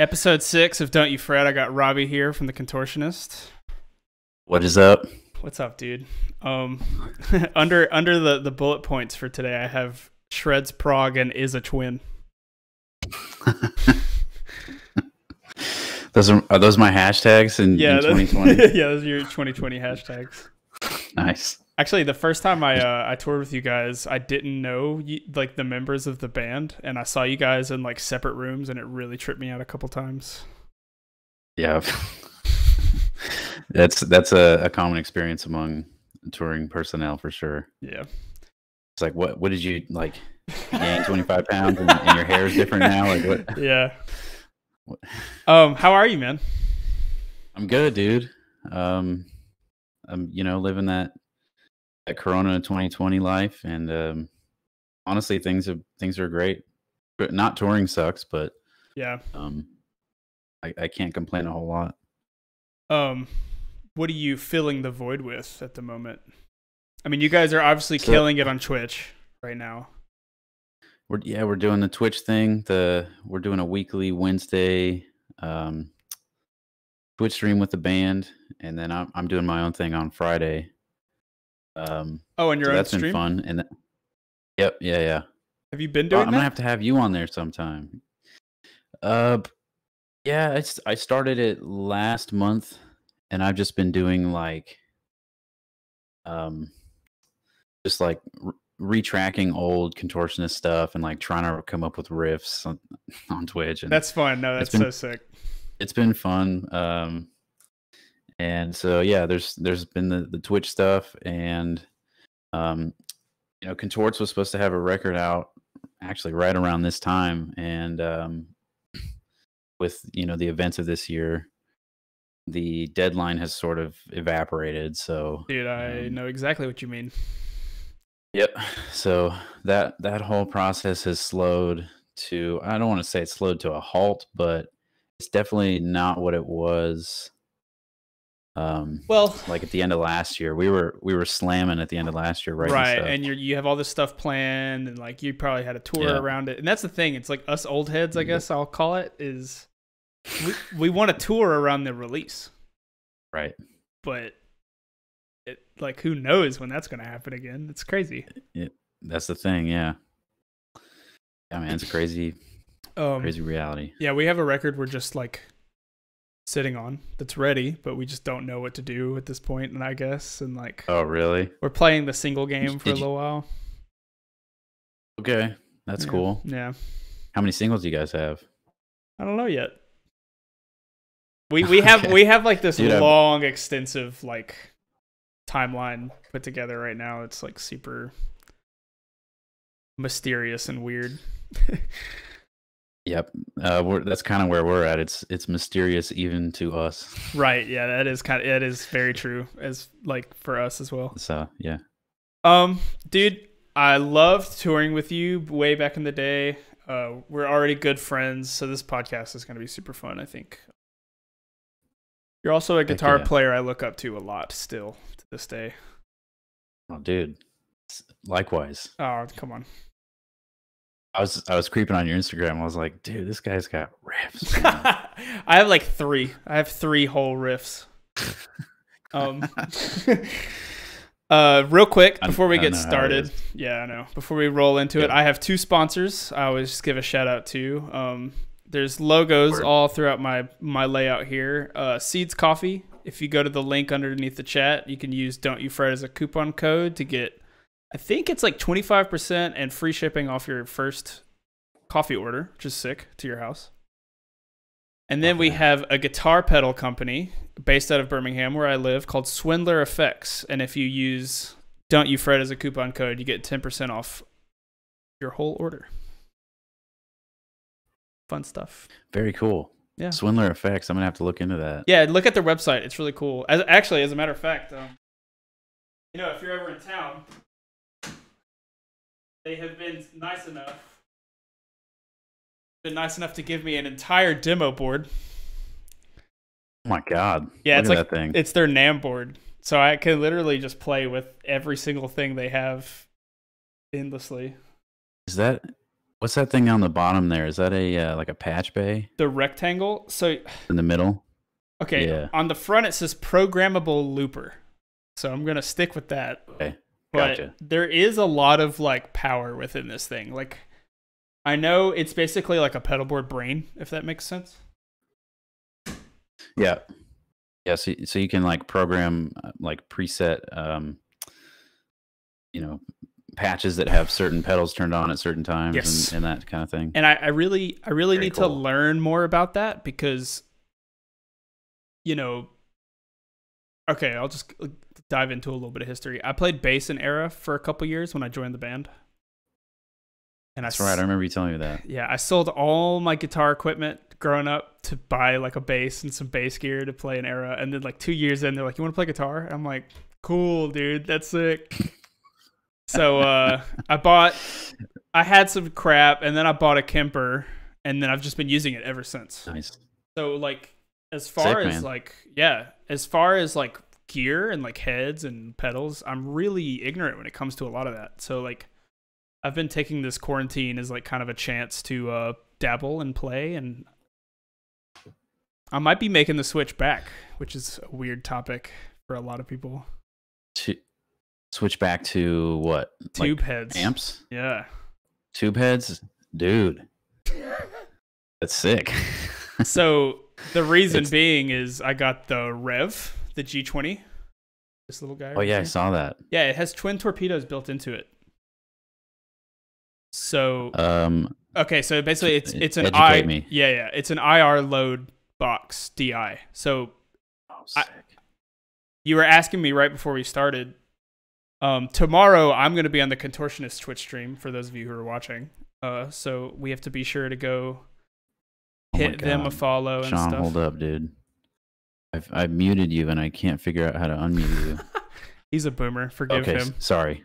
Episode six of Don't You Fret. I got Robby here from the Contortionist. What is up? What's up, dude? Um, under under the the bullet points for today, I have shreds prog and is a twin. those are, are those my hashtags in, Yeah, in 2020? yeah, those are your 2020 hashtags. nice. Actually, the first time I uh, I toured with you guys, I didn't know you, like the members of the band, and I saw you guys in like separate rooms, and it really tripped me out a couple times. Yeah. that's that's a, a common experience among touring personnel for sure. Yeah. It's like what what did you like gain 25 pounds and, and your hair is different now? Like what? Yeah. What? Um, how are you, man? I'm good, dude. Um, I'm you know living that Corona 2020 life, and um, honestly, things are things are great. But not touring sucks, but Yeah. um, I, I can't complain a whole lot. Um, what are you filling the void with at the moment? I mean, you guys are obviously So- killing it on Twitch right now. We're yeah, we're doing the Twitch thing. The we're doing a weekly Wednesday um, Twitch stream with the band, and then I'm I'm doing my own thing on Friday. Um, Oh, and your so own that's stream. been fun. And yep, yeah, yeah. Have you been Uh, doing I'm gonna have to have you on there sometime. Uh, yeah, it's I started it last month, and I've just been doing like, um, just like r- retracking old contortionist stuff and like trying to come up with riffs on, on Twitch, and That's fun. No, that's been- so sick. it's been fun. Um, and so yeah, there's there's been the the Twitch stuff, and um, you know, Contorts was supposed to have a record out actually right around this time, and um, with you know the events of this year, the deadline has sort of evaporated. So Dude, I um, know exactly what you mean. Yep. So that that whole process has slowed to I don't want to say it's slowed to a halt, but it's definitely not what it was um Well, like at the end of last year. We were we were slamming at the end of last year, right? right, and you you have all this stuff planned, and like you probably had a tour Yeah. around it, and that's the thing. It's like us old heads, I Yep. guess I'll call it, is we we want a tour around the release, right. but it like who knows when that's gonna happen again? It's crazy. It, That's the thing, yeah. Yeah, man, it's crazy Um, crazy reality. Yeah, we have a record we're just like sitting on that's ready, but we just don't know what to do at this point, and I guess, and like Oh, really? we're playing the single game for a little while. Okay. That's Yeah, cool. Yeah, How many singles do you guys have? I don't know yet. We we have Okay. we have like this Dude, I'm- long, extensive like timeline put together right now. It's like super mysterious and weird. Yep. Uh we're that's kind of where we're at. It's it's mysterious even to us. right? Yeah, that is kind of that is very true as like for us as well. So, yeah. Um, dude, I loved touring with you way back in the day. Uh, we're already good friends, so this podcast is going to be super fun. I think. You're also a guitar yeah. player I look up to a lot still to this day. Oh, dude. Likewise. Oh, come on. I was I was creeping on your Instagram. I was like, dude, this guy's got riffs. I have like three. I have three whole riffs. Um, uh, real quick before we get know how it started, yeah, I know. Before we roll into it, I have two sponsors. I always just give a shout out to. Um, there's logos Word. all throughout my my layout here. Uh, Seeds Coffee. If you go to the link underneath the chat, you can use "Don't You Fret" as a coupon code to get. I think it's like 25% and free shipping off your first coffee order, which is sick to your house. And then we have a guitar pedal company based out of Birmingham, where I live, called Swindler Effects. And if you use "Don't You Fret" as a coupon code, you get 10% off your whole order. Fun stuff. Very cool. Yeah. Swindler effects. I'm gonna have to look into that. Yeah, look at their website. It's really cool. As actually, as a matter of fact, um, you know, if you're ever in town, they have been nice enough, been nice enough to give me an entire demo board. Oh my god. Yeah, Look it's like it's their NAM board, so I can literally just play with every single thing they have endlessly. Is that What's that thing on the bottom there? Is that a uh, like a patch bay The rectangle. So in the middle? okay, Yeah. on the front it says programmable looper. So I'm gonna stick with that. Okay. But Gotcha. there is a lot of like power within this thing. Like I know it's basically like a pedalboard brain, if that makes sense. Yeah. Yeah. So, so you can like program uh, like preset, um, you know, patches that have certain pedals turned on at certain times Yes. and, and that kind of thing. and I, I really I really Very need to learn more about that because you know okay I'll just dive into a little bit of history I played bass in Erra for a couple years when I joined the band and That's I right. I remember you telling me that. yeah I sold all my guitar equipment growing up to buy like a bass and some bass gear to play an Erra and then like two years in they're like you want to play guitar and I'm like cool dude that's sick so uh I bought I had some crap and then I bought a Kemper and then I've just been using it ever since. Nice. So like as far Sick, as man. like yeah, as far as like gear and like heads and pedals, I'm really ignorant when it comes to a lot of that. So like I've been taking this quarantine as like kind of a chance to uh dabble and play and I might be making the switch back, which is a weird topic for a lot of people. To switch back to what? Tube like heads. amps? Yeah. Tube heads? Dude. That's sick. So the reason It's- being is I got the Revv, the G20. This little guy. oh, right yeah. I saw that. Yeah, it has twin torpedoes built into it. So Um, okay, so basically it's it's an I me. yeah yeah it's an IR load box DI. So oh, I- you were asking me right before we started. Um, tomorrow I'm going to be on the contortionist Twitch stream for those of you who are watching. Uh, so we have to be sure to go Oh hit them a follow and Sean, stuff. hold up, dude. I've, I've muted you and I can't figure out how to unmute you. He's a boomer. Forgive okay. him. Sorry.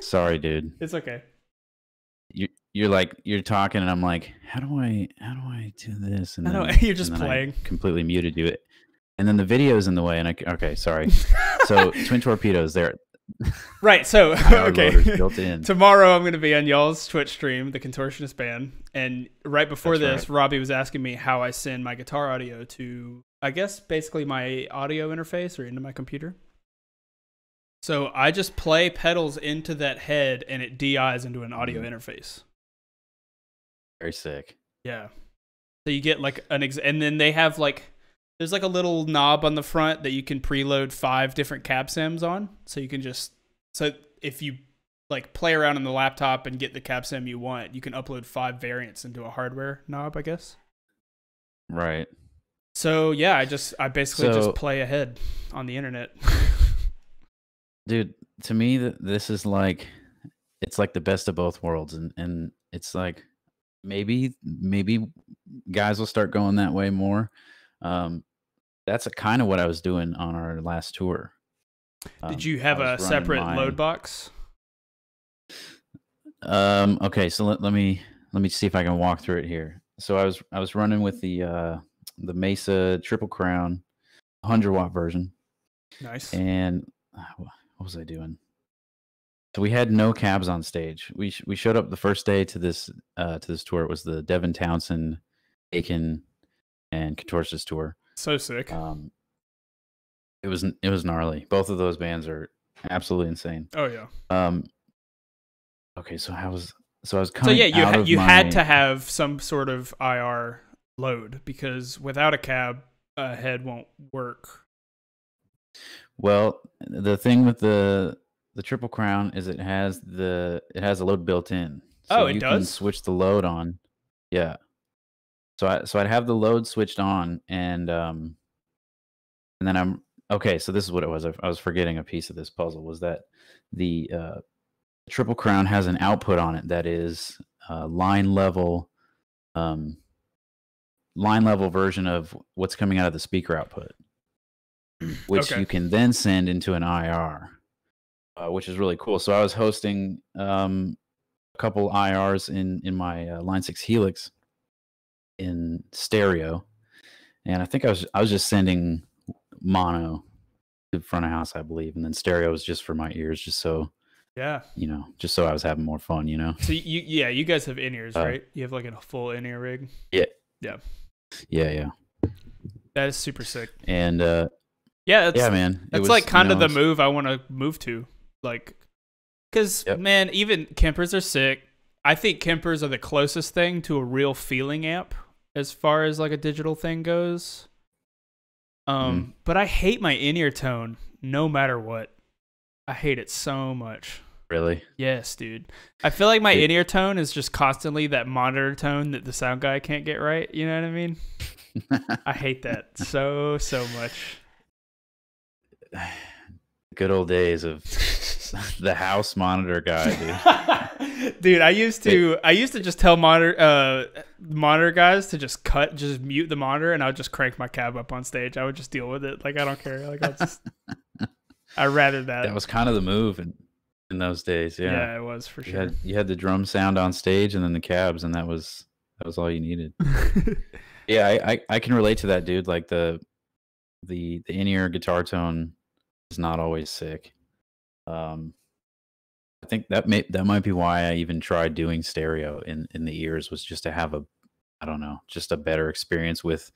Sorry, dude. It's okay. you you're like you're talking and I'm like, how do I how do I do this? And I then- you're just then I playing. completely muted you. It and then the video's in the way, and I okay, sorry. So twin torpedoes, they're right. So okay. Tomorrow I'm going to be on y'all's Twitch stream, the Contortionist Band, and right before That's this, Robby was asking me how I send my guitar audio to, I guess, basically my audio interface or into my computer. So I just play pedals into that head, and it DIs into an audio Mhm. interface. Very sick. Yeah. So you get like an ex, and then they have like there's like a little knob on the front that you can preload five different cab sims on. So you can just so if you like play around on the laptop and get the cab sim you want, you can upload five variants into a hardware knob, I guess. Right. So yeah, I just I basically So- just play ahead on the internet. Dude, to me th- this is like it's like the best of both worlds and and it's like maybe maybe guys will start going that way more. Um that's a kind of what I was doing on our last tour. Um, Did you have a separate my- load box? Um. Okay. So let, let me let me see if I can walk through it here. So I was I was running with the uh the Mesa Triple Crown, hundred watt version, Nice. and uh, what was I doing? So we had no cabs on stage. We sh- we showed up the first day to this uh to this tour. It was the Devin Townsend, Haken, and Contortionist tour. So sick. Um. It was it was gnarly. Both of those bands are absolutely insane. oh yeah. Um. Okay, so I was so I was So yeah, you ha- you had to have some sort of IR load because without a cab, a head won't work. Well, the thing with the the triple crown is it has the it has a load built in. Oh, it you can does? switch the load on. Yeah. So I so I'd have the load switched on and um and then I'm okay, so this is what it was. I, I was forgetting a piece of this puzzle was that the uh triple crown has an output on it that is uh line level um line level version of what's coming out of the speaker output which Okay. you can then send into an IR, uh, which is really cool. So I was hosting um, a couple IRs in in my uh, Line Six Helix in stereo, and I think I was I was just sending mono to front of house, I believe, and then stereo was just for my ears, just so Yeah. you know, just so I was having more fun, you know. So you yeah, you guys have in ears, Uh, right? You have like a full in ear rig. Yeah, yeah. Yeah, yeah. That is super sick. And uh Yeah, that's yeah, man. that's was, like you kind of the move I want to move to. Like, because Yep. man, even Kempers are sick. I think Kempers are the closest thing to a real feeling amp as far as like a digital thing goes. Um, Mm-hmm. but I hate my in ear tone no matter what. I hate it so much. Really? Yes, dude. I feel like my in ear tone is just constantly that monitor tone that the sound guy can't get right. You know what I mean? I hate that so so much. Good old days of the house monitor guy, dude. Dude, I used to I used to just tell monitor uh monitor guys to just cut just mute the monitor and I would just crank my cab up on stage. I would just deal with it. Like I don't care. Like I just I rather that. That was kind of the move in, in those days. yeah. Yeah. it was for You sure. had you had the drum sound on stage and then the cabs and that was that was all you needed. Yeah, I, I, I can relate to that, dude. Like the the the in ear guitar tone is not always sick. Um, I think that may that might be why I even tried doing stereo in in the ears was just to have a I don't know just a better experience with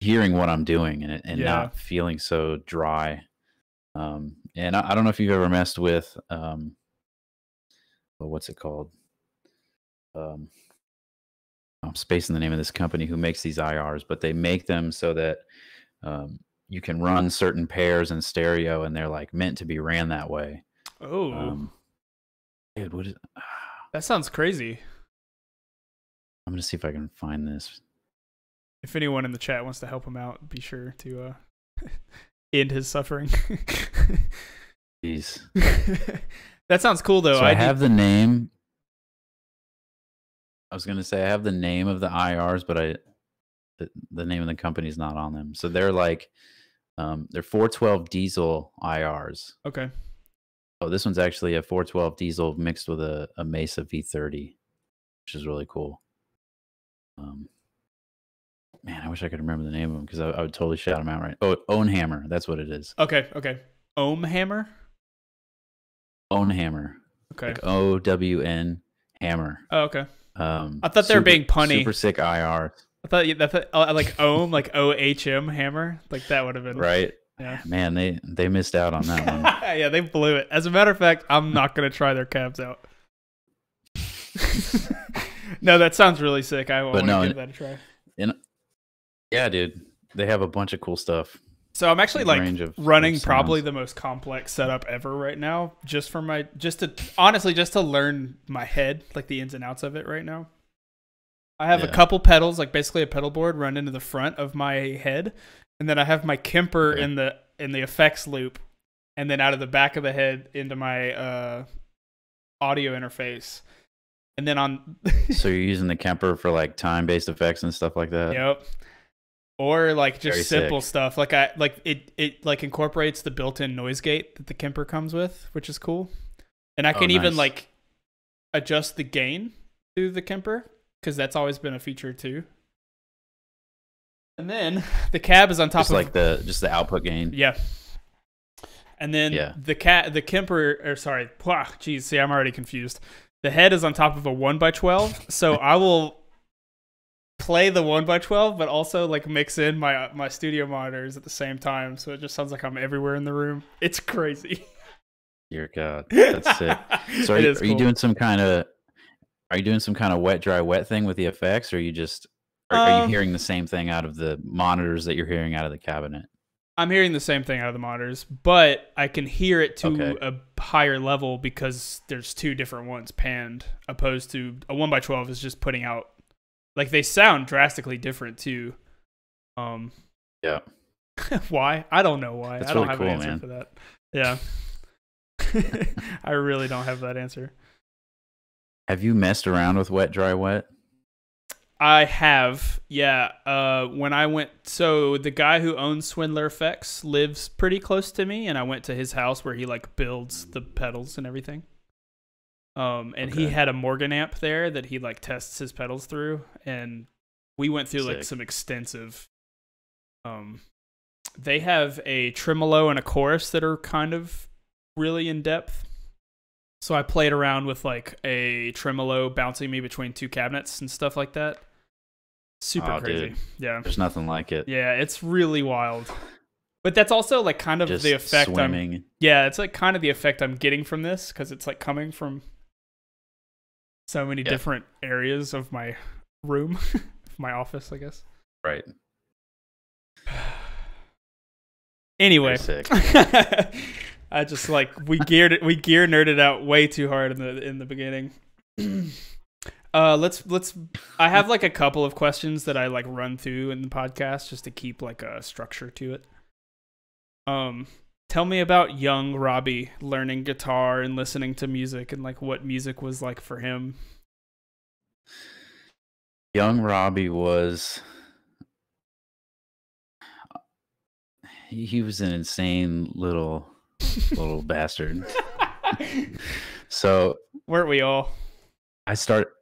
hearing what I'm doing and and Yeah. not feeling so dry. Um, and I, I don't know if you've ever messed with um, well, what's it called? Um, I'm spacing the name of this company who makes these IRs, but they make them so that um, you can run certain pairs in stereo, and they're like meant to be ran that way. oh, Um, dude, what is? that sounds crazy. I'm gonna see if I can find this. If anyone in the chat wants to help him out, be sure to uh end his suffering. Jeez. that sounds cool though. so I do- have the name. I was gonna say I have the name of the IRs, but I the, the name of the company is not on them. So they're like um, they're 412 Diezel IRs. okay. Oh, this one's actually a 412 Diezel mixed with a, a Mesa V30, which is really cool. Um, man, I wish I could remember the name of them because I, I would totally shout them out right. Oh, Own Hammer, that's what it is. Okay, okay. Ohm hammer? Own Hammer, Okay. like O W N Hammer. Oh, okay. Um, I thought they were super- being punny. Super sick IR, I thought that thought- uh, like ohm, like O H M hammer, like that would have been right? Yeah. Man, they they missed out on that one. yeah, they blew it. As a matter of fact, I'm not gonna try their cabs out. no, that sounds really sick. I want to no, give that a try. yeah, dude, they have a bunch of cool stuff. So I'm actually like of- of running probably the most complex setup ever right now, just for my just to honestly just to learn my head, like the ins and outs of it right now. I have a couple pedals, like basically a pedal board run into the front of my head, and then I have my Kemper Okay. in the in the effects loop, and then out of the back of the head into my uh audio interface. And then on So you're using the Kemper for like time based effects and stuff like that. Yep. Or like just Very simple sick. stuff. Like I like it it like incorporates the built-in noise gate that the Kemper comes with, which is cool. And I Oh, can even like adjust the gain through the Kemper cuz that's always been a feature too. And then the cab is on top Just of like the just the output gain. yeah. And then Yeah. the cat the Kemper or sorry, geez, see I'm already confused. The head is on top of a one by twelve, so I will play the one by twelve, but also like mix in my my studio monitors at the same time, so it just sounds like I'm everywhere in the room. It's crazy. Dear God, that's sick. So are, It you, are you doing some kind of are you doing some kind of wet dry wet thing with the effects, or are you just are, are you Um, hearing the same thing out of the monitors that you're hearing out of the cabinet? I'm hearing the same thing out of the monitors, but I can hear it to Okay. a higher level because there's two different ones panned, opposed to a one by twelve is just putting out like they sound drastically different too. Um, Yeah. why? I don't know why. That's I don't really have cool, an answer man. for that. Yeah, I really don't have that answer. Have you messed around with wet dry wet? I have, yeah. Uh, when I went, so the guy who owns Swindler Effects lives pretty close to me, and I went to his house where he like builds the pedals and everything. Um, and he had a Morgan amp there that he like tests his pedals through, and we went through like some extensive. Um, they have a tremolo and a chorus that are kind of really in depth. So I played around with like a tremolo bouncing me between two cabinets and stuff like that. Super Oh, crazy. dude. Yeah. There's nothing like it. Yeah, it's really wild. But that's also like kind of Just the effect I'm swimming. Yeah, it's like kind of the effect I'm getting from this cuz it's like coming from so many Yeah. different areas of my room, my office, I guess. Right. Anyway, sick. I just like we geared it, we gear nerded out way too hard in the in the beginning. uh, let's let's. I have like a couple of questions that I like run through in the podcast just to keep like a structure to it. Um, tell me about young Robby learning guitar and listening to music and like what music was like for him. Young Robby was he, was an insane little little bastard. So Weren't we all? I start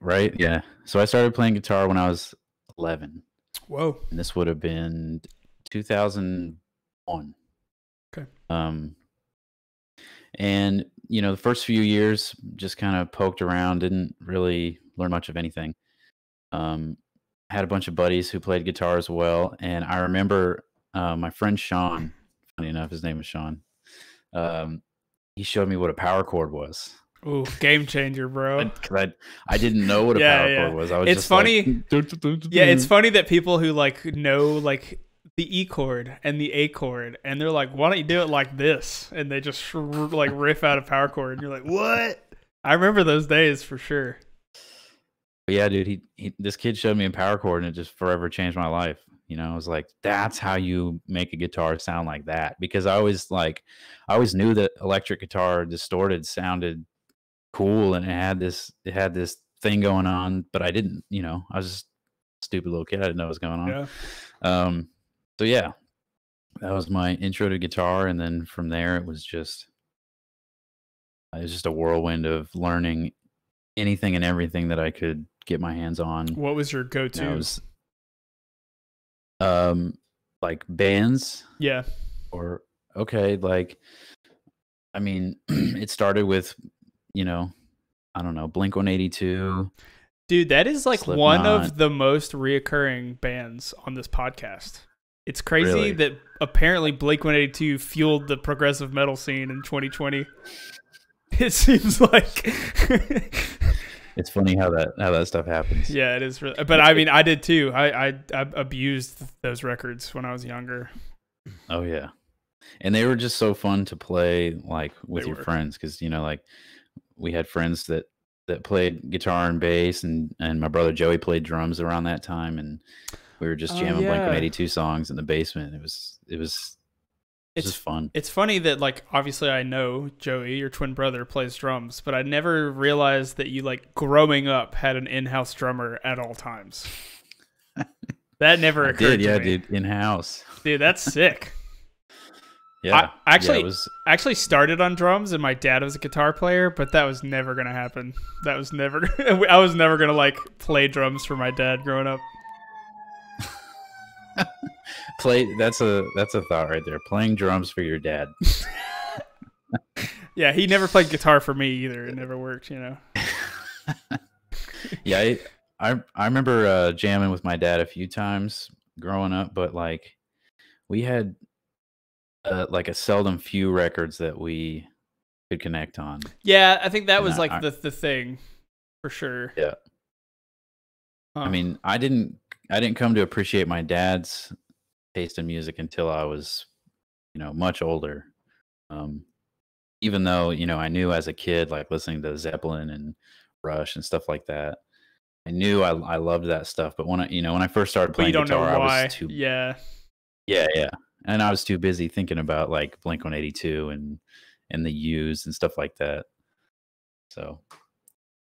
right, yeah. So I started playing guitar when I was eleven, Whoa. and this would have been two thousand one. Okay. Um, and you know, the first few years just kind of poked around, didn't really learn much of anything. Um, had a bunch of buddies who played guitar as well, and I remember uh, my friend Sean. Funny enough, his name was Sean. Um, he showed me what a power chord was. Ooh, game changer, bro. Because I, I didn't know what a Yeah, power yeah. chord was. I was It's funny- Like, Yeah, it's funny that people who like know like the E chord and the A chord, and they're like, "Why don't you do it like this?" And they just like riff out a power chord, and you're like, "What?" I remember those days for sure. But yeah, dude, he, he this kid showed me a power chord and it just forever changed my life. You know, I was like, that's how you make a guitar sound like that. Because I always like I always knew that electric guitar distorted sounded cool and it had this it had this thing going on, but I didn't, you know, I was just a stupid little kid. I didn't know what was going on. Yeah, Um so yeah. That was my intro to guitar and then from there it was just it was just a whirlwind of learning anything and everything that I could get my hands on. what was your go-to? know, was, um, like bands yeah, or okay, like I mean, it started with you know, I don't know, Blink One Eighty Two. dude, that is like one of the most reoccurring bands on this podcast. It's crazy Really? that apparently Blink 182 fueled the progressive metal scene in 2020. It seems like It's funny how that how that stuff happens. Yeah, it is. Really, but I mean, I did too. I, I I abused those records when I was younger. Oh yeah, and they were just so fun to play like with They your were. friends because you know like we had friends that that played guitar and bass and and my brother Joey played drums around that time and we were just Oh, jamming Blink yeah. One Eighty Two songs in the basement. It was it was it was It's just fun. it's funny that like obviously I know Joey, your twin brother, plays drums, but I never realized that you like growing up had an in-house drummer at all times. That never I occurred did, to yeah, me. dude, in house. Dude, that's sick. Yeah, I actually- it was I actually started on drums and my dad was a guitar player, but that was never gonna happen. That was never. I was never gonna like play drums for my dad growing up. play. That's a that's a thought right there. Playing drums for your dad. Yeah, he never played guitar for me either. It never worked, you know. yeah, I, I I remember uh, jamming with my dad a few times growing up, but like we had uh, like a seldom few records that we could connect on. Yeah, I think that And was like I- the the thing, for sure. Yeah. Huh. I mean, I didn't I didn't come to appreciate my dad's taste in music until I was, you know, much older. Um, even though you know I knew as a kid, like listening to Zeppelin and Rush and stuff like that, I knew I I loved that stuff. But when I you know when I first started playing guitar, I was too Yeah, yeah yeah, and I was too busy thinking about like Blink One Eighty Two and and the Used and stuff like that. So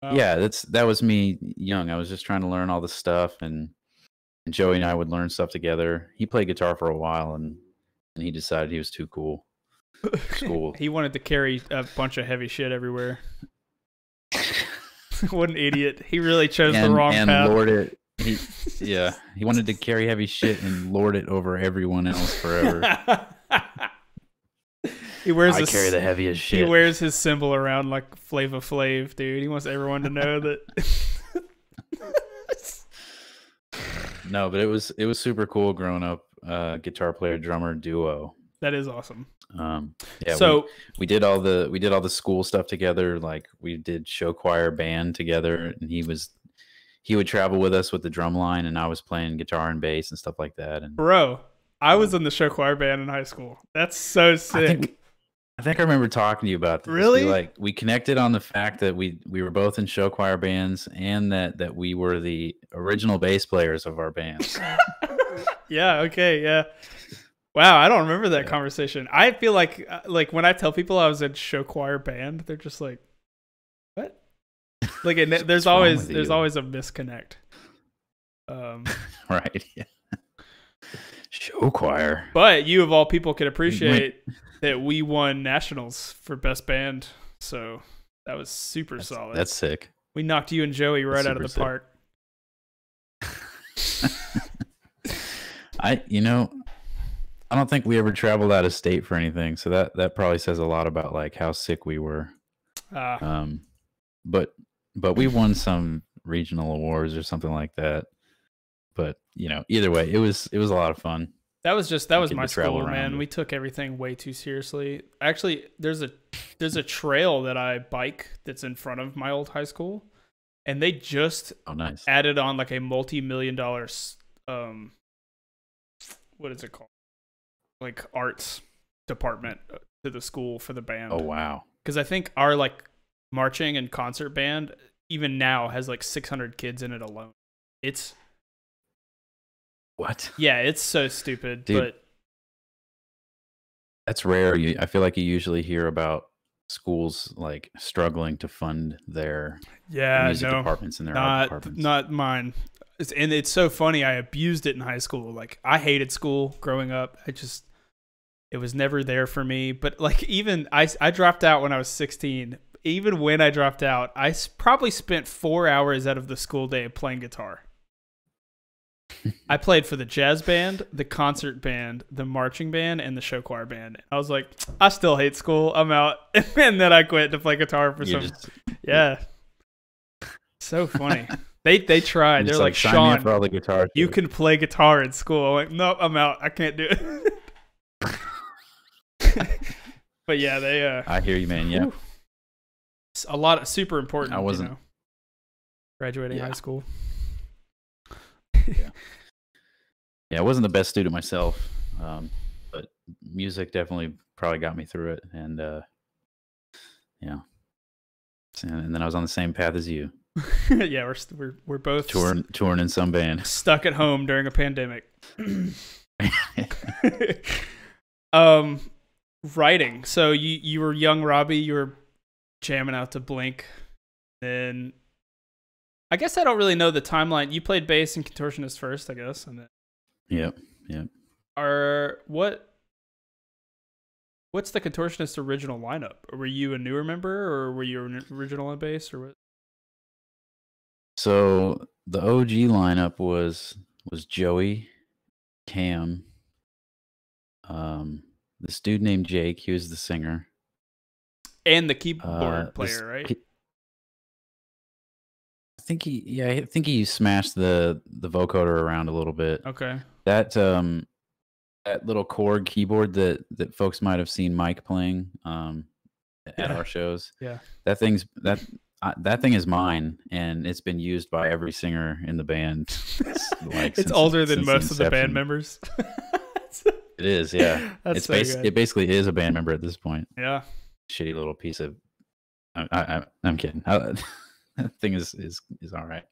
Wow. yeah that's that was me young i was just trying to learn all this stuff and, and joey and i would learn stuff together he played guitar for a while and and he decided he was too cool School. he wanted to carry a bunch of heavy shit everywhere. what an idiot! He really chose and, the wrong and path. lord it he yeah he wanted to carry heavy shit and lord it over everyone else forever He wears I carry the heaviest shit. he wears his cymbal around like Flava Flav, dude. He wants everyone to know that. no, but it was it was super cool growing up. Uh, guitar player drummer duo. that is awesome. Um, yeah. we- so we did all the we did all the school stuff together like we did show choir band together and he was he would travel with us with the drum line and i was playing guitar and bass and stuff like that and Bro, I was in the show choir band in high school. That's so sick. i think i think i remember talking to you about this We, Really? like we connected on the fact that we we were both in show choir bands and that that we were the original bass players of our bands yeah, okay, yeah. Wow, I don't remember that Yeah. conversation. I feel like uh, like when I tell people I was in show choir band, they're just like? Like it, there's always there's you? always a misconnect. Um, right yeah show choir but you of all people could appreciate that we won nationals for best band, so that was super that's, solid. that's sick we knocked you and Joey right out of the sick. park. I you know I don't think we ever traveled out of state for anything, so that that probably says a lot about like how sick we were. Uh, Um, but but we won some regional awards or something like that. But you know, either way, it was it was a lot of fun. That was just that was my school, man. around. We took everything way too seriously. Actually, there's a there's a trail that I bike that's in front of my old high school, and they just Oh, nice. added on like a multi-million dollar um what is it called? Like arts department uh, to the school for the band. Oh wow. Cuz I think our like marching and concert band even now has like 600 kids in it alone. It's What? yeah, it's so stupid, Dude, but That's rare. You, I feel like you usually hear about schools like struggling to fund their yeah, music no. departments and their art not departments. not mine It's- and it's so funny i abused it in high school like i hated school growing up i just it was never there for me but like even i i dropped out when i was 16 even when i dropped out i probably spent four hours out of the school day playing guitar i played for the jazz band the concert band the marching band and the show choir band i was like i still hate school i'm out and then i quit to play guitar for You some just- yeah. So funny. they they tried. They're like, sign Sean, for all the guitar. you can play guitar in school. I'm like, nope, I'm out. I can't do it. but yeah, they uh I hear you, man. Yeah. Whew. It's a lot of super important. I wasn't- You know, graduating Yeah. high school. Yeah, I wasn't the best student myself, um, but music definitely probably got me through it. And uh, yeah, and, and then I was on the same path as you, yeah, we're st- we're we're both touring touring in some band. stuck at home during a pandemic. um, writing. So you you were young Robby. You were jamming out to Blink. Then, I guess I don't really know the timeline. You played bass and contortionist first, I guess, and then yep. yep. are what. What's the contortionist original lineup? Were you a newer member, or were you an original on bass, or what? So the OG lineup was was Joey, Cam, um, this dude named Jake. He was the singer. And the keyboard Uh, this- player, right? I think he, yeah, I think he smashed the the vocoder around a little bit. Okay. That um, that little chord keyboard that that folks might have seen Mike playing um at Yeah. our shows. Yeah. That thing's that uh, that thing is mine, and it's been used by every singer in the band. like, it's since- older than most of the band members. It is, yeah. That's it's so basi- good. it basically is a band member at this point. yeah. Shitty little piece of. I, I, I'm kidding. I, that thing is is is all right.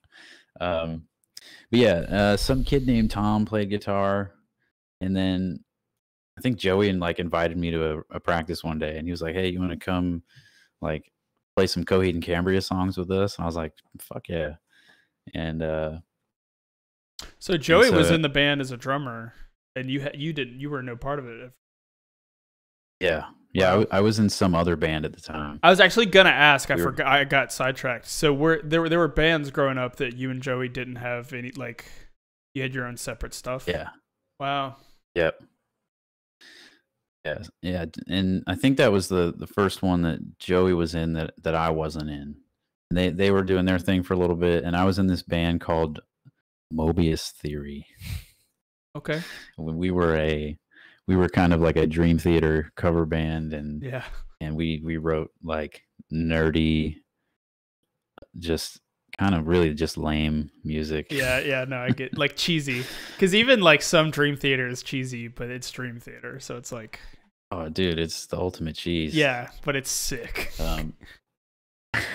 Um, but yeah, uh, some kid named Tom played guitar, and then I think Joey and like invited me to a, a practice one day, and he was like, "Hey, you want to come, like, play some Coheed and Cambria songs with us?" And I was like, "Fuck yeah!" And uh, So Joey was so- in the band as a drummer, and you you didn't you were no part of it. yeah, yeah, I, Wow. w- I was in some other band at the time. I was actually gonna ask. I We were- forgot. I got sidetracked. So were there were there were bands growing up that you and Joey didn't have any like you had your own separate stuff. Yeah, Wow. Yep. Yeah, yeah, and I think that was the the first one that Joey was in that that I wasn't in. They they were doing their thing for a little bit, and I was in this band called Mobius Theory. Okay. When we were a we were kind of like a Dream Theater cover band, and Yeah. and we we wrote like nerdy, just kind of really just lame music. Yeah, yeah, no, I get like cheesy. Cuz even like some Dream Theater is cheesy, but it's Dream Theater, so it's like Oh, dude, it's the ultimate cheese. yeah, but it's sick. Um,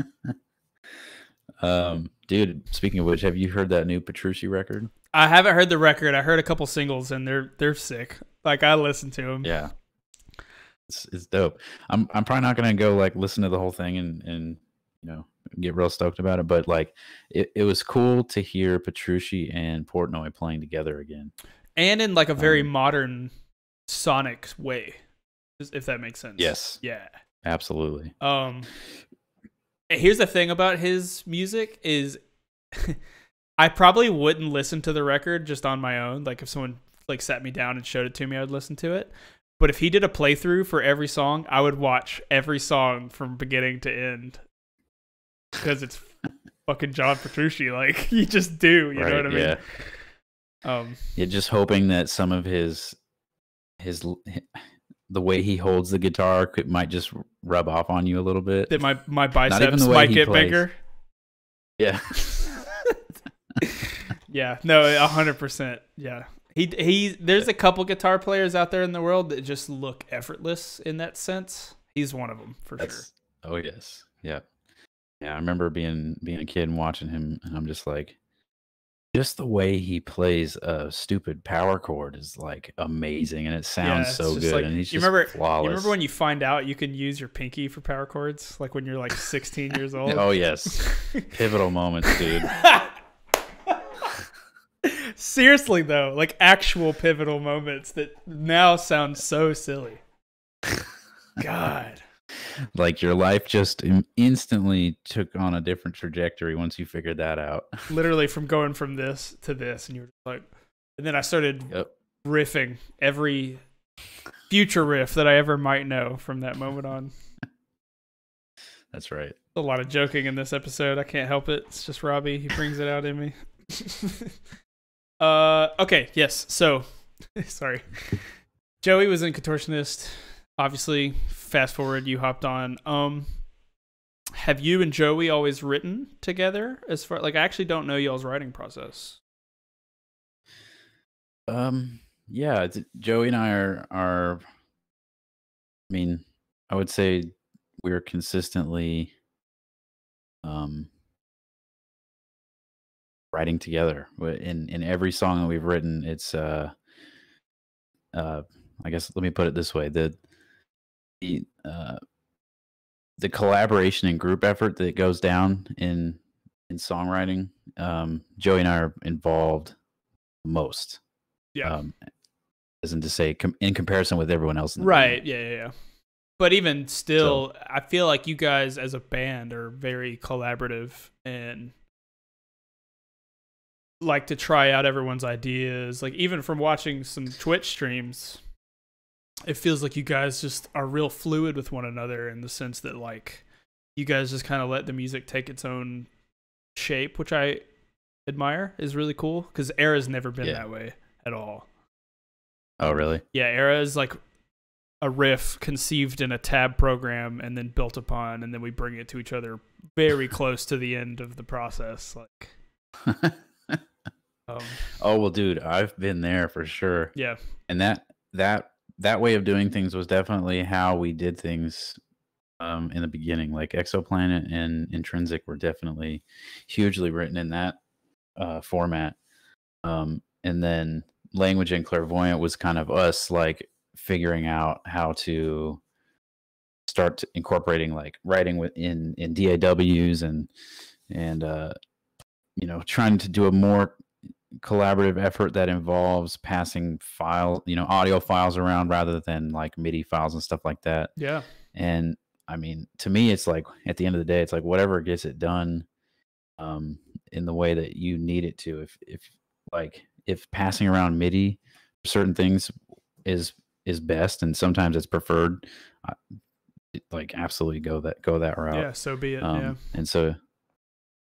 um, dude. Speaking of which, have you heard that new Petrucci record? I haven't heard the record. I heard a couple singles and they're they're sick. Like I listened to them. Yeah, it's it's dope. I'm I'm probably not gonna go like listen to the whole thing and and you know get real stoked about it, but like it, it was cool to hear Petrucci and Portnoy playing together again. And in like a very Um, modern sonic way. If that makes sense. Yes, Yeah. absolutely. Um here's the thing about his music is I probably wouldn't listen to the record just on my own. Like if someone like sat me down and showed it to me, I would listen to it. But if he did a playthrough for every song, I would watch every song from beginning to end. Because it's fucking John Petrucci. Like you just do, you know what I mean? Yeah. Um Yeah, just hoping that some of his his the way he holds the guitar could might just rub off on you a little bit. that my my biceps might get plays. bigger. Yeah. Yeah, no, a hundred percent. Yeah, he he. There's a couple guitar players out there in the world that just look effortless in that sense. He's one of them for sure. Oh yes. Yeah. Yeah, I remember being being a kid and watching him and I'm just like just the way he plays a stupid power chord is like amazing and it sounds it's so good like- and he's you just remember- flawless. You remember when you find out you can use your pinky for power chords, like when you're like 16 years oh, old? Oh yes. Pivotal moments, dude. Seriously though, like actual pivotal moments that now sound so silly. God. like your life just instantly took on a different trajectory once you figured that out. Literally from going from this to this, and you're like, and then I started Yep. riffing every future riff that I ever might know from that moment on. That's right. A lot of joking in this episode. I can't help it. It's just Robby. He brings it out in me. uh, okay. Yes. So, sorry. Joey was in Contortionist. Obviously, fast forward, you hopped on. Um, have you and Joey always written together? As far like, I actually don't know y'all's writing process. Um yeah, Joey and I are are I mean, I would say we're consistently um writing together in in every song that we've written it's uh uh i guess let me put it this way the the uh the collaboration and group effort that goes down in in songwriting um joey and i are involved most Yeah. um as in to say com- in comparison with everyone else in the band. Right. Yeah, yeah, yeah. But even still, I feel like you guys as a band are very collaborative and like to try out everyone's ideas. Like even from watching some Twitch streams, it feels like you guys just are real fluid with one another in the sense that like you guys just kind of let the music take its own shape, which I admire is really cool because Erra's never been Yeah. that way at all. oh really Yeah, Erra is like a riff conceived in a tab program and then built upon, and then we bring it to each other very close to the end of the process. Like, um, oh well dude i've been there for sure. Yeah, and that that that way of doing things was definitely how we did things um in the beginning. Like exoplanet and intrinsic were definitely hugely written in that uh format. Um and then language and clairvoyant was kind of us like figuring out how to start incorporating like writing within in daws and and uh you know trying to do a more collaborative effort that involves passing file you know audio files around rather than like midi files and stuff like that yeah, and i mean to me it's like at the end of the day it's like whatever gets it done um in the way that you need it to if if like if passing around midi certain things is is best, and sometimes it's preferred. I, like absolutely go that go that route. Yeah, so be it. Um, yeah. And so,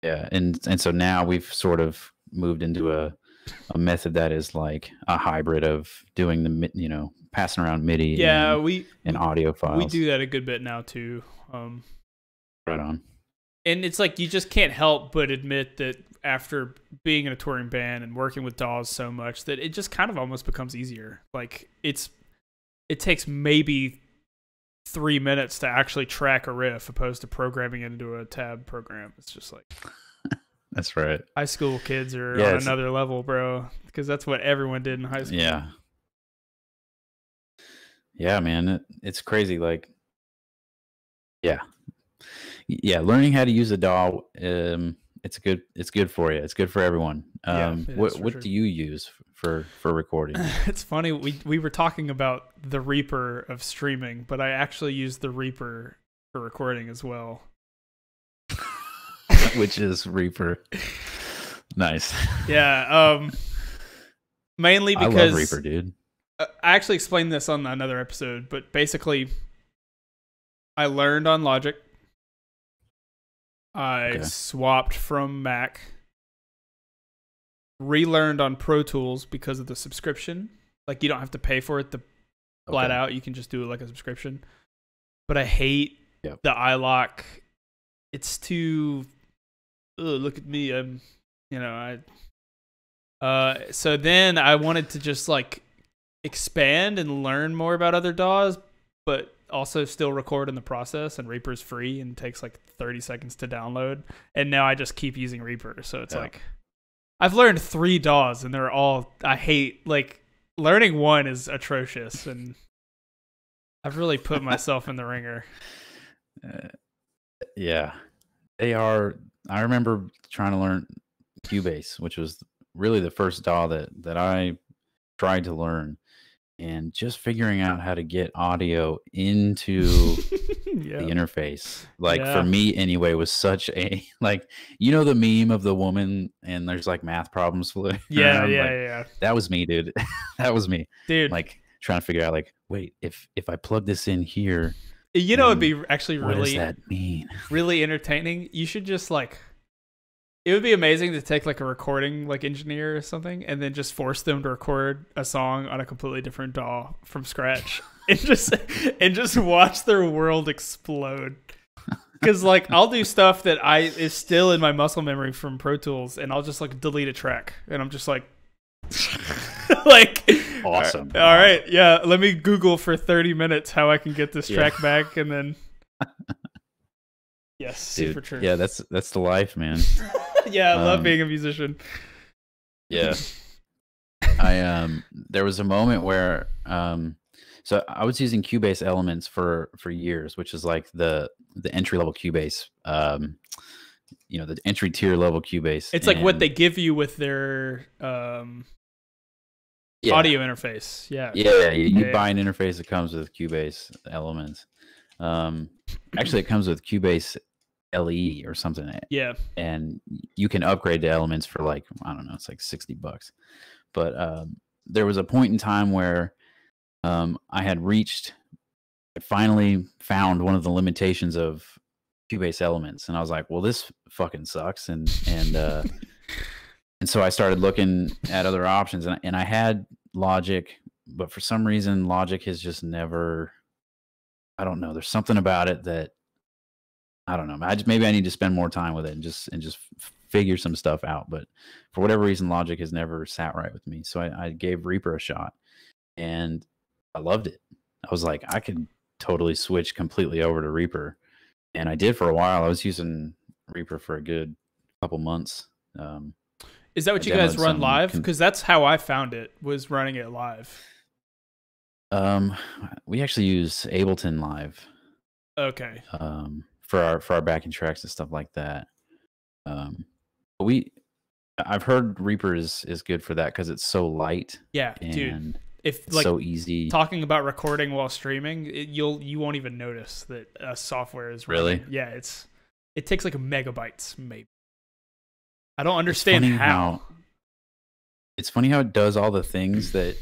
yeah, and and so now we've sort of moved into a a method that is like a hybrid of doing the you know passing around MIDI Yeah, and, we and audio files. we do that a good bit now too. Um, right on. and it's like you just can't help but admit that after being in a touring band and working with DAWs so much that it just kind of almost becomes easier. Like it's it takes maybe three minutes to actually track a riff opposed to programming it into a tab program. It's just like That's right. high school kids are Yeah, on another level, bro. Because that's what everyone did in high school. Yeah. Yeah, man, it, it's crazy. Like, yeah, yeah. Learning how to use a DAW, um, it's good. It's good for you. It's good for everyone. Um, it what what sure. do you use for for recording? it's funny we we were talking about the Reaper of streaming, but I actually use the Reaper for recording as well. Which is Reaper. Nice. Yeah, um mainly I because love Reaper, dude. uh, I actually explained this on another episode, but basically I learned on Logic. I Okay. swapped from Mac. Relearned on Pro Tools because of the subscription. Like you don't have to pay for it the flat Okay. out. You can just do it like a subscription. But I hate Yep. the iLok. It's too. Ugh, look at me. I'm, you know, I. Uh, so then I wanted to just like expand and learn more about other DAWs, but also still record in the process. And Reaper's free and takes like 30 seconds to download. And now I just keep using Reaper. So it's Yeah. like I've learned three DAWs and they're all I hate. Like learning one is atrocious, and I've really put myself in the ringer. Uh, yeah, they are. I remember trying to learn Cubase, which was really the first DAW that that I tried to learn, and just figuring out how to get audio into yeah. the interface, like Yeah. for me anyway, was such a like you know the meme of the woman and there's like math problems yeah, around, yeah, like, yeah, That was me, dude. that was me. dude. Like trying to figure out, like, wait, if if I plug this in here, you know, it'd um, be actually what does really, that mean? really entertaining. You should just like. It would be amazing to take like a recording like engineer or something and then just force them to record a song on a completely different DAW from scratch and just and just watch their world explode. Cuz like I'll do stuff that I is still in my muscle memory from Pro Tools and I'll just like delete a track and I'm just like like Awesome. all right, yeah, let me Google for 30 minutes how I can get this Yeah. track back and then Yes, Dude, super true. Yeah, that's that's the life, man. yeah, I love Um, being a musician. Yeah. I um there was a moment where um so I was using Cubase Elements for for years, which is like the the entry level Cubase um you know, the entry tier level Cubase. It's like what they give you with their um, yeah, audio interface. Yeah. Yeah, you, you Yeah. buy an interface that comes with Cubase Elements. Um actually it comes with Cubase LE or something Yeah. and you can upgrade to elements for like i don't know it's like 60 bucks but um, there was a point in time where um, i had reached i finally found one of the limitations of cubase elements and i was like well this fucking sucks and and uh and so i started looking at other options and, and i had logic but for some reason logic has just never i don't know there's something about it that I don't know. I just, maybe I need to spend more time with it and just and just figure some stuff out. But for whatever reason, Logic has never sat right with me. So I, I gave Reaper a shot, and I loved it. I was like, I could totally switch completely over to Reaper, and I did for a while. I was using Reaper for a good couple months. Um, Is that what I you guys run live? Because that's how I found it. Was running it live. um, we actually use Ableton Live. Okay. um, for our for our backing tracks and stuff like that. Um, but we, I've heard Reaper is is good for that because it's so light Yeah, and dude. If it's like so easy. talking about recording while streaming, it, you'll you won't even notice that uh, software is Really? Yeah, it's it takes like a megabytes maybe. I don't It's understand how. It's funny how it does all the things that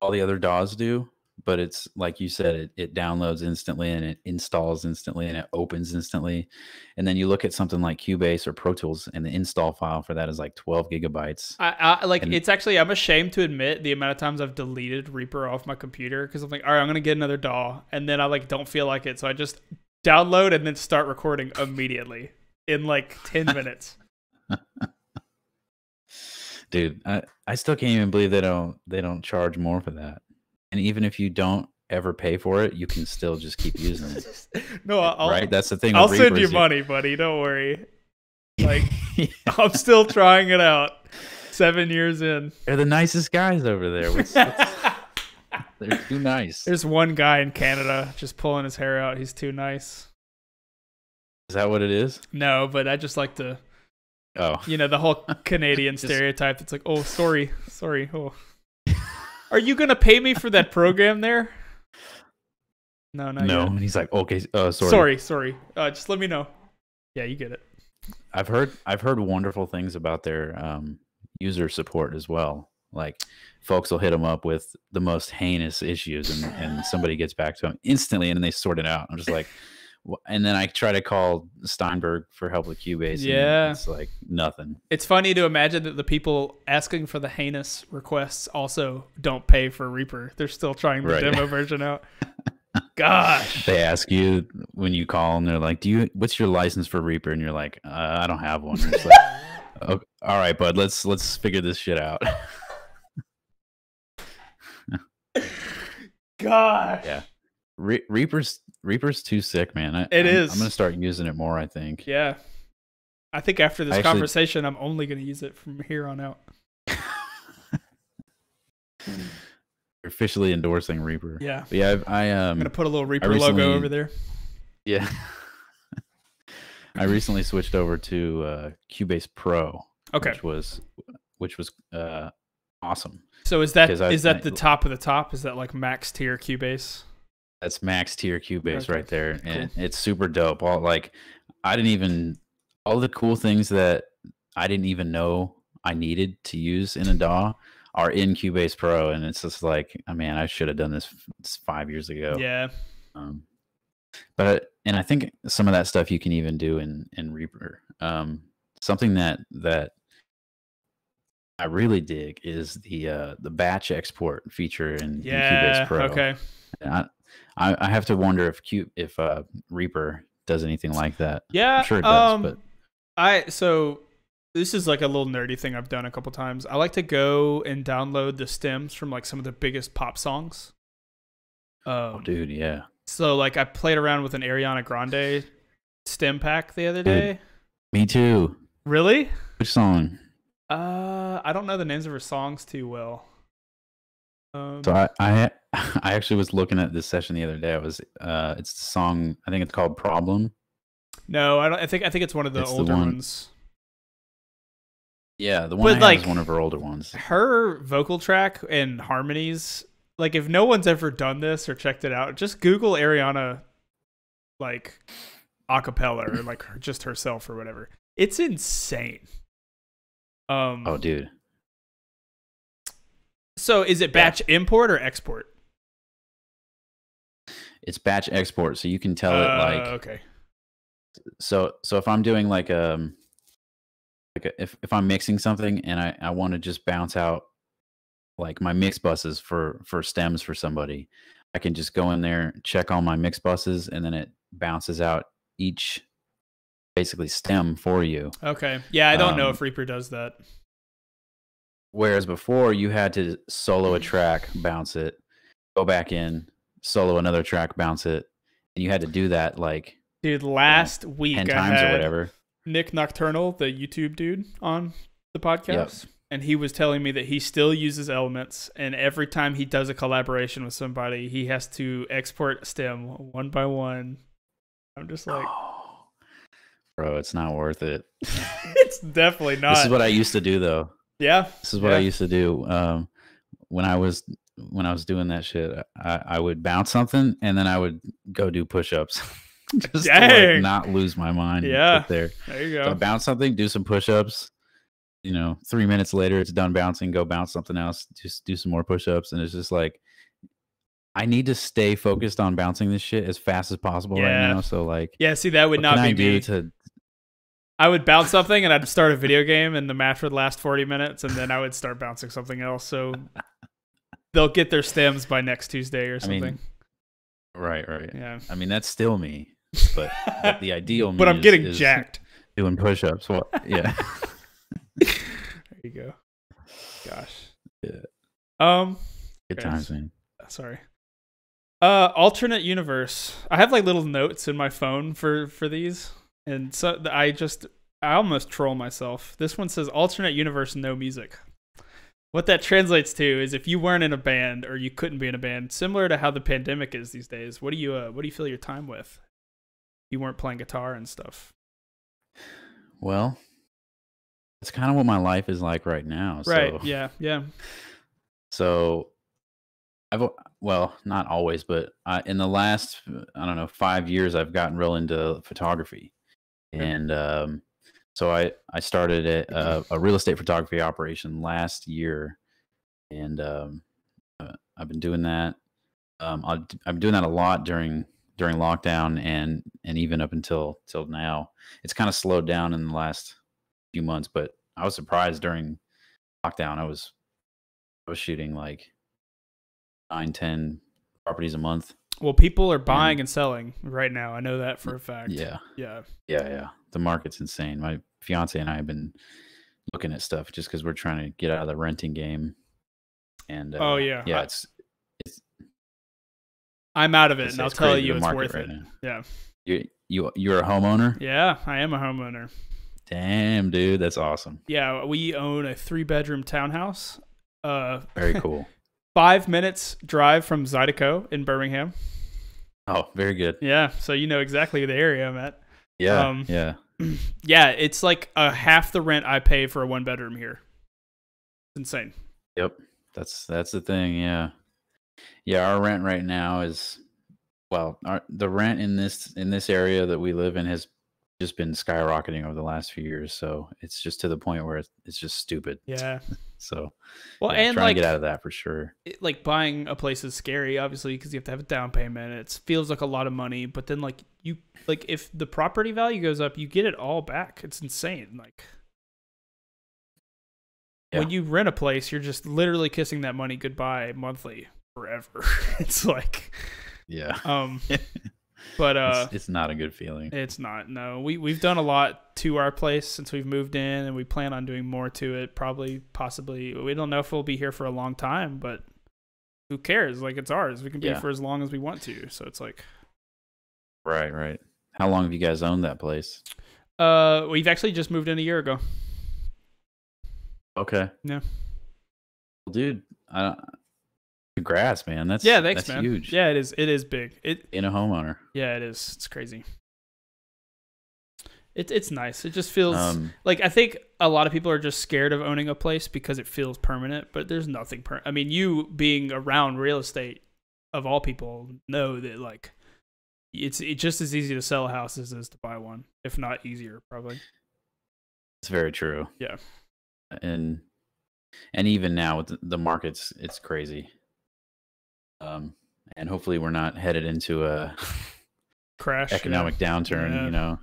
all the other DAWs do, but it's like you said, it, it downloads instantly and it installs instantly and it opens instantly. And then you look at something like Cubase or Pro Tools, and the install file for that is like 12 gigabytes. I, I like And- it's actually I'm ashamed to admit the amount of times I've deleted Reaper off my computer because I'm like, all right, I'm gonna get another DAW, and then I like don't feel like it, so I just download and then start recording immediately in like ten minutes. Dude, I, I still can't even believe they don't they don't charge more for that. And even if you don't ever pay for it, you can still just keep using it. no, I'll right? That's the thing. I'll send Reaper you money, buddy. Don't worry. Like I'm still trying it out. Seven years in. They're the nicest guys over there. What's- what's- they're too nice. There's one guy in Canada just pulling his hair out. He's too nice. Is that what it is? No, but I just like to, Oh, you know, the whole Canadian Just- stereotype. It's like, oh, sorry, sorry. Oh, are you gonna pay me for that program there? No, not no. yet. And he's like, okay, oh, sorry. Sorry, sorry. Uh, just let me know. Yeah, you get it. I've heard I've heard wonderful things about their um, user support as well. Like folks will hit them up with the most heinous issues, and, and somebody gets back to them instantly, and then they sort it out. I'm just like, and then I try to call Steinberg for help with Cubase. and Yeah. it's like nothing. It's funny to imagine that the people asking for the heinous requests also don't pay for Reaper. They're still trying the Right. demo version out. Gosh. They ask you when you call, and they're like, "Do you? What's your license for Reaper?" And you're like, uh, "I don't have one." Like, "Okay, all right, bud. Let's let's figure this shit out. Gosh. Yeah. Re- Reaper's Reaper's too sick, man. I, It I'm, is. I'm gonna start using it more. I think. Yeah. I think after this actually- conversation, I'm only going to use it from here on out. Officially endorsing Reaper. Yeah. But yeah, I've, I I'm um going to put a little Reaper recently- logo over there. yeah. I recently switched over to uh, Cubase Pro, Okay. which was which was uh, awesome. So is that is I- that the top of the top? Is that like max tier Cubase? That's max tier Cubase Okay. right there, and it's super dope. All like, I didn't even all the cool things that I didn't even know I needed to use in a DAW are in Cubase Pro, and it's just like, I mean, I should have done this five years ago. Yeah. Um, but and I think some of that stuff you can even do in in Reaper. Um, something that that I really dig is the uh, the batch export feature in, in Yeah. Cubase Pro. Okay. I, I I have to wonder if Q if uh, Reaper does anything like that. Yeah. sure it does, um, but- I so this is like a little nerdy thing I've done a couple times. I like to go and download the stems from like some of the biggest pop songs. Um, Oh, dude, yeah. So like I played around with an Ariana Grande stem pack the other Dude. day. Me too. Really? Which song? Uh, I don't know the names of her songs too well. Um, So I I I actually was looking at this session the other day. I was uh, it's the song. I think it's called Problem. no, I don't. I think I think it's one of the It's the older one- ones. Yeah, the one But, like- one of her older ones. Her vocal track and harmonies. Like if no one's ever done this or checked it out, just Google Ariana, like acapella or like her- just herself or whatever. It's insane. Um. Oh, dude. So is it batch import or export? It's batch export, so you can tell it Uh, like okay. so so if i'm doing like um like a, if, if i'm mixing something and i i want to just bounce out like my mix buses for for stems for somebody i can just go in there check all my mix buses and then it bounces out each basically stem for you Okay. Yeah, I don't know Um, if Reaper does that. Whereas before you had to solo a mm-hmm. track bounce it go back in solo another track bounce it and you had to do that like Dude, last week 10 I times or whatever Nik Nocturnal, the YouTube dude, on the podcast. And he was telling me that he still uses elements, and every time he does a collaboration with somebody, he has to export stem one by one. I'm just like, oh. bro it's not worth it it's definitely not. this is what i used to do though yeah, This is what I used to do um, when I was when I was doing that shit. I, I would bounce something and then I would go do push-ups, just to like not lose my mind. Yeah. there. there you So go. bounce something, do some push-ups. You know, three minutes later, it's done bouncing. Go bounce something else. Just do some more push-ups, and it's just like I need to stay focused on bouncing this shit as fast as possible Yeah. right now. So like, Yeah, see, that would not be do me. to? I would bounce something and I'd start a video game and the match would last 40 minutes and then I would start bouncing something else. So they'll get their stems by next Tuesday or I something. mean, Right, right. yeah. I mean, that's still me, but, but the ideal. but I'm is- getting is jacked. doing push-ups. Well, yeah. There you go. Gosh. Yeah. Um, Good times, man. sorry. Uh, alternate universe. I have like little notes in my phone for for these, and so I just I almost troll myself. This one says alternate universe, no music. What that translates to is if you weren't in a band or you couldn't be in a band, similar to how the pandemic is these days. What do you uh, what do you fill your time with? You weren't playing guitar and stuff, Well, it's kind of what my life is like right now. right? So, Yeah, yeah. So, I've well, not always, but uh, in the last I don't know five years, I've gotten real into photography. And um, so I I started a, a, a real estate photography operation last year, and um, uh, I've been doing that. Um, d- I'm doing that a lot during during lockdown and and even up until till now. It's kind of slowed down in the last few months, but I was surprised during lockdown. I was I was shooting like nine, ten properties a month. Well, people are buying and selling right now. I know that for a fact. Yeah, yeah. yeah, yeah. The market's insane. My fiance and I have been looking at stuff just because we're trying to get out of the renting game. And uh, Oh, yeah. yeah, I- it's I'm out of it, it's, and I'll tell you it's worth right it. now. Yeah. You you you're a homeowner. Yeah, I am a homeowner. Damn, dude, that's awesome. Yeah, we own a three bedroom townhouse. Uh, Very cool. five minutes drive from Zydeco in Birmingham. oh, very good. Yeah, so you know exactly the area I'm at. Yeah, Um, yeah. Yeah, it's like a half the rent I pay for a one bedroom here. Insane. Yep. That's that's the thing, yeah. Yeah, our rent right now is well, our the rent in this in this area that we live in has just been skyrocketing over the last few years, so it's just to the point where it's, it's just stupid. Yeah. So, Well, yeah, and trying like to get out of that for sure. it, like buying a place is scary, obviously, because you have to have a down payment. It feels like a lot of money, but then like you like if the property value goes up, you get it all back. It's insane. Like when you rent a place, you're just literally kissing that money goodbye monthly forever. it's like, Yeah. um, but uh, it's, it's not a good feeling. it's not. No, we we've done a lot to our place since we've moved in, and we plan on doing more to it. Probably, possibly. We don't know if we'll be here for a long time, but who cares? Like it's ours. We can be Yeah. for as long as we want to. So it's like, Right, right. How long have you guys owned that place? uh, we've actually just moved in a year ago. Okay. Yeah. Well, dude, I don't, congrats, man. That's yeah, thanks, that's man. huge. Yeah, it is. It is big. It In a homeowner. yeah, it is. It's crazy. It, it's nice. It just feels Um, like I think a lot of people are just scared of owning a place because it feels permanent, but there's nothing per I mean, you being around real estate of all people know that like it's it's just as easy to sell a house as it is to buy one, if not easier, probably. It's very true. Yeah. And and even now with the- the markets, it's crazy. Um, and hopefully we're not headed into a Crash. economic downturn. Yeah. You know.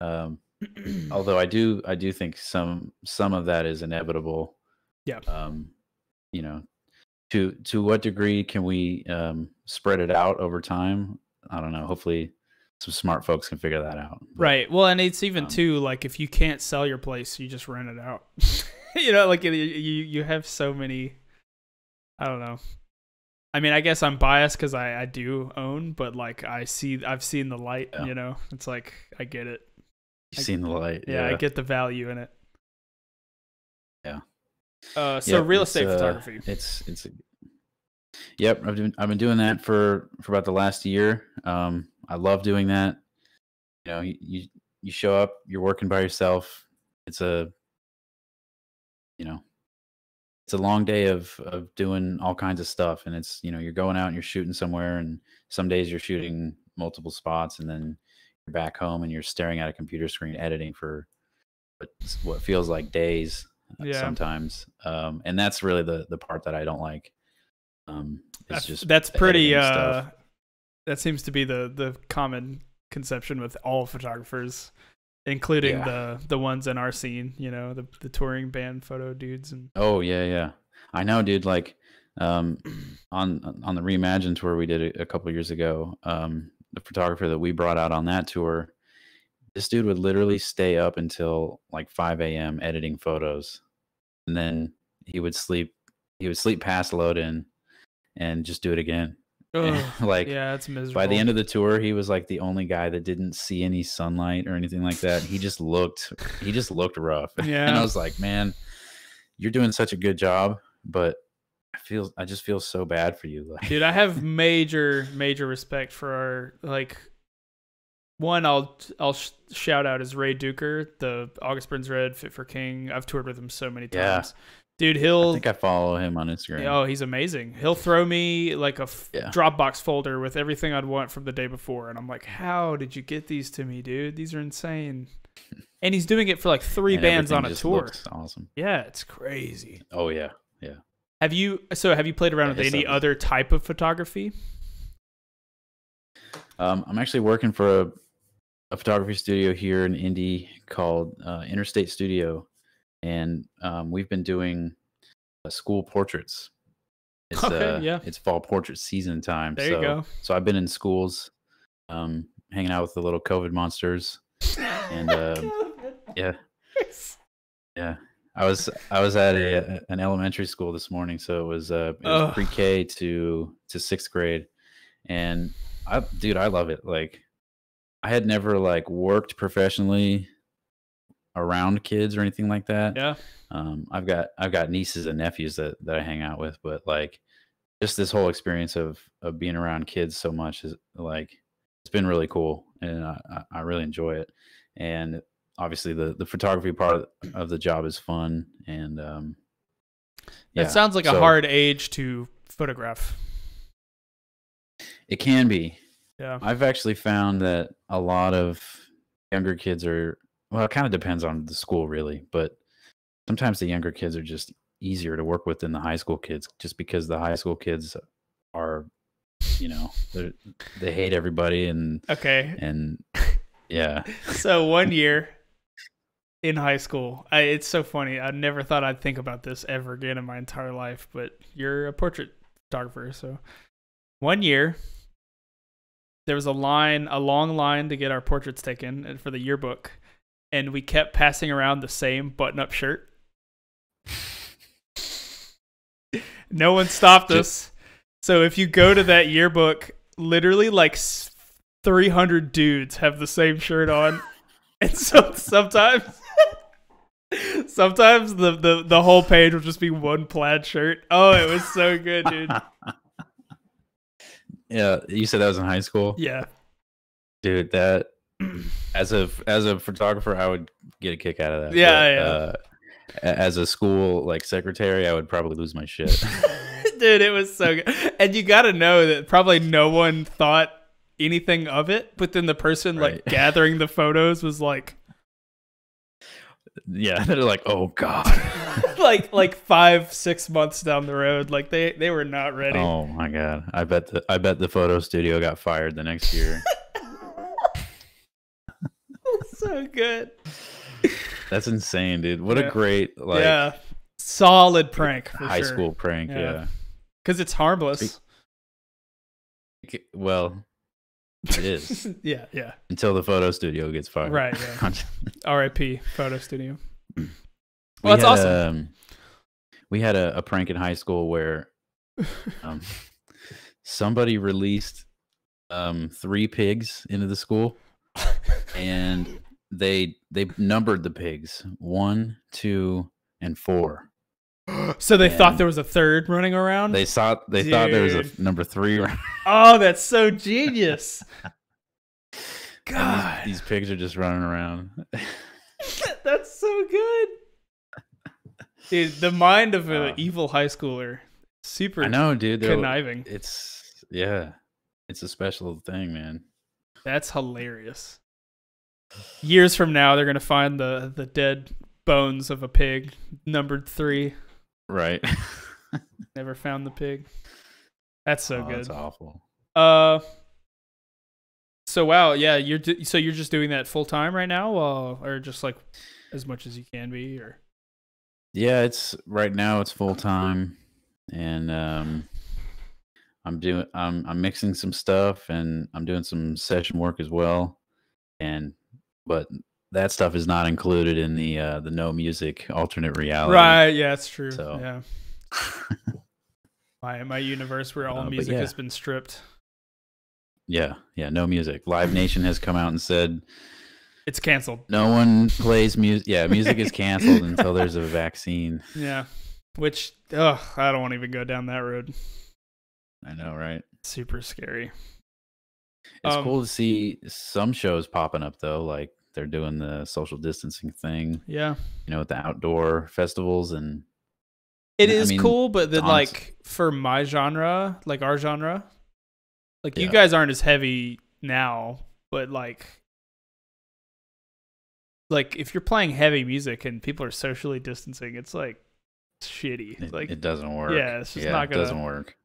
Um, although I do I do think some some of that is inevitable. Yeah. Um, you know, to to what degree can we um spread it out over time? I don't know. Hopefully, some smart folks can figure that out. But, Right. Well, and it's even Um, too like if you can't sell your place, you just rent it out. you know, like you you have so many. I don't know. I mean, I guess I'm biased because I I do own, but like I see I've seen the light. Yeah. You know, it's like I get it. You've seen the light. Yeah, I get the value in it. Yeah. Uh, so Yep, real it's, estate uh, photography. It's it's. Yep, I've been I've been doing that for for about the last year. Um, I love doing that. You know, you you, you show up, you're working by yourself. It's a, you know, it's a long day of of doing all kinds of stuff, and it's you know you're going out and you're shooting somewhere, and some days you're shooting multiple spots, and then you're back home and you're staring at a computer screen editing for what what feels like days uh, Yeah. sometimes um and that's really the the part that i don't like Um, it's That's, just that's pretty. Uh, stuff. that seems to be the the common conception with all photographers, including Yeah. the the ones in our scene. You know, the the touring band photo dudes and Oh yeah, yeah. I know, dude. Like, um, on on the Reimagine tour we did a, a couple years ago, um, the photographer that we brought out on that tour, this dude would literally stay up until like 5 a.m. editing photos, and then he would sleep. He would sleep past load in, and just do it again. Ugh, like yeah, it's miserable. by the end of the tour, he was like the only guy that didn't see any sunlight or anything like that. He just looked. He just looked rough. Yeah. and I was like, man, you're doing such a good job, but I feel I just feel so bad for you. Like, dude i have major major respect for our like one i'll i'll sh- shout out is ray duker the august burns red fit for king i've toured with him so many Yeah. times dude he'll I think I follow him on Instagram. oh he's amazing he'll throw me like a f- Yeah. dropbox folder with everything i'd want from the day before and i'm like how did you get these to me dude these are insane and he's doing it for like three And bands on a tour looks awesome. yeah it's crazy Oh yeah, yeah. have you so have you played around Yeah, with any is- other type of photography um, I'm actually working for a, a photography studio here in Indy called uh, Interstate Studio, and um, we've been doing uh, school portraits. It's, Okay, uh, yeah. it's fall portrait season time. there so, you go So I've been in schools, um, hanging out with the little COVID monsters. And, um, Yeah, yeah. I was I was at a an elementary school this morning, so it was uh it was pre-K to to sixth grade, and I dude I love it. Like I had never like worked professionally around kids or anything like that. yeah Um, I've got I've got nieces and nephews that that I hang out with, but like just this whole experience of of being around kids so much is like it's been really cool, and I, I really enjoy it. And obviously, the the photography part of the job is fun, and um, That sounds like a hard age to photograph. It can be. Yeah. I've actually found that a lot of younger kids are well, it kind of depends on the school really, but sometimes the younger kids are just easier to work with than the high school kids just because the high school kids are you know, they they hate everybody and Okay. and yeah. So one year in high school, I, it's so funny. I never thought I'd think about this ever again in my entire life, but you're a portrait photographer, so one year there was a line, a long line to get our portraits taken uh, for the yearbook, and we kept passing around the same button-up shirt. no one stopped us. So if you go to that yearbook, literally like 300 dudes have the same shirt on. And so sometimes sometimes the, the the whole page will just be one plaid shirt. Oh, it was so good, dude. yeah, you said that was in high school? Yeah. Dude, that as a as a photographer, I would get a kick out of that. Yeah, yeah. Uh, as a school like secretary, I would probably lose my shit. Dude, it was so good. And you got to know that probably no one thought anything of it, but then the person like gathering the photos was like yeah, they're like, oh god. like like 5 6 months down the road like they they were not ready. Oh my god! I bet the I bet the photo studio got fired the next year. So good. That's insane, dude. What Yeah. a great like yeah. Solid prank for high sure. school prank. Yeah. Yeah. Cuz it's harmless. Well, it is yeah, yeah. until the photo studio gets fired. Right, yeah. RIP photo studio. We Well, that's had, awesome. Um, we had a, a prank in high school where um, somebody released um, three pigs into the school, and they they numbered the pigs one, two, and four. so they thought there was a third running around? They thought they thought there was a number three. oh, that's so genius. God. these, these pigs are just running around. That's so good. Dude, the mind of an Uh, evil high schooler. Super I know, dude. conniving. It's yeah, it's a special thing, man. That's hilarious. Years from now, they're gonna find the the dead bones of a pig, numbered three. Right. Never found the pig. That's so oh, good. That's awful. Uh, so wow, yeah, you're so you're just doing that full time right now, uh, or just like as much as you can be, or Yeah, it's right now it's full time, and um, I'm doing I'm I'm mixing some stuff, and I'm doing some session work as well, and but that stuff is not included in the uh, the no music alternate reality. right? Yeah, that's true. So- Yeah, my my universe where all Uh, music yeah. has been stripped. yeah, yeah, no music. Live Nation has come out and said It's canceled. no one plays music. Yeah, music is canceled until there's a vaccine. Yeah, which ugh, I don't want to even go down that road. I know, right? Super scary. It's Um, cool to see some shows popping up though, like they're doing the social distancing thing, Yeah, you know, with the outdoor festivals and it is I mean, cool, but then honest- like for my genre, like our genre, like you guys aren't as heavy now, but like like if you're playing heavy music and people are socially distancing, it's like shitty. it, like it doesn't work. yeah, it's just yeah, not it gonna- doesn't work.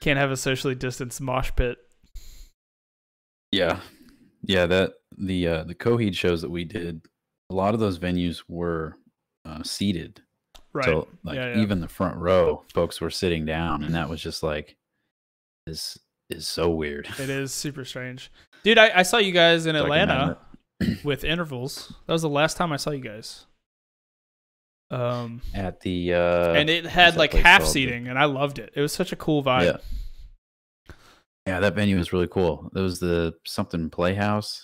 can't have a socially distanced mosh pit. Yeah. Yeah, that the uh the Coheed shows that we did, a lot of those venues were uh, seated. Right. So like Yeah, yeah. even the front row, folks were sitting down and that was just like this is so weird. it is super strange. Dude, I, I saw you guys in Atlanta with intervals. That was the last time I saw you guys. Um at the uh and it had like half seating and I loved it. It was such a cool vibe. Yeah. Yeah, that venue was really cool. It was the something Playhouse.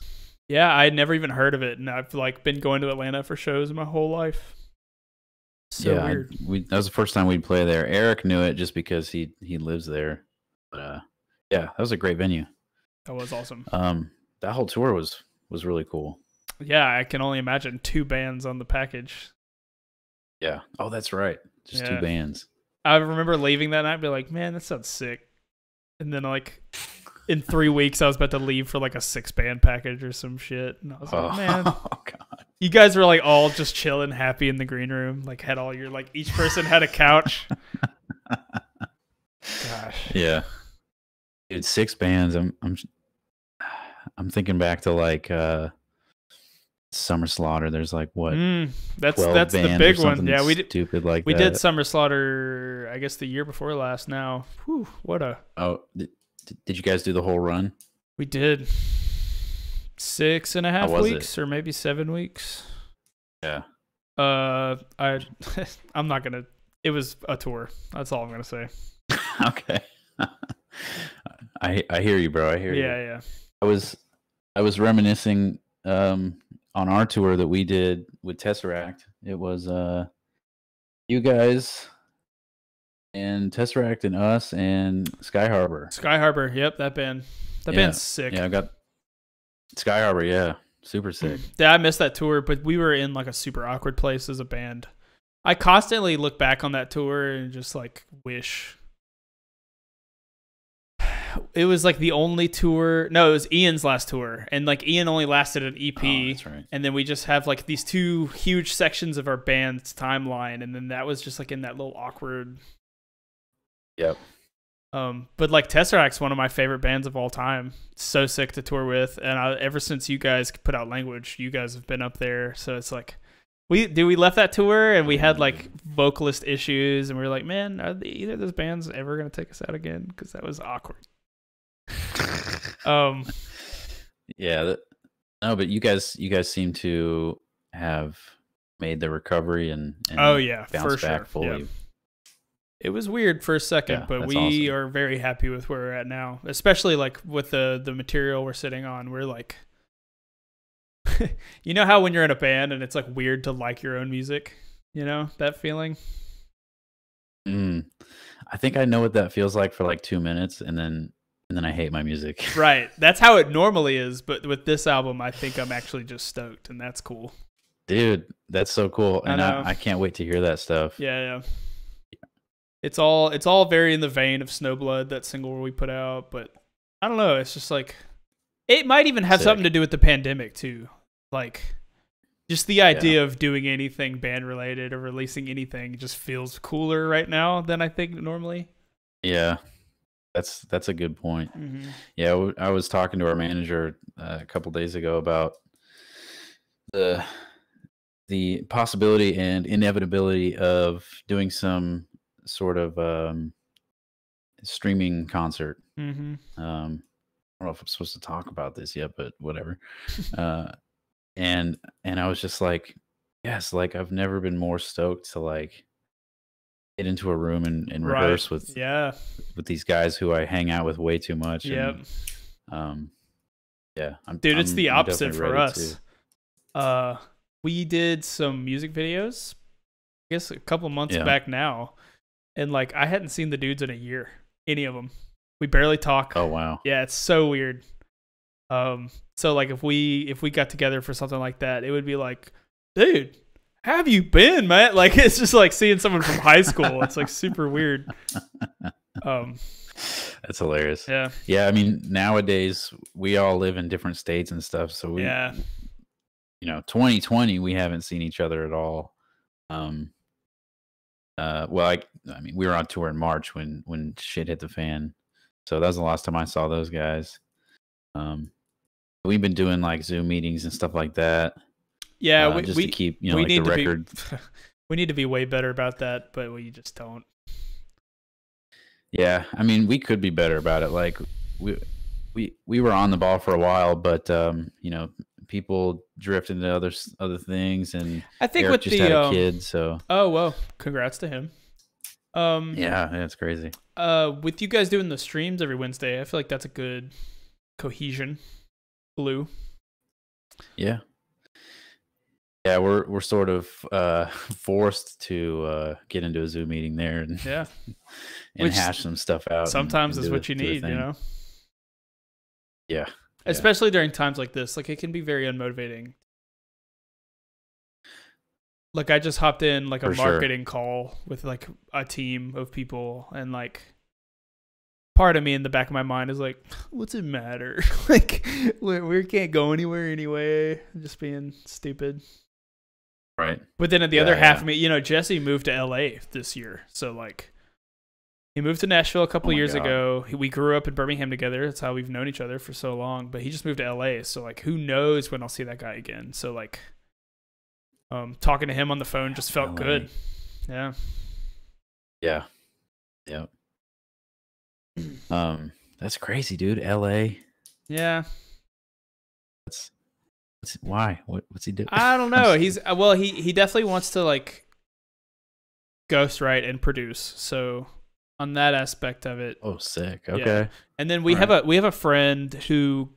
Yeah, I had never even heard of it, and I've like been going to Atlanta for shows my whole life. So yeah, I- we that was the first time we'd play there. Eric knew it just because he he lives there. But uh yeah, that was a great venue. That was awesome. Um that whole tour was was really cool. Yeah, I can only imagine two bands on the package. Yeah. Oh, that's right. Just Yeah. two bands. I remember leaving that night, and be like, "Man, that sounds sick." And then like in three weeks, I was about to leave for like a six band package or some shit, and I was like, oh, "Man, oh god. you guys were like all just chilling, happy in the green room. Like had all your like each person had a couch." Gosh. Yeah. Dude, six bands. I'm I'm I'm thinking back to like uh Summer Slaughter. There's like what Mm, that's that's the big one. Yeah, we did stupid like we that. did Summer Slaughter. I guess the year before last. Now, Whew, what a Oh, did, did you guys do the whole run? we did six and a half was it? weeks or maybe seven weeks. Yeah. Uh, I I'm not gonna. It was a tour. That's all I'm gonna say. okay. I I hear you, bro. I hear you. Yeah, yeah. I was I was reminiscing um on our tour that we did with Tesseract. It was uh you guys and Tesseract and us and Skyharbor. Sky Harbor. Yep, that band. That Yeah, band's sick. Yeah, I got Skyharbor, yeah. Super sick. Yeah, I missed that tour, but we were in like a super awkward place as a band. I constantly look back on that tour and just like wish it was like the only tour. No, it was Ian's last tour, and like Ian only lasted an EP. Oh, right. And then we just have like these two huge sections of our band's timeline, and then that was just like in that little awkward. Yep. Um, but like Tesseract's one of my favorite bands of all time. So sick to tour with, and I, ever since you guys put out Language, you guys have been up there. So it's like we do we left that tour and we had like vocalist issues, and we were like, man, are the, either of those bands ever gonna take us out again? Because that was awkward. Um, Yeah, that, no, but you guys you guys seem to have made the recovery and, and oh yeah, bounced for back sure. fully. Yeah. It was weird for a second, Yeah, but we awesome. are very happy with where we're at now. Especially like with the the material we're sitting on. We're like you know how when you're in a band and it's like weird to like your own music? You know, that feeling? Mm. I think I know what that feels like for like two minutes, and then and then I hate my music. Right. That's how it normally is, but with this album I think I'm actually just stoked and that's cool. Dude, that's so cool, and know. I, I can't wait to hear that stuff. Yeah, yeah. It's all it's all very in the vein of Snowblood, that single we put out, but I don't know, it's just like it might even have Sick. something to do with the pandemic too. Like just the idea of doing anything band related or releasing anything just feels cooler right now than I think normally. Yeah, That's that's a good point. hmm Yeah, I was talking to our manager uh, a couple days ago about the the possibility and inevitability of doing some sort of um, streaming concert. hmm Um, I don't know if I'm supposed to talk about this yet, but whatever. uh, and and I was just like, yes, like I've never been more stoked to like get into a room and, and Right. rehearse with Yeah. with these guys who I hang out with way too much. Yep. and, um, yeah, I'm, Dude, it's I'm- the I'm opposite for us. to- Uh, we did some music videos. I guess a couple months Yeah. back now, and like I hadn't seen the dudes in a year. Any of them. We barely talk. Oh wow, Yeah, it's so weird. Um, so like if we if we got together for something like that, it would be like, dude, have you been, man? Like it's just like seeing someone from high school. It's like super weird. Um, that's hilarious. yeah, Yeah, I mean nowadays we all live in different states and stuff, so we, yeah, you know, 2020 we haven't seen each other at all. Um, uh, well, I, I mean, we were on tour in March when when shit hit the fan, so that was the last time I saw those guys. Um, we've been doing like Zoom meetings and stuff like that. Yeah. uh, we just we, to keep you know we like need the to record. be we need to be way better about that, but we just don't. Yeah, I mean, we could be better about it. Like we we we were on the ball for a while, but um, you know, people drift into other other things, and I think Eric with just the had a um, kid, so oh well, congrats to him. Um, yeah, that's crazy. uh, with you guys doing the streams every Wednesday, I feel like that's a good cohesion. Glue. Yeah, yeah, we're we're sort of uh forced to uh get into a Zoom meeting there and, Yeah. and Which hash some stuff out. Sometimes and is do what you need, you know. Yeah, Yeah. Especially during times like this, like it can be very unmotivating. Like I just hopped in like a For sure. marketing call with like a team of people and like part of me in the back of my mind is like what's it matter? like we, we can't go anywhere anyway. I'm just being stupid. Right. But then at the other Yeah, half yeah. of me, you know, Jesse moved to LA this year. So like he moved to Nashville a couple Oh years God. ago. We grew up in Birmingham together. That's how we've known each other for so long. But he just moved to LA. So like who knows when I'll see that guy again. So like um talking to him on the phone just felt LA. good. Yeah. Yeah, yeah. Um, that's crazy, dude. L.A. Yeah. That's, that's why. What, what's he doing? I don't know. He's uh, well, he he definitely wants to like ghostwrite and produce. So on that aspect of it, Oh, sick. Yeah. Okay. And then we All have a we have a friend who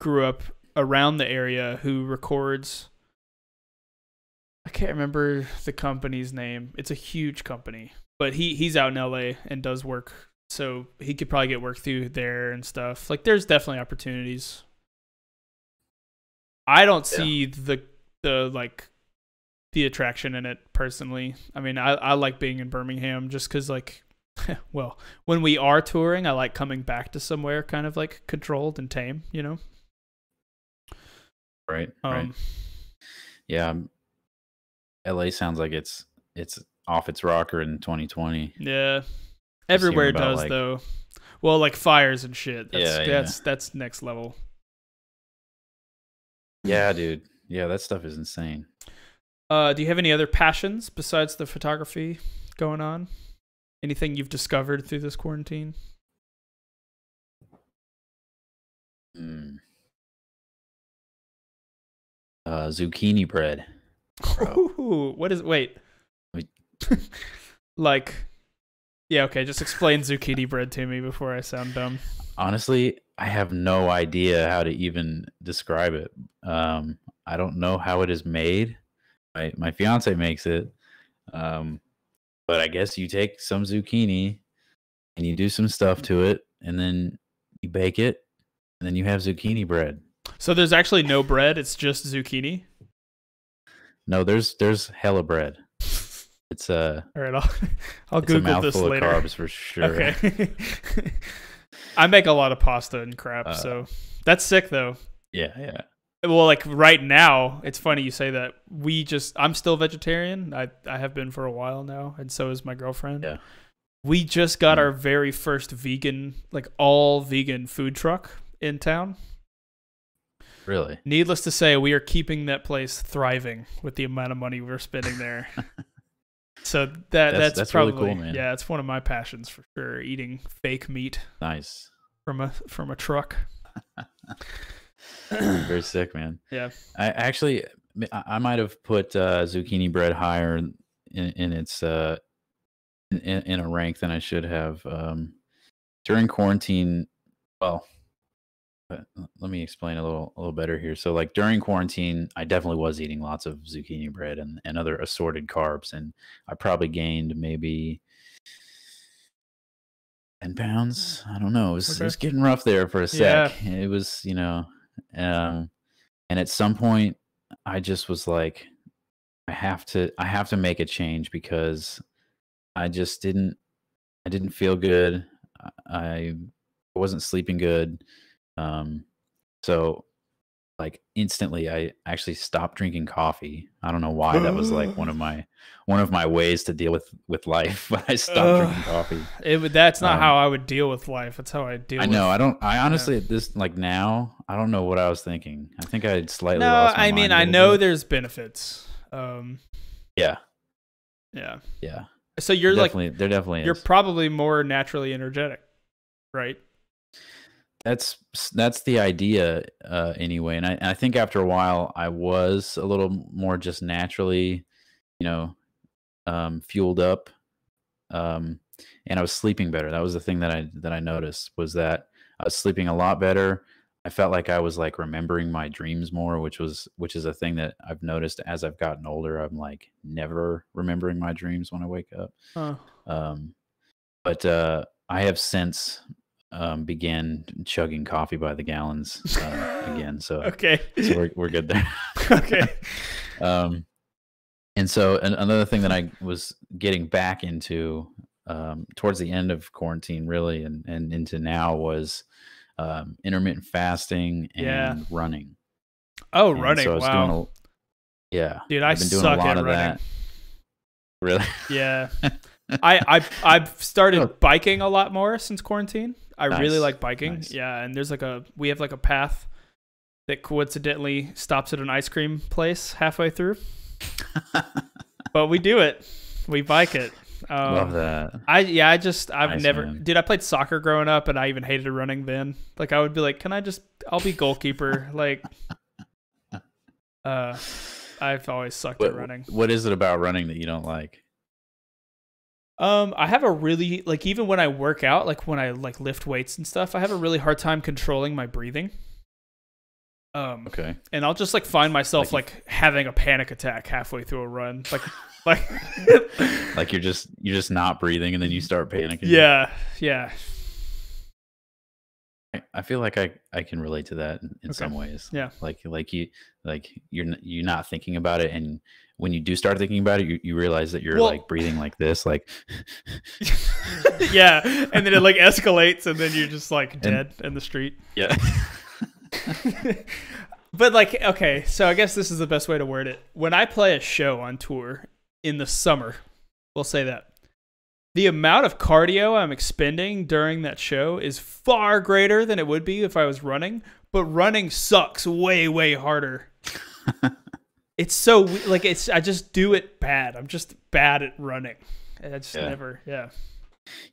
grew up around the area who records I can't remember the company's name. It's a huge company. But he he's out in LA and does work. So he could probably get work through there and stuff. Like there's definitely opportunities. I don't Yeah. see the the like the attraction in it personally. I mean, I I like being in Birmingham just cuz like well, when we are touring, I like coming back to somewhere kind of like controlled and tame, you know. Right. Um right. Yeah. um, L.A. sounds like it's it's off its rocker in 2020. yeah. Everywhere does like- though. Well, like fires and shit. That's Yeah, yeah. that's that's next level. Yeah, dude. Yeah, that stuff is insane. Uh do you have any other passions besides the photography going on? Anything you've discovered through this quarantine? Mm. Uh, zucchini bread. Ooh, what is wait. Wait. like Yeah, okay, just explain zucchini bread to me before I sound dumb. Honestly, I have no idea how to even describe it. Um, I don't know how it is made. My my fiance makes it. Um, but I guess you take some zucchini and you do some stuff to it, and then you bake it, and then you have zucchini bread. So there's actually no bread, it's just zucchini. No, there's there's hella bread. It's a All right, I'll I'll it's a Google this mouthful of later. carbs for sure. Okay. I make a lot of pasta and crap, Uh, so that's sick though. Yeah, yeah. Well, like right now, it's funny you say that. We just I'm still vegetarian. I I have been for a while now, and so is my girlfriend. Yeah. We just got Mm. our very first vegan, like all vegan food truck in town. Really? Needless to say, we are keeping that place thriving with the amount of money we're spending there. so that that's, that's really probably cool, man. yeah, it's one of my passions for sure. Eating fake meat Nice. from a from a truck. Very sick, man. Yeah. I actually, I might have put uh, zucchini bread higher in, in its uh, in, in a rank than I should have. Um, during quarantine, well, let me explain a little a little better here. So, like during quarantine, I definitely was eating lots of zucchini bread and, and other assorted carbs, and I probably gained maybe. 10 pounds. I don't know. It was, it was getting rough there for a Yeah. sec. It was, you know, um, and at some point i just was like i have to i have to make a change because i just didn't i didn't feel good i I wasn't sleeping good um so like instantly i actually stopped drinking coffee i don't know why that was like one of my one of my ways to deal with with life but i stopped Ugh. drinking coffee It would that's not Um, how I would deal with life. That's how I deal I with know. I don't. I honestly, at this like now, I don't know what I was thinking. I think I had slightly. No, lost my I mean I know bit. there's benefits. Um Yeah, yeah. yeah. So you're like definitely, there definitely you're probably more naturally energetic, right? That's that's the idea, uh, anyway. And I, I think after a while, I was a little more just naturally, you know, um, fueled up, um, and I was sleeping better. That was the thing that I that I noticed was that I was sleeping a lot better. I felt like I was like remembering my dreams more, which was which is a thing that I've noticed as I've gotten older. I'm like never remembering my dreams when I wake up. Huh. Um, but uh, I have since um, began chugging coffee by the gallons uh, again, so, Okay. so we're we're good there. okay. um, and so an- another thing that I was getting back into um, towards the end of quarantine, really, and and into now was um, intermittent fasting and Yeah. running. Oh, And running. so I was wow. doing a, yeah, Dude, I I've been doing suck a lot at of running. that. Really? Yeah. I, I I've started Oh. biking a lot more since quarantine. I really like biking. Nice. Yeah, and there's like a we have like a path that coincidentally stops at an ice cream place halfway through. but we do it. We bike it. Um, Love that. I yeah, I just I've Nice, never man. dude, I played soccer growing up and I even hated running then. Like I would be like, "Can I just I'll be goalkeeper." like uh I've always sucked What, at running. what is it about running that you don't like? Um, I have a really like even when I work out, like when I like lift weights and stuff, I have a really hard time controlling my breathing. Um, Okay. and I'll just like find myself Like like, having a panic attack halfway through a run, like, like, Like you're just you're just not breathing and then you start panicking. yeah, yeah, I- I feel like I, I can relate to that in, in Okay. some ways. Yeah. Like like you like you're you're not thinking about it and when you do start thinking about it you, you realize that you're Well- like breathing like this like yeah, and then it like escalates, and then you're just like dead in the street. yeah. but like, okay, so I guess this is the best way to word it. When I play a show on tour in the summer, we'll say that the amount of cardio I'm expending during that show is far greater than it would be if I was running. But running sucks way, way harder. it's so like it's. I just do it bad. I'm just bad at running. I just Yeah. never. Yeah.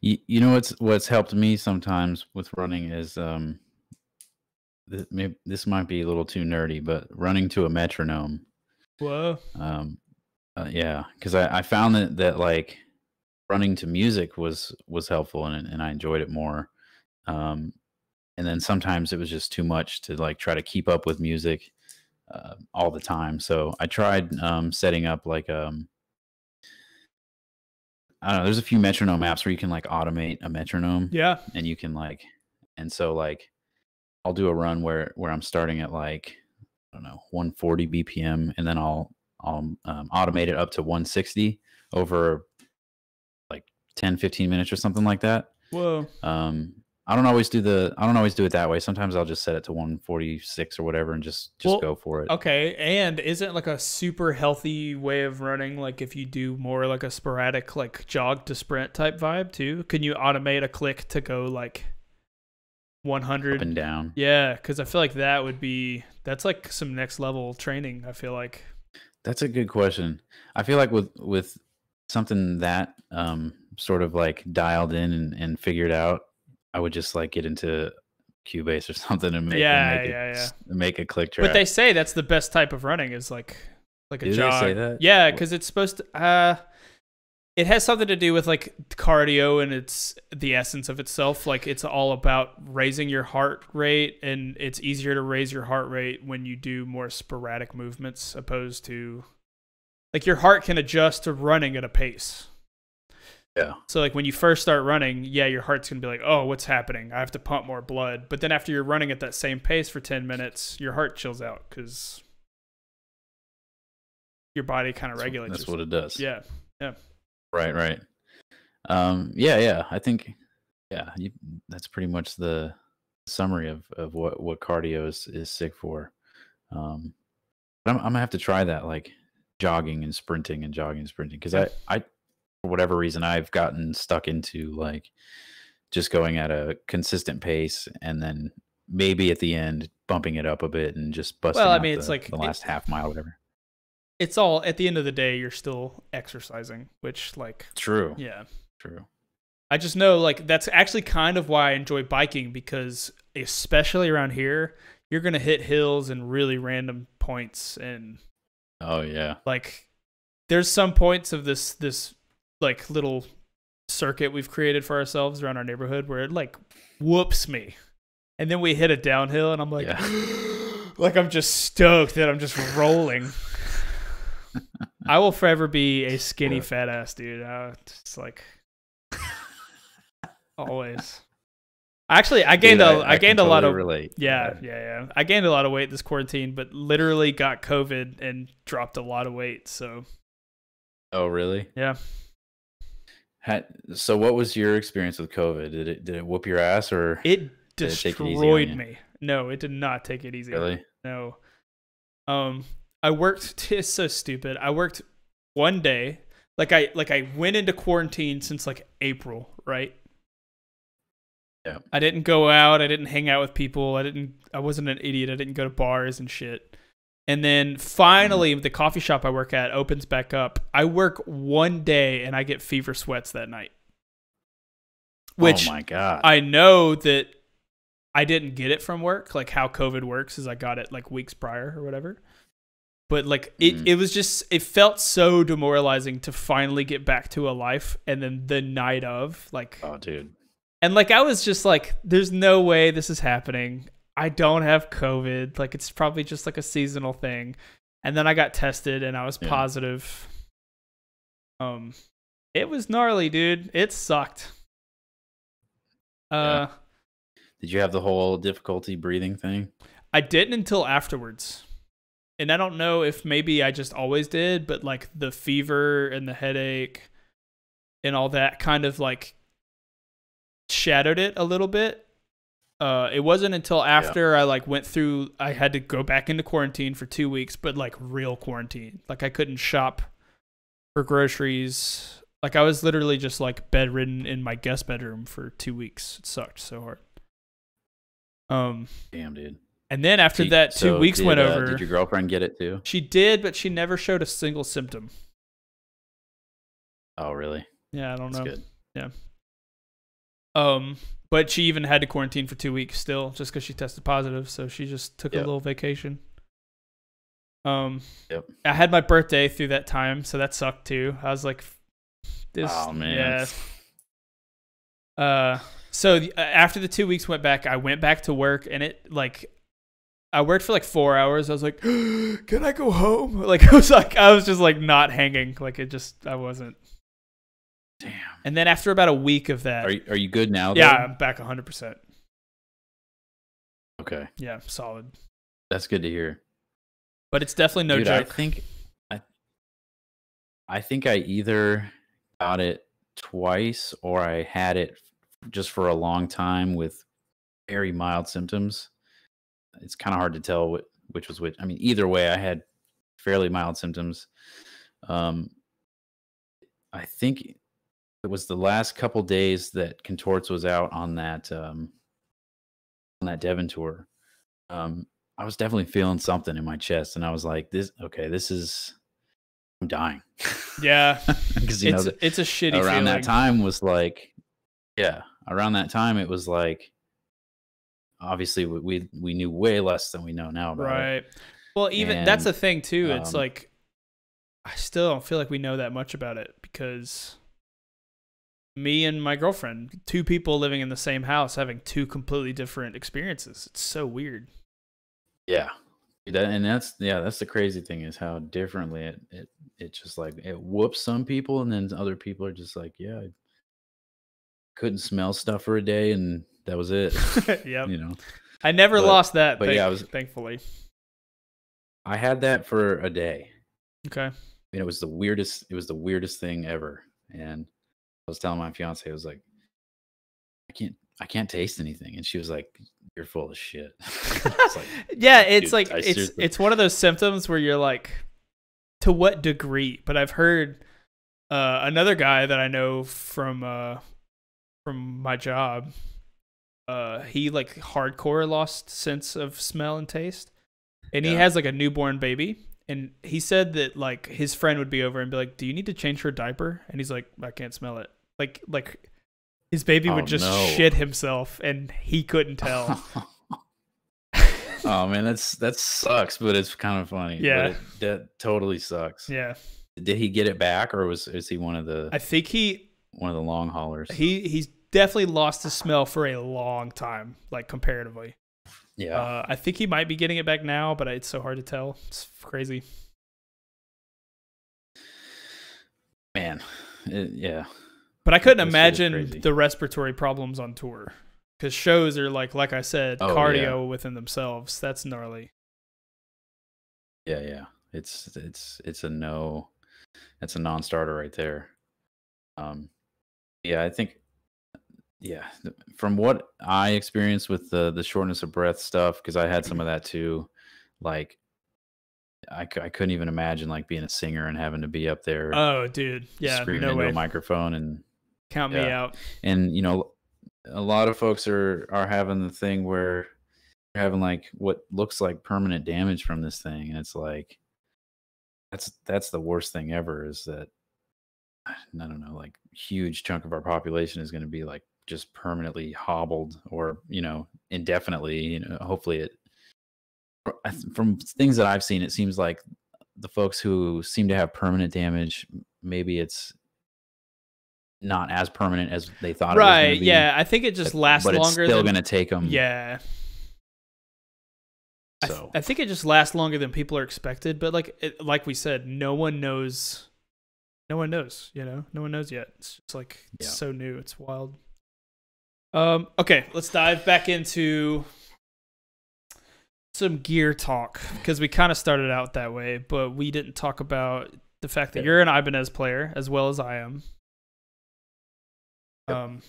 you, you know what's what's helped me sometimes with running is um this, maybe, this might be a little too nerdy but running to a metronome Whoa. um uh, yeah because I, I found that that like running to music was was helpful and and i enjoyed it more um and then sometimes it was just too much to like try to keep up with music uh, all the time so i tried um setting up like um i don't know there's a few metronome apps where you can like automate a metronome Yeah. and you can like and so like i'll do a run where where i'm starting at like i don't know 140 bpm and then i'll i'll um, automate it up to 160 over like 10 15 minutes or something like that Whoa. um I don't always do the I don't always do it that way. Sometimes I'll just set it to 146 or whatever and just just Well, go for it. Okay, and isn't like a super healthy way of running like if you do more like a sporadic like jog to sprint type vibe too? Can you automate a click to go like 100? Up and down. Yeah, because I feel like that would be that's like some next level training. I feel like That's a good question. I feel like with with something that um sort of like dialed in and, and figured out, I would just like get into Cubase or something and make, and Yeah, make, yeah, a, yeah. make a click track. But they say that's the best type of running is like like a Do they jog. say that? Yeah, because it's supposed to. Uh, it has something to do with like cardio and it's the essence of itself. Like it's all about raising your heart rate, and it's easier to raise your heart rate when you do more sporadic movements, opposed to like your heart can adjust to running at a pace. Yeah. So like when you first start running, yeah, your heart's gonna be like, oh, what's happening? I have to pump more blood. But then after you're running at that same pace for ten minutes, your heart chills out because your body kind of regulates. that's what it does. Yeah, Yeah. Right, right. Um, yeah, yeah. I think, yeah, you, that's pretty much the summary of, of what, what cardio is, is sick for. Um, but I'm, I'm gonna have to try that, like jogging and sprinting and jogging and sprinting, because I, I, for whatever reason, I've gotten stuck into like just going at a consistent pace and then maybe at the end bumping it up a bit and just busting. Well, I mean, the, it's like- the it- last half mile, whatever. it's all at the end of the day, you're still exercising, which like True, yeah. true. I just know like that's actually kind of why I enjoy biking because especially around here, you're gonna hit hills and really random points and Oh yeah, like there's some points of this this like little circuit we've created for ourselves around our neighborhood where it like whoops me and then we hit a downhill and i'm like Yeah. like i'm just stoked that i'm just rolling i will forever be a skinny fat ass dude uh, just like always actually i gained Dude, a I, gained a lot of relate. yeah, yeah, yeah. I gained a lot of weight this quarantine, but literally got COVID and dropped a lot of weight. So Oh, really? yeah, Had, so, what was your experience with COVID? Did it did it whoop your ass or it Did it it destroyed me. No, it did not take it easy. really? No. Um, I worked. It's so stupid. I worked one day. Like I like I went into quarantine since like April, right? Yeah. I didn't go out. I didn't hang out with people. I didn't. I wasn't an idiot. I didn't go to bars and shit. And then finally, the coffee shop I work at opens back up. I work one day and I get fever sweats that night. Which oh my god! I know that I didn't get it from work. Like how COVID works is I got it like weeks prior or whatever. But like it, Mhm. it was just it felt so demoralizing to finally get back to a life and then the night of like oh, dude. and like I was just like there's no way this is happening. I don't have COVID. Like it's probably just like a seasonal thing. And then I got tested and I was Yeah. positive. Um it was gnarly, dude. It sucked. Uh Did you have the whole difficulty breathing thing? I didn't until afterwards. And I don't know if maybe I just always did, but like the fever and the headache and all that kind of like shadowed it a little bit. Uh, it wasn't until after I like went through I had to go back into quarantine for 2 weeks, but like real quarantine. Like I couldn't shop for groceries. Like I was literally just like bedridden in my guest bedroom for 2 weeks. It sucked so hard. Um Damn, dude. and then after She- that, two so weeks did, went uh, over. Did your girlfriend get it too? She did, but she never showed a single symptom. Oh, really? Yeah, I don't That's know. good. Um, but she even had to quarantine for two weeks still, just because she tested positive. So she just took a little vacation. Um, Yep. I had my birthday through that time, so that sucked too. I was like, this, oh man. yeah. Uh, so the, uh, after the two weeks went back, I went back to work, and it like, I worked for like four hours. I was like, can I go home? Like, I was like, I was just like not hanging. Like, it just, I wasn't. Damn. And then after about a week of that, Are you, are you good now? yeah, though? I'm back 100%. Okay, Yeah, solid. that's good to hear. But it's definitely no Dude, joke. I think I I think I either got it twice or I had it just for a long time with very mild symptoms. It's kind of hard to tell what, which was which. I mean, either way, I had fairly mild symptoms. Um, I think it was the last couple days that Contorts was out on that um, on that Devin tour. Um, I was definitely feeling something in my chest, and I was like, "This okay? This is I'm dying." Yeah, because you it's know the, it's a shitty around feeling. that time was like, yeah, around that time it was like, obviously we we, we knew way less than we know now about it. Right. Well, even that's the thing too. It's um, like I still don't feel like we know that much about it because me and my girlfriend, two people living in the same house, having two completely different experiences. It's so weird. Yeah. That, and that's yeah, that's the crazy thing is how differently it it it just like it whoops some people and then other people are just like, yeah, I couldn't smell stuff for a day and that was it. yep. you know. I never But- lost that. but yeah, I was- thankfully. I had that for a day. Okay. And it was the weirdest it was the weirdest thing ever. And I was telling my fiance, I was like, I can't I can't taste anything. And she was like, You're full of shit. It's like, yeah, it's dude, like I it's seriously- it's one of those symptoms where you're like, to what degree? But I've heard uh, another guy that I know from uh, from my job. Uh, he like hardcore lost sense of smell and taste, and he has like a newborn baby. And he said that like his friend would be over and be like, "Do you need to change her diaper?" And he's like, "I can't smell it." Like like his baby would Oh, just no. shit himself, and he couldn't tell. oh man, that's that sucks, but it's kind of funny. Yeah. it- that totally sucks. yeah, Did he get it back, or was is he one of the I think he one of the long haulers? he he's definitely lost his smell for a long time, like comparatively. Yeah, Uh, I think he might be getting it back now, but it's so hard to tell. It's crazy. man, it, yeah, But I couldn't imagine the respiratory problems on tour because shows are like, like I said, Oh, cardio within themselves. That's gnarly. yeah, yeah. It's it's it's a no. It's a non-starter right there. Um, yeah, I think. Yeah, from what I experienced with the the shortness of breath stuff, because I had some of that too. Like, I, I couldn't even imagine like being a singer and having to be up there Oh, dude, yeah, screaming no into way. a microphone and Count me out. and you know a lot of folks are are having the thing where they're having like what looks like permanent damage from this thing and it's like that's that's the worst thing ever is that i don't know like huge chunk of our population is going to be like just permanently hobbled or you know indefinitely you know hopefully it from things that i've seen it seems like the folks who seem to have permanent damage maybe it's not as permanent as they thought it was Right? be, Yeah, I think it just lasts but it's longer. still than, going to take them Yeah, I, th- so I think it just lasts longer than people are expected. But like it, like we said, no one knows. No one knows. You know, no one knows yet. It's just like it's Yeah. so new. It's wild. Um. Okay, let's dive back into some gear talk because we kind of started out that way, but we didn't talk about the fact that you're an Ibanez player as well as I am. Yep. Um,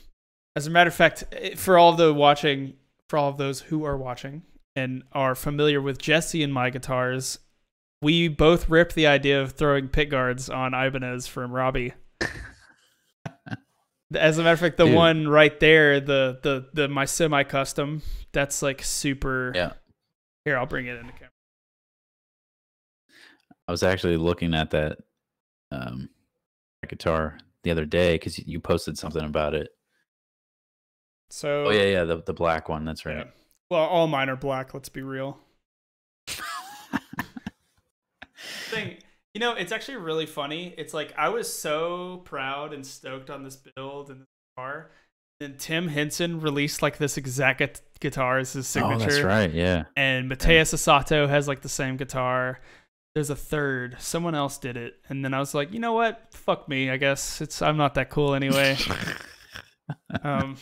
as a matter of fact, eh, for all of the watching, for all of those who are watching and are familiar with Jesse and my guitars, we both ripped the idea of throwing pit guards on Ibanez from Robby. As a matter of fact, the Dude. one right there, the the the my semi custom, that's like super. yeah Here, I'll bring it in the camera. i was actually looking at that um guitar the other day because you posted something about it So oh yeah yeah the, the black one that's yeah. right Well, all mine are black. Let's be real. thing. You know, it's actually really funny. It's like I was so proud and stoked on this build and this guitar. And Tim Henson released like this exact gu- guitar as his signature. oh that's right yeah And Mateus Asato has like the same guitar. There's a third. Someone else did it. And then I was like, you know what? Fuck me. I guess it's I'm not that cool anyway. um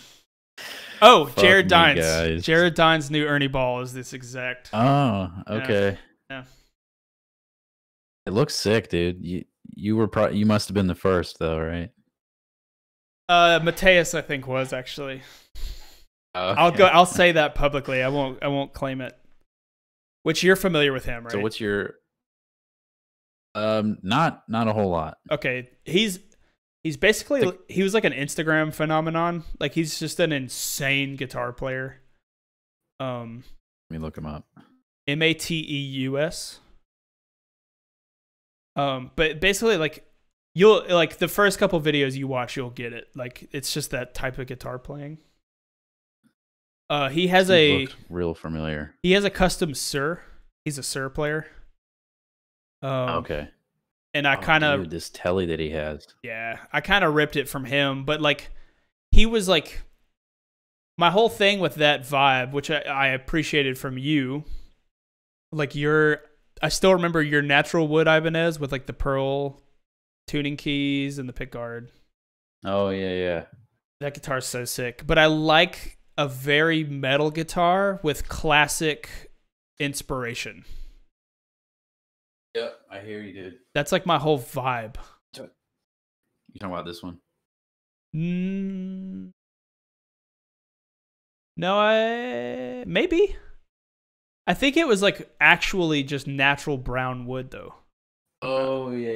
Oh, Fuck Jared Dines. Jared Dines' new Ernie Ball is this exact. oh okay Yeah. It looks sick dude you you were pro- you must have been the first though right Uh, Mateus, I think was actually. Oh, I'll go. I'll say that publicly. I won't. I won't claim it. Which you're familiar with him, right? So what's your? Um, not not a whole lot. okay, he's he's basically Think- he was like an Instagram phenomenon. Like he's just an insane guitar player. Um, Let me look him up. M A T E U S. Um, but basically, like you'll like the first couple videos you watch, you'll get it. Like it's just that type of guitar playing. Uh, he has He a real familiar. he has a custom Suhr. He's a Suhr player. Um, okay. and I Oh, kind of this telly that he has. yeah, I kind of ripped it from him, but like he was like my whole thing with that vibe, which I, I appreciated from you. Like your, I still remember your natural wood Ibanez with like the pearl tuning keys and the pick guard. Oh yeah, yeah. That guitar's so sick. But I like a very metal guitar with classic inspiration. Yep, I hear you, dude. That's like my whole vibe. You talking about this one? Mm, no, I maybe. I think it was like actually just natural brown wood though. Oh yeah,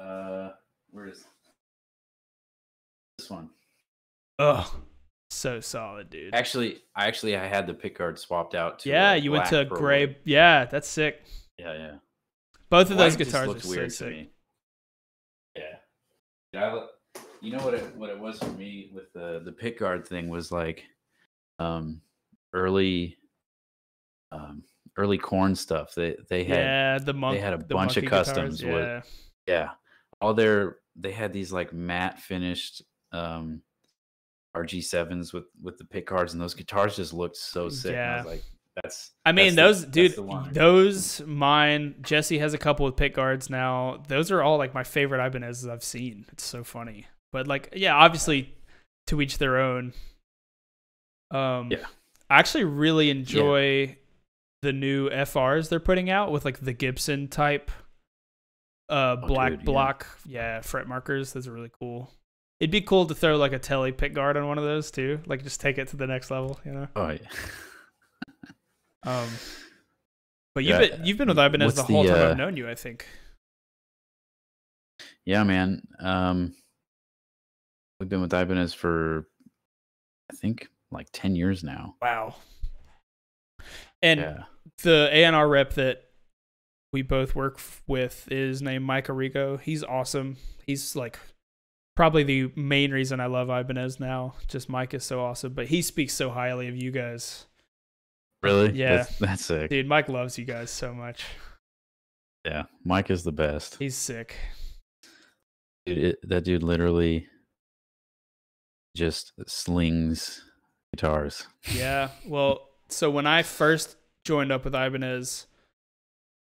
yeah. Uh, where is this one? Ugh, so solid, dude. Actually, I actually I had the pick guard swapped out to. yeah, uh, you went to gray. wood. Yeah, that's sick. Yeah, yeah. Both of those White just guitars looked so weird to sick. me. Yeah. Yeah, I, you know what it what it was for me with the the pick guard thing was like, um, early, um, early Korn stuff. They they had yeah, the monk. had a bunch of Munky guitars, customs with- Yeah, yeah all their they had these like matte finished um rg7s with with the pick guards and those guitars just looked so sick and i was like that's I mean that's those, the- dude. Those mine. Jesse has a couple with pick guards now. Those are all like my favorite Ibanez's I've seen. It's so funny. But like, yeah, obviously, to each their own. Um, Yeah. I actually really enjoy the new FRs they're putting out with like the Gibson type, uh, Oh, black dude, yeah. block, yeah, fret markers. Those are really cool. It'd be cool to throw like a telly pick guard on one of those too. Like just take it to the next level, you know. oh yeah Um, but you've Yeah, been you've been with Ibanez the whole the, time uh, I've known you. I think. yeah man um we've been with ibanez for i think like 10 years now Wow. And yeah the A&R rep that we both work with is named Mike Arrigo. He's awesome. He's like probably the main reason I love Ibanez now. Just Mike is so awesome, but he speaks so highly of you guys. really Yeah. that's, that's sick Dude, Mike loves you guys so much. yeah mike is the best He's sick. dude, it, that dude literally just slings guitars Yeah. Well, so when I first joined up with Ibanez,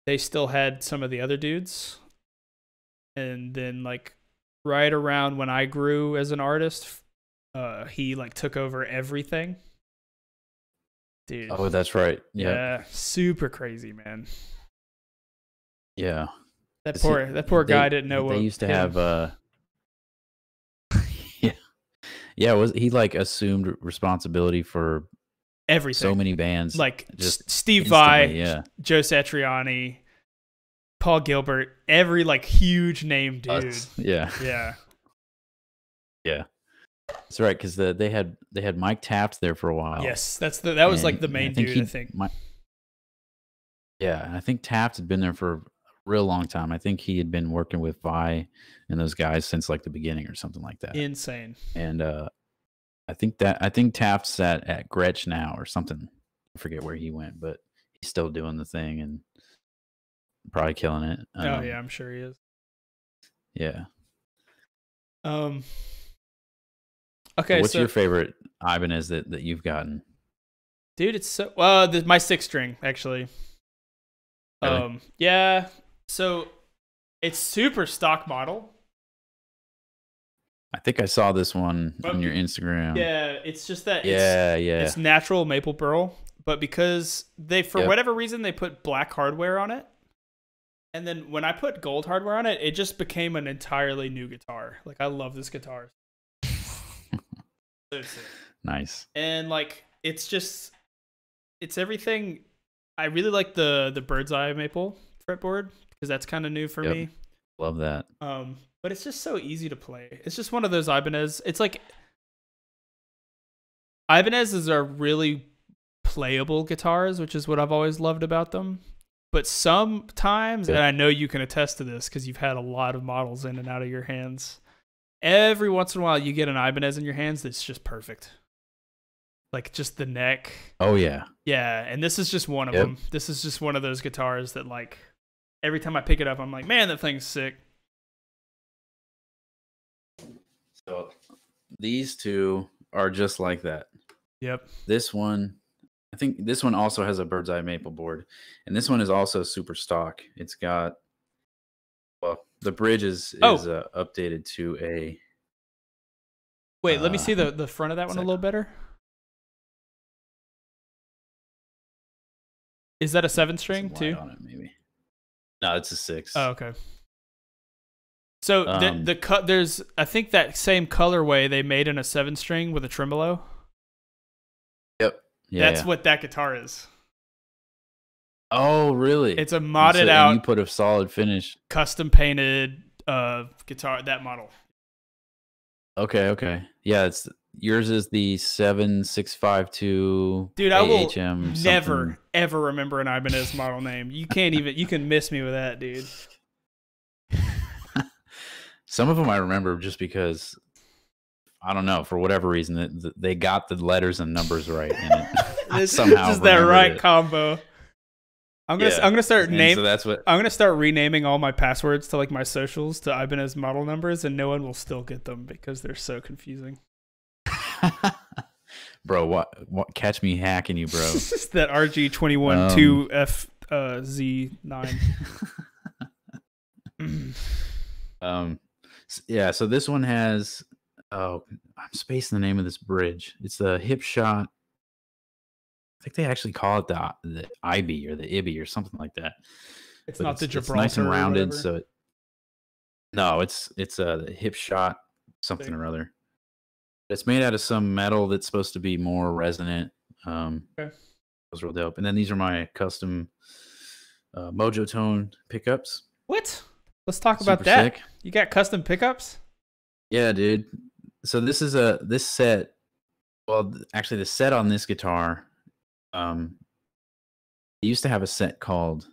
they still had some of the other dudes. And then like right around when I grew as an artist, uh he like took over everything. Dude. oh that's right yeah. yeah super crazy, man. yeah That See, poor that poor they- guy didn't know they what used to him- have uh yeah yeah was he like assumed responsibility for everything. so many bands like just Steve Vai, yeah Joe Satriani, Paul Gilbert, every like huge name dude. Us, yeah Yeah. yeah that's right because the, they had they had mike taft there for a while Yes, that's the that was like the main think dude. he- I think. Mi- yeah and i think taft had been there for a real long time i think he had been working with Vai and those guys since like the beginning or something like that Insane. and uh i think that i think taft's at at gretsch now or something i forget where he went but he's still doing the thing and probably killing it oh Um, yeah, I'm sure he is. yeah Um. Okay, what's so your favorite ibanez that that you've gotten dude, it's so well. The, my six string actually. Really? Um. Yeah. So, it's super stock model. I think i saw this one But- on your instagram Yeah. It's just that. It's, yeah yeah It's natural maple burl, but because they, for Yep. whatever reason, they put black hardware on it. And then when I put gold hardware on it, it just became an entirely new guitar. Like I love this guitar. Nice. and like it's just it's everything i really like the the bird's eye maple fretboard because that's kind of new for Yep. me Love that. um but it's just so easy to play it's just one of those ibanez it's like ibanez's are really playable guitars which is what i've always loved about them but sometimes and i know you can attest to this because you've had a lot of models in and out of your hands every once in a while you get an ibanez in your hands that's just perfect like just the neck Oh yeah. yeah, and this is just one of Yep. them. This is just one of those guitars that like every time I pick it up, I'm like, man, that thing's sick. So these two are just like that. Yep. This one, I think this one also has a bird's eye maple board, and this one is also super stock. It's got well, the bridge is Oh. is uh, updated to a Wait, let me Uh, see the the front of that one a little better. Is that a seven string too? it maybe. No, it's a six. Oh, okay. So the Um, the cut there's I think that same colorway they made in a seven string with a tremolo. Yep. Yeah. That's yeah. what that guitar is. Oh, really? It's a modded so- and out, You put a solid finish. custom painted uh guitar that model. Okay. Okay. Yeah. It's yours is the seven six five two. Dude, I will AHM never ever remember an Ibanez model name. You can't even you can miss me with that, dude. Some of them I remember just because I don't know for whatever reason that they got the letters and numbers right. And it, This somehow is that right it. combo. I'm gonna Yeah. I'm gonna start name So that's what. I'm gonna start renaming all my passwords to like my socials to Ibanez model numbers, and no one will still get them because they're so confusing. bro, what? What? Catch me hacking you, bro. that RG twenty one Um, two F uh, Z nine. Um, yeah. So this one has. Oh, I'm spacing the name of this bridge. It's the Hipshot. I think they actually call it the the IB or the IBI or something like that. It's But not the it's nice and rounded. So it, no, it's it's a Hipshot something or other. It's made out of some metal that's supposed to be more resonant. Um, Okay. was real dope. And then these are my custom uh, Mojotone pickups. what? Let's talk about Super that. sick. You got custom pickups? Yeah, dude. So this is a this set. Well, actually, the set on this guitar, um, it used to have a set called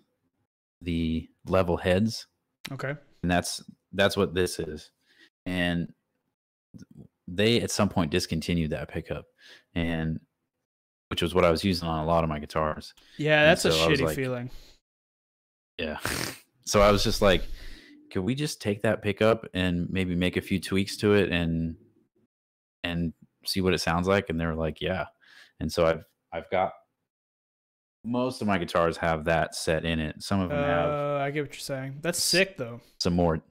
the Level Heads. Okay. and that's that's what this is and they at some point discontinued that pickup and which was what i was using on a lot of my guitars Yeah, that's a so was shitty like- feeling. yeah so i was just like could we just take that pickup and maybe make a few tweaks to it and and see what it sounds like and they're like yeah and so i've i've got most of my guitars have that set in it some of them have Uh, I get what you're saying. That's sick though. some more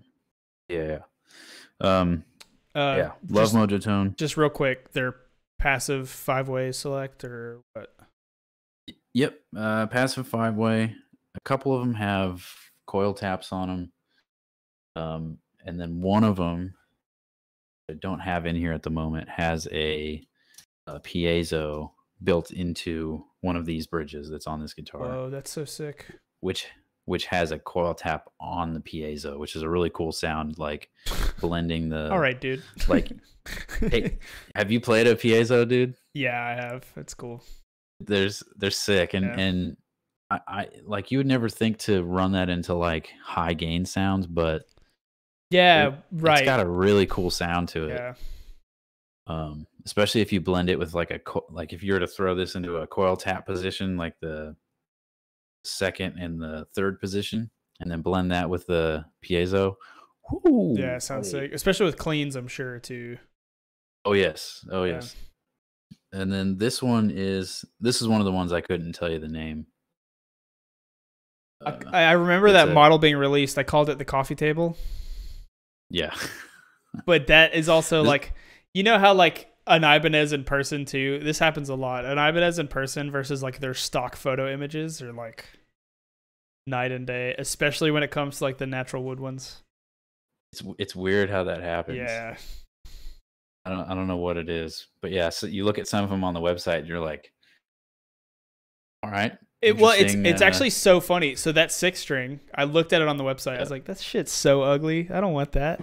yeah um Uh, yeah love just, Mojotone just real quick, they're passive five way select or what? Yep, uh, passive five way. A couple of them have coil taps on them, um, and then one of them I don't have in here at the moment has a, a piezo built into one of these bridges that's on this guitar, Oh, that's so sick. which which has a coil tap on the piezo, which is a really cool sound, like blending the. All right, dude. like, hey, have you played a piezo, dude? yeah, I have. It's cool. there's they're sick and Yeah. and I, I like you would never think to run that into like high gain sounds but Yeah, It- right. it's got a really cool sound to it yeah. um especially if you blend it with like a co- like if you were to throw this into a coil tap position like the second and the third position and then blend that with the piezo whoo, Yeah, it sounds hey. sick. Especially with cleans, I'm sure too. oh yes oh Yeah. yes and then this one is this is one of the ones i couldn't tell you the name I, Uh, I remember that a- model being released. I called it the coffee table, yeah but that is also like, you know how like an Ibanez in person too. This happens a lot. An Ibanez in person versus like their stock photo images are like night and day, especially when it comes to like the natural wood ones. It's it's weird how that happens. Yeah, I don't I don't know what it is, but yeah. So you look at some of them on the website, and you're like, all right. It well, it's it's uh, actually so funny. So that six string, I looked at it on the website. I was like, that shit's so ugly. I don't want that.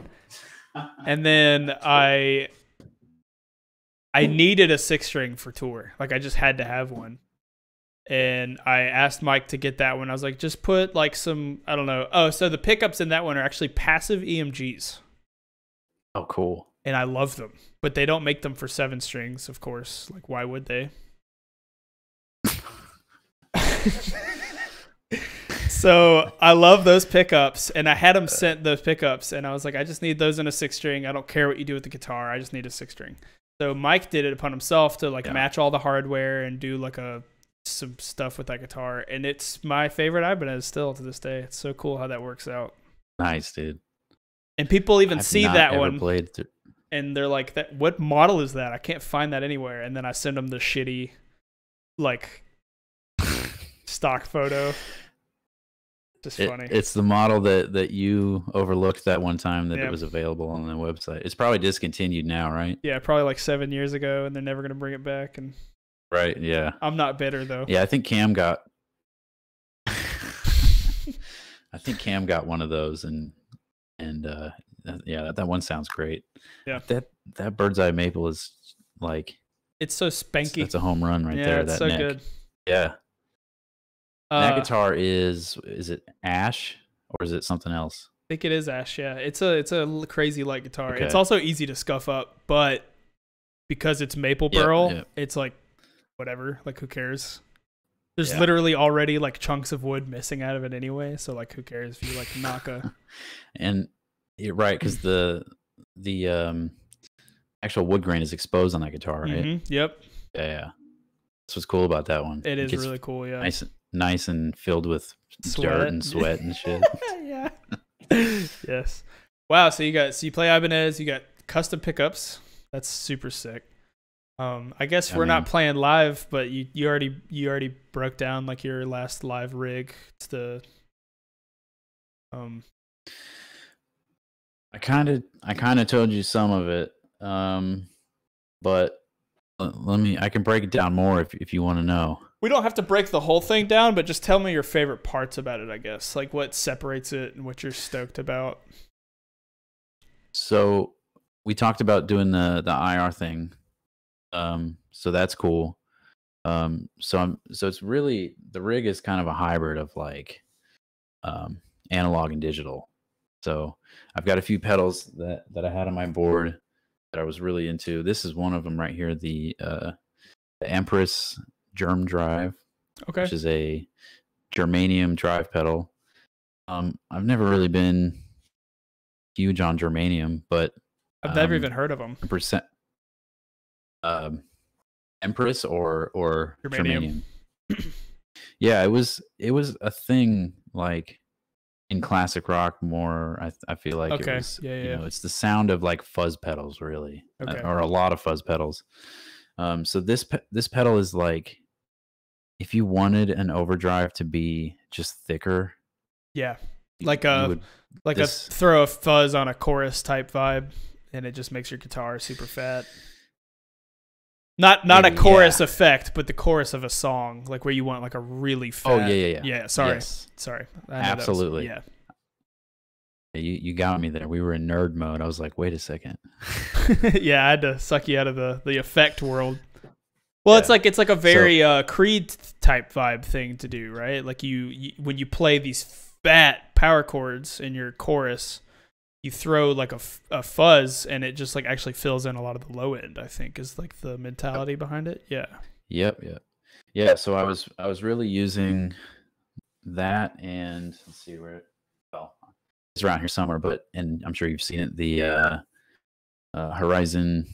And then I I needed a six string for tour. Like I just had to have one. And I asked Mike to get that one. I was like, just put like some I don't know. Oh, so the pickups in that one are actually passive EMGs. oh, cool. And I love them. But they don't make them for seven strings, of course. Like why would they? so I love those pickups, and I had them sent those pickups, and I was like, I just need those in a six string. I don't care what you do with the guitar. I just need a six string. So Mike did it upon himself to like Yeah. match all the hardware and do like a some stuff with that guitar, and it's my favorite Ibanez still to this day. It's so cool how that works out. Nice, dude. And people even I've see that one and they're like, "That what model is that? I can't find that anywhere." And then I send them the shitty, like, stock photo. Just It- funny. it's the model that that you overlooked that one time that Yeah. it was available on the website. It's probably discontinued now, right? yeah, probably like seven years ago, and they're never gonna bring it back. And Right. Yeah. I'm not bitter though. Yeah. I think Cam got. I think Cam got one of those, and and uh, yeah, that, that one sounds great. Yeah. That that bird's eye maple is like It's so it's- spanky. that's a home run right yeah, there. it's that so neck. good. Yeah. Uh, that guitar is is it ash or is it something else? I think it is Ash. Yeah, it's a it's a crazy light guitar. It's also easy to scuff up, but because it's maple burl, yep. it's like whatever. Like who cares? There's Yeah. literally already like chunks of wood missing out of it anyway. So like, who cares if you like knock a And you're right because the the um actual wood grain is exposed on that guitar, right? Mhm, Yep, Yeah, yeah. That's what's cool about that one. it is really cool. Yeah, nice, nice and filled with Sweat. dirt and sweat and shit. yeah. yes. Wow. So you got so you play Ibanez. You got custom pickups. That's super sick. Um, I guess I we're not playing live, but you you already you already broke down like your last live rig. It's the um I kind of, I kind of told you some of it, um, but let me. I can break it down more if if you want to know. we don't have to break the whole thing down, but just tell me your favorite parts about it. I guess like what separates it and what you're stoked about. So we talked about doing the the IR thing. Um, so that's cool. Um, so I'm so it's really the rig is kind of a hybrid of like um analog and digital. So I've got a few pedals that that I had on my board that I was really into. This is one of them right here, the uh the Empress Germ Drive Okay. which is a germanium drive pedal. Um, I've never really been huge on germanium, but I've never um, even heard of them. percent um, Empress or or Germanium. germanium. yeah, it was it was a thing like in classic rock more. I I feel like Okay, it was yeah, you know it's the sound of like fuzz pedals really, uh, Okay. or a lot of fuzz pedals. Um, so this pe- this pedal is like if you wanted an overdrive to be just thicker, Yeah. Like a- would- Like This- a throw a fuzz on a chorus type vibe, and it just makes your guitar super fat. Not not a Yeah. chorus effect, but the chorus of a song, like where you want like a really fat. Oh, yeah, yeah, yeah. Yeah, sorry, Yes. sorry. That was- Absolutely. yeah. Yeah, you you got me there. We were in nerd mode. I was like, wait a second. yeah, I had to suck you out of the the effect world. Well, it's like it's like a very uh, Creed type vibe thing to do, right? Like you, you when you play these fat power chords in your chorus, you throw like a, f- a fuzz, and it just like actually fills in a lot of the low end. I think is like the mentality behind it. Yeah. Yep, yep. Yeah, so I was I was really using that and let's see where it well it's around here somewhere, but and I'm sure you've seen it, the uh, uh Horizon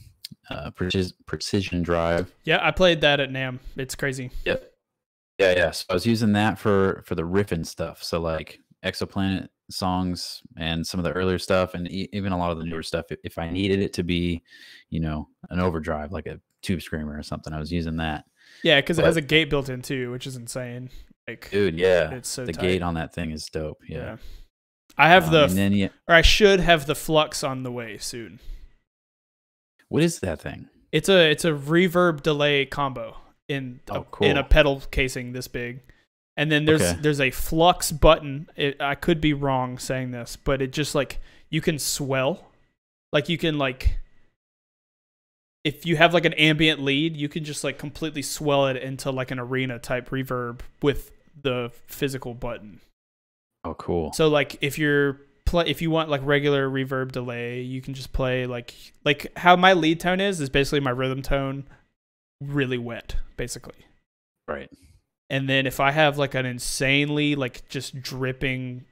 uh precis- precision drive. Yeah, I played that at NAMM. It's crazy. Yep. Yeah, yeah. So I was using that for for the riffing stuff. So like exoplanet songs and some of the earlier stuff and e- even a lot of the newer stuff if, i needed it to be you know an overdrive like a tube screamer or something i was using that Yeah, because it has a gate built in too, which is insane. Like dude yeah it's so the tight. gate on that thing is dope yeah, Yeah. I have Um, the then yeah or I should have the flux on the way soon. What is that thing? It's a it's a reverb delay combo in Oh, a, in a pedal casing this big. And then there's Okay. there's a flux button. It, I could be wrong saying this, but it just like you can swell. Like you can like if you have like an ambient lead, you can just like completely swell it into like an arena type reverb with the physical button. Oh, cool. So like if you're play if you want like regular reverb delay, you can just play like like how my lead tone is is basically my rhythm tone really wet basically. right. And then if I have like an insanely like just dripping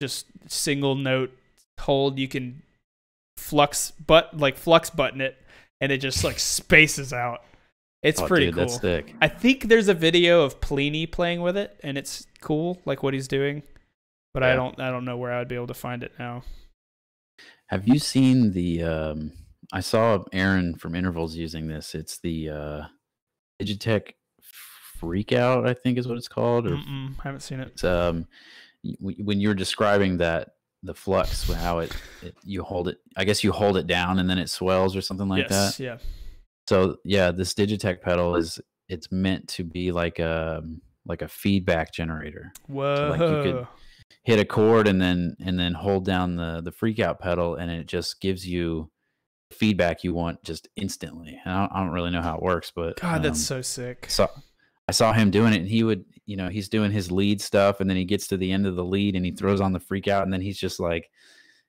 just single note hold, you can flux but like flux button it and it just like spaces out. It's Oh, pretty dude, cool. That's thick. I think there's a video of Plini playing with it, and it's cool, like what he's doing. But I don't, I don't know where I'd be able to find it now. Have you seen the? Um, I saw Aaron from Intervals using this. It's the uh, Digitech FreqOut, I think is what it's called. Or Mm-mm, haven't seen it. it's, um, when you were describing that the flux, how it, it you hold it. I guess you hold it down and then it swells or something like yes, that. yeah. So yeah, this Digitech pedal is it's meant to be like a like a feedback generator. Whoa. like, you could- hit a chord and then and then hold down the the FreqOut pedal and it just gives you feedback you want just instantly and I don't, I don't really know how it works but God, that's um, so sick. saw I saw him doing it and he would you know he's doing his lead stuff and then he gets to the end of the lead and he throws on the FreqOut and then he's just like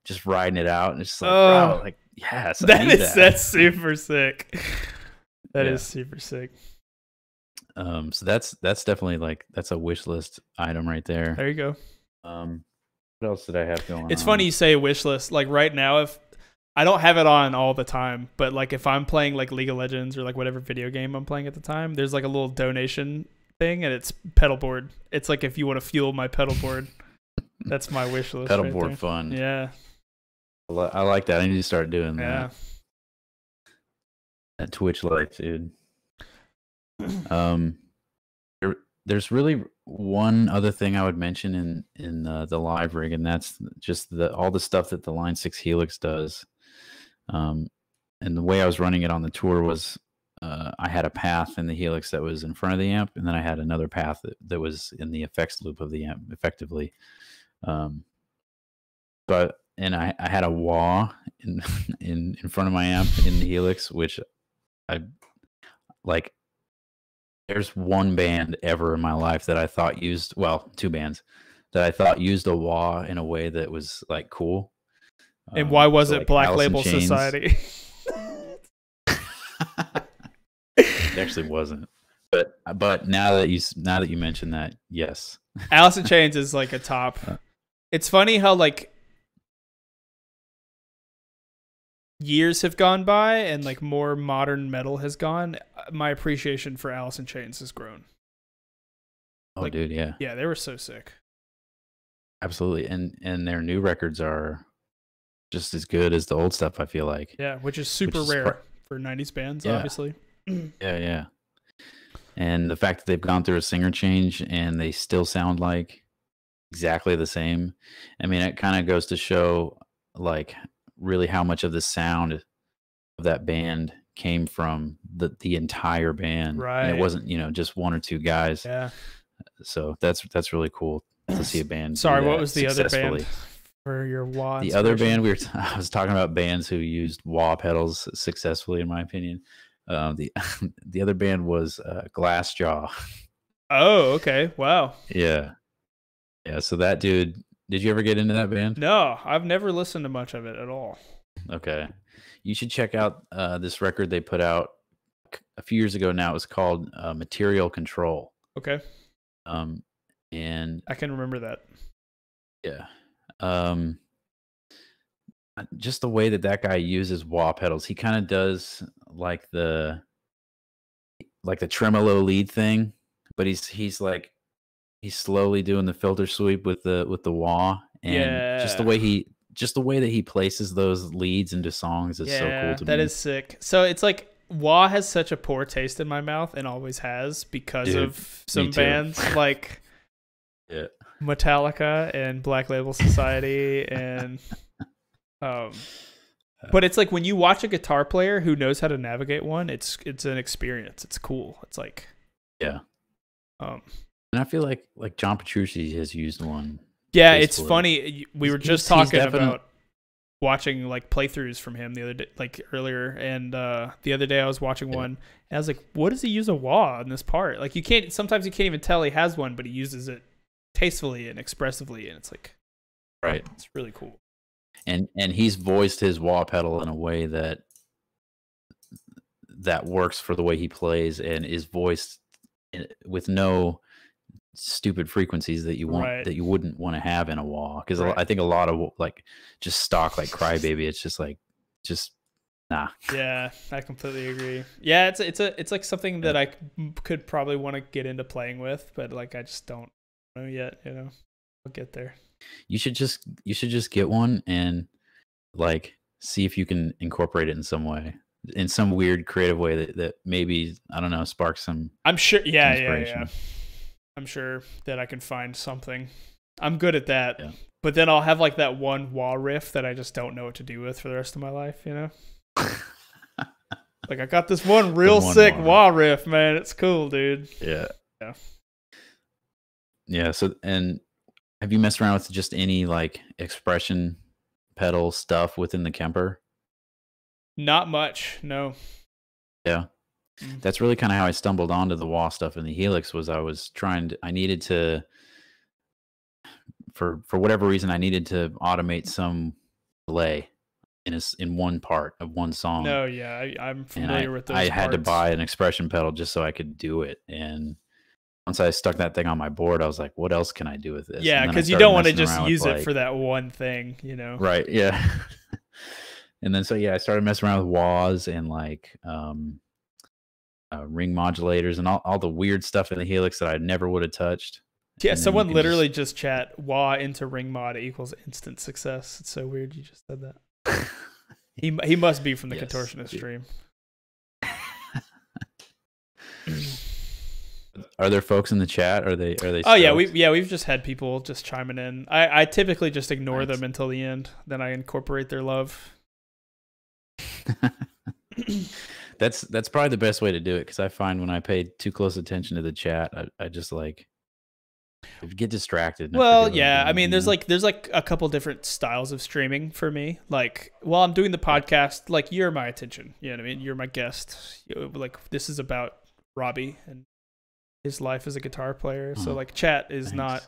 just riding it out and it's just like Oh. bro like yes That is that's super sick. That is Yeah. super sick. um so that's that's definitely like that's a wish list item right there There you go. um what else did I have going on? It's on? funny you say wish list. Like right now, if I don't have it on all the time, but like if I'm playing like League of Legends or like whatever video game I'm playing at the time, there's like a little donation thing, and it's pedal board. It's like if you want to fuel my pedal board, that's my wish list. pedal right board there. fun Yeah, I like that. I need to start doing yeah. that. That Twitch life, dude. Um, there, there's really one other thing I would mention in in uh, the live rig, and that's just the all the stuff that the Line Six Helix does. Um, and the way I was running it on the tour was, uh, I had a path in the Helix that was in front of the amp, and then I had another path that, that was in the effects loop of the amp, effectively. Um, but and I, I had a wah in in in front of my amp in the Helix, which I like. There's one band ever in my life that I thought used well, two bands that I thought used a wah in a way that was like cool. And Um, why was so, it like, Black Alice Label Society? it actually wasn't. But but now that you now that you mention that, yes, Alice in Chains is like a top. Uh. It's funny how like years have gone by and like more modern metal has gone. uh, My appreciation for Alice in Chains has grown. oh Like- dude, yeah, Yeah, they were so sick. absolutely. And and their new records are just as good as the old stuff. I feel like. Yeah, which is super is rare for 90s bands, Yeah. obviously. Yeah, yeah. And the fact that they've gone through a singer change and they still sound like exactly the same. I mean, it kind of goes to show like really how much of the sound of that band came from the the entire band. And Right. it wasn't, you know, just one or two guys. Yeah. So that's that's really cool to see a band. Sorry, what was the other band for your wah? The other band we were t- I was talking about bands who used wah pedals successfully, in my opinion. Um, the the other band was uh, Glassjaw. Oh, okay. Wow. yeah, yeah. So that dude, did you ever get into that band? No, I've never listened to much of it at all. Okay, you should check out uh, this record they put out a few years ago. Now it was called uh, Material Control. Okay. Um, and I can remember that. Yeah. Um just the way that that guy uses wah pedals. He kind of does like the like the tremolo lead thing, but he's he's like he's slowly doing the filter sweep with the with the wah and just the way he just the way that he places those leads into songs is so cool to that me. is sick. So it's like Wah has such a poor taste in my mouth and always has because Dude, of some bands like yeah. Metallica and Black Label Society and um But it's like when you watch a guitar player who knows how to navigate one, it's it's an experience. It's cool. It's like Yeah. um And I feel like like John Petrucci has used one. yeah, it's funny. We were just he's- he's talking definite- about watching like playthroughs from him the other day, like earlier, and uh the other day I was watching one, and I was like, "What does he use a wah in this part?" Like you can't. Sometimes you can't even tell he has one, but he uses it tastefully and expressively, and it's like Right. it's really cool. And and he's voiced his wah pedal in a way that that works for the way he plays and is voiced in, with no stupid frequencies that you want Right. that you wouldn't want to have in a wah because Right. I think a lot of like just stock like crybaby it's just like just nah Yeah, I completely agree. Yeah, it's it's a it's like something that I c- could probably want to get into playing with, but like I just don't know yet. You know, I'll get there. you should just you should just get one and like see if you can incorporate it in some way in some weird creative way that, that maybe i don't know sparks some I'm sure. Yeah, yeah, yeah. I'm sure that I can find something. I'm good at that. Yeah. But then I'll have like that one wall riff that I just don't know what to do with for the rest of my life. You know, like I got this one real one sick wah wall riff, man. It's cool, dude. yeah Yeah. Yeah so and have you messed around with just any like expression pedal stuff within the kemper Not much. No. yeah Mm. that's really kind of how i stumbled onto the wah stuff in the helix was i was trying to i needed to for for whatever reason i needed to automate some delay in a, in one part of one song No. Yeah, I, I'm and familiar I, with those. I had to buy an expression pedal just so I could do it. And once I stuck that thing on my board, I was like, "What else can I do with this?" Yeah, And then I because you don't want to just use it like- for that one thing, you know. right. Yeah. and then so yeah, I started messing around with wahs and like um, uh, ring modulators and all, all the weird stuff in the Helix that I never would have touched. Yeah, and someone literally just, chat wah into ring mod equals instant success. It's so weird you just said that. He he must be from the Yes, contortionist dude. stream. Are there folks in the chat? Are they? Are they? Oh yeah, we yeah we've just had people just chiming in. I I typically just ignore Nice. them until the end. Then I incorporate their love. that's that's probably the best way to do it because I find when I pay too close attention to the chat, I, I just like get distracted. Well, yeah. I mean, there's like there's like a couple different styles of streaming for me. Like while I'm doing the podcast, like you're my attention. You know what I mean? You're my guest. Like this is about Robby and his life as a guitar player. So Oh, like chat is thanks. not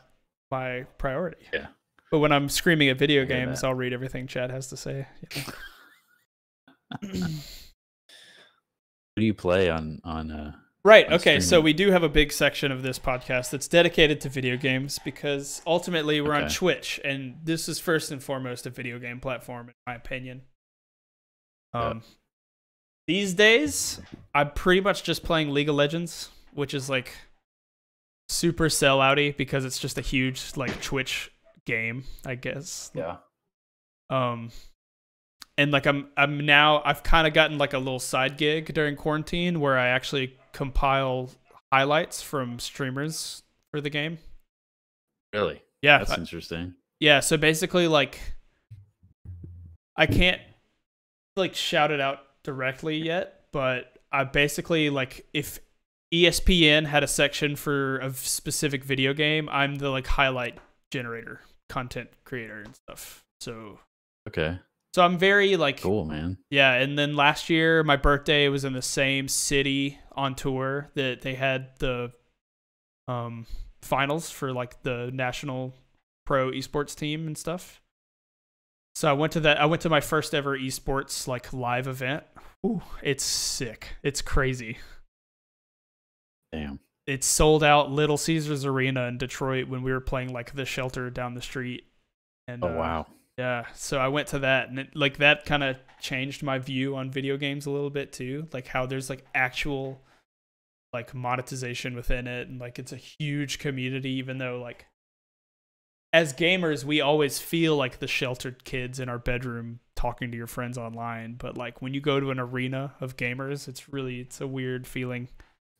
my priority. Yeah. But when I'm screaming at video games, that. I'll read everything chat has to say. you know? Who do you play on on uh Right. on Okay. So we do have a big section of this podcast that's dedicated to video games because ultimately we're on Twitch, and this is first and foremost a video game platform, in my opinion. Um, these days, I'm pretty much just playing League of Legends, which is like super sell sellouty because it's just a huge like Twitch game, I guess. yeah Um, and like I'm I'm now I've kind of gotten like a little side gig during quarantine where I actually compile highlights from streamers for the game. really Yeah, that's I- interesting yeah. So basically, like, I can't like shout it out directly yet, but I basically like if ESPN had a section for a specific video game, I'm the like highlight generator, content creator, and stuff. So okay so I'm very like cool man Yeah, and then last year my birthday was in the same city on tour that they had the um finals for like the national pro esports team and stuff. So I went to that I went to my first ever esports like live event. Ooh, it's sick. It's crazy. Damn It sold out Little Caesars Arena in Detroit when we were playing like the shelter down the street. And oh uh, wow yeah, so I went to that and it, like that kind of changed my view on video games a little bit too, like how there's like actual like monetization within it and like it's a huge community even though like as gamers we always feel like the sheltered kids in our bedroom talking to your friends online, but like when you go to an arena of gamers, it's really it's a weird feeling.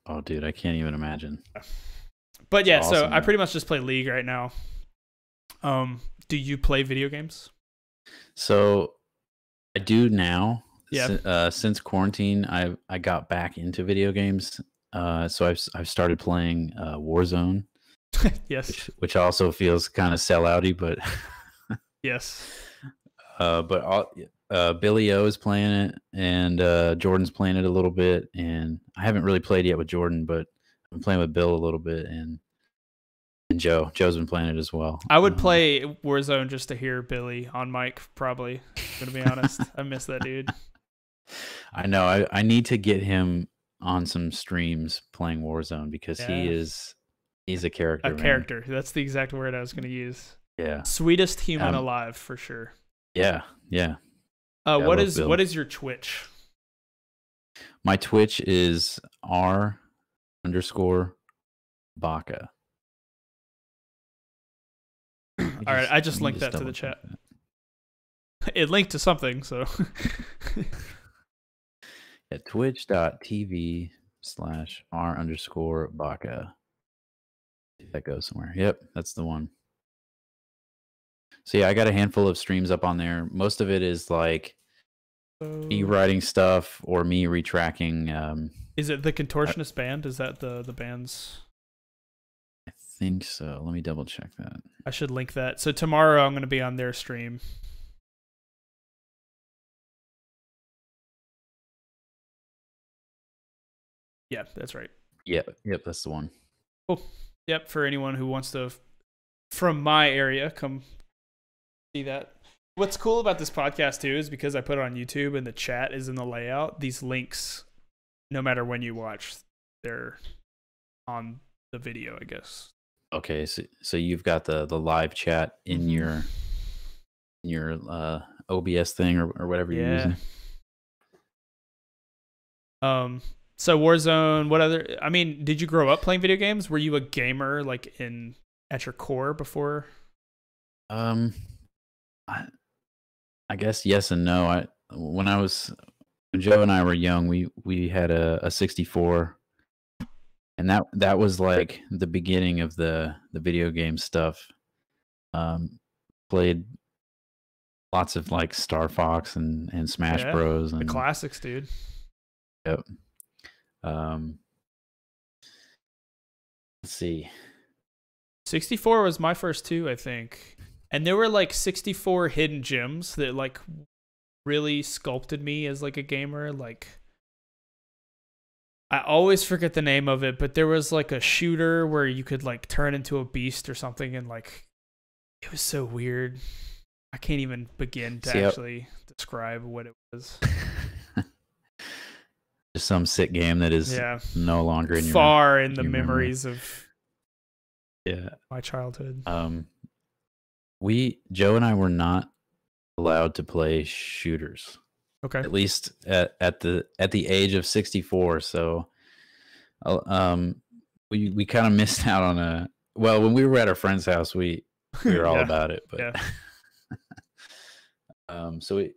Oh dude I can't even imagine But yeah, That's so awesome, I pretty much just play League right now. Um do you play video games? so I do now. Yeah. Uh, since quarantine, I I got back into video games. Uh, so I've I've started playing uh, Warzone, yes. which which also feels kind of sellouty, but Yes. uh, but all, uh, Billy O is playing it, and uh, Jordan's playing it a little bit, and I haven't really played yet with Jordan, but I'm playing with Bill a little bit, and and Joe. Joe's been playing it as well. I would Um, play Warzone just to hear Billy on mic, probably. Gonna be honest. I miss that dude. I know. I, I need to get him on some streams playing Warzone because he is he's a character. A man. character. That's the exact word I was gonna use. Yeah. Sweetest human Um, alive for sure. Yeah. Yeah. Uh, what is what is your Twitch? My Twitch is R underscore Baca. All right, I just linked that to the chat. that. It linked to something, so At twitch.tv slash R underscore Baca. That goes somewhere. Yep, that's the one. So yeah, I got a handful of streams up on there. Most of it is like me writing stuff or me retracking. Um, Is it the Contortionist band? Is that the the band's? I think so. Let me double check that. I should link that. So tomorrow I'm gonna be on their stream. Yeah, that's right. Yep, yep, that's the one. Yep, for anyone who wants to from my area come see that. What's cool about this podcast too is because I put it on YouTube and the chat is in the layout, these links no matter when you watch, they're on the video, I guess. Okay, so so you've got the the live chat in Mhm. your in your uh OBS thing or, or whatever you're using. Um so Warzone, what other I mean, did you grow up playing video games? Were you a gamer like in at your core before? Um, I, I guess yes and no. I when I was when Joe and I were young, we we had a, a 64, and that that was like the beginning of the the video game stuff. Um, played lots of like Star Fox and and Smash Yeah, Bros. The and classics, dude. Yep. Um, let's see. 64 was my first two, I think. And there were like 64 hidden gems that like really sculpted me as like a gamer. Like I always forget the name of it, but there was like a shooter where you could like turn into a beast or something and like it was so weird. I can't even begin to See, I- actually describe what it was. Just some sick game that is Yeah. no longer in your Far in the your memory. memories of yeah. my childhood. Um, we Joe and I were not allowed to play shooters, Okay. at least at, at the at the age of sixty four. So, uh, um, we we kind of missed out on a well when we were at our friend's house. We we were all Yeah. about it, but Yeah. um, so we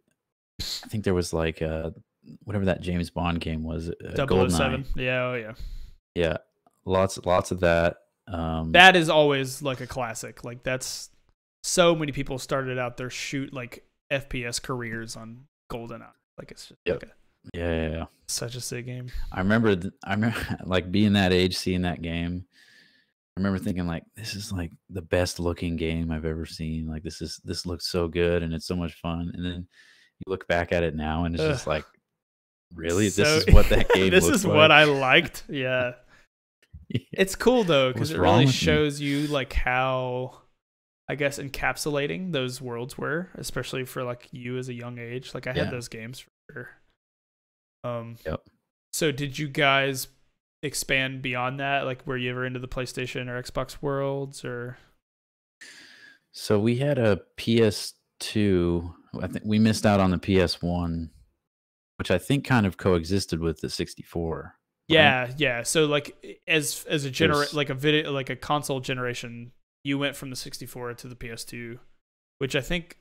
I think there was like uh whatever that James Bond game was, uh, 007. Goldeneye. Yeah, oh yeah. Yeah, lots lots of that. Um, that is always like a classic. Like that's so many people started out their shoot like FPS careers on GoldenEye. Like it's just Yep. like a, yeah, yeah, yeah. such a sick game. I remember, th- I remember, like being that age, seeing that game. I remember thinking, like, this is like the best looking game I've ever seen. Like, this is this looks so good and it's so much fun. And then you look back at it now, and it's just Ugh. like, really, So- this is what that game. this is what? I liked. Yeah. It's cool though because it really with me? shows you like how I guess encapsulating those worlds were, especially for like you as a young age. Like I had those games for sure. Um Yep. So did you guys expand beyond that? Like were you ever into the PlayStation or Xbox worlds or So we had a PS2. I think we missed out on the PS1, which I think kind of coexisted with the 64. Yeah, yeah. So like as as a genera- There's- like a video like a console generation, you went from the 64 to the PS2, which I think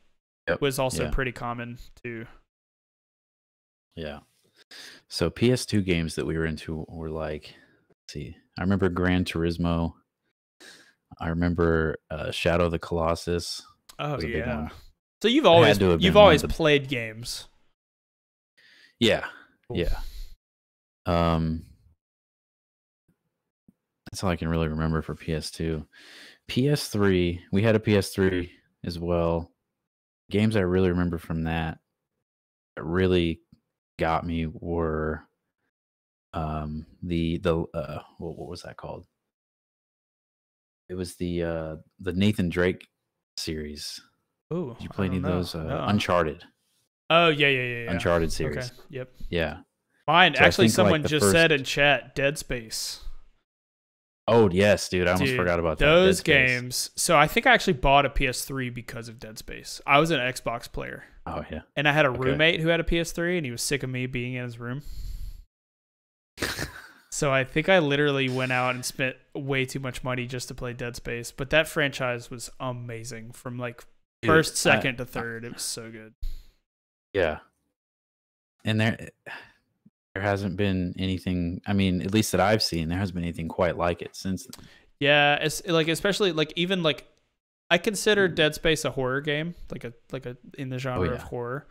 Yep, was also yeah. pretty common too. Yeah. So PS2 games that we were into were like, let's see, I remember Gran Turismo. I remember uh, Shadow of the Colossus. Oh was a big yeah. So you've always you've been one of always the- played games. Yeah, Cool. yeah. Um, that's all I can really remember for PS2. PS3, we had a PS3 as well. Games I really remember from that that really got me were um the the uh what, what was that called? It was the uh the Nathan Drake series. Ooh, Did you play any of those? Uh, No. Uncharted, Oh yeah, yeah, yeah. yeah. Uncharted series. Okay. Yep. Yeah. Mine So actually, like, someone the just said in chat, Dead Space. Oh yes, dude! I almost forgot about those Space. games. So I think I actually bought a PS3 because of Dead Space. I was an Xbox player, Oh yeah. and I had a Okay. roommate who had a PS3, and he was sick of me being in his room. So I think I literally went out and spent way too much money just to play Dead Space. But that franchise was amazing from like Dude, first, I- second to third. It was so good. Yeah. And there there hasn't been anything I mean, at least that I've seen, there hasn't been anything quite like it since then. Yeah, it's like especially like even like I consider Mm. Dead Space a horror game, like a like a in the genre of Oh, yeah. horror.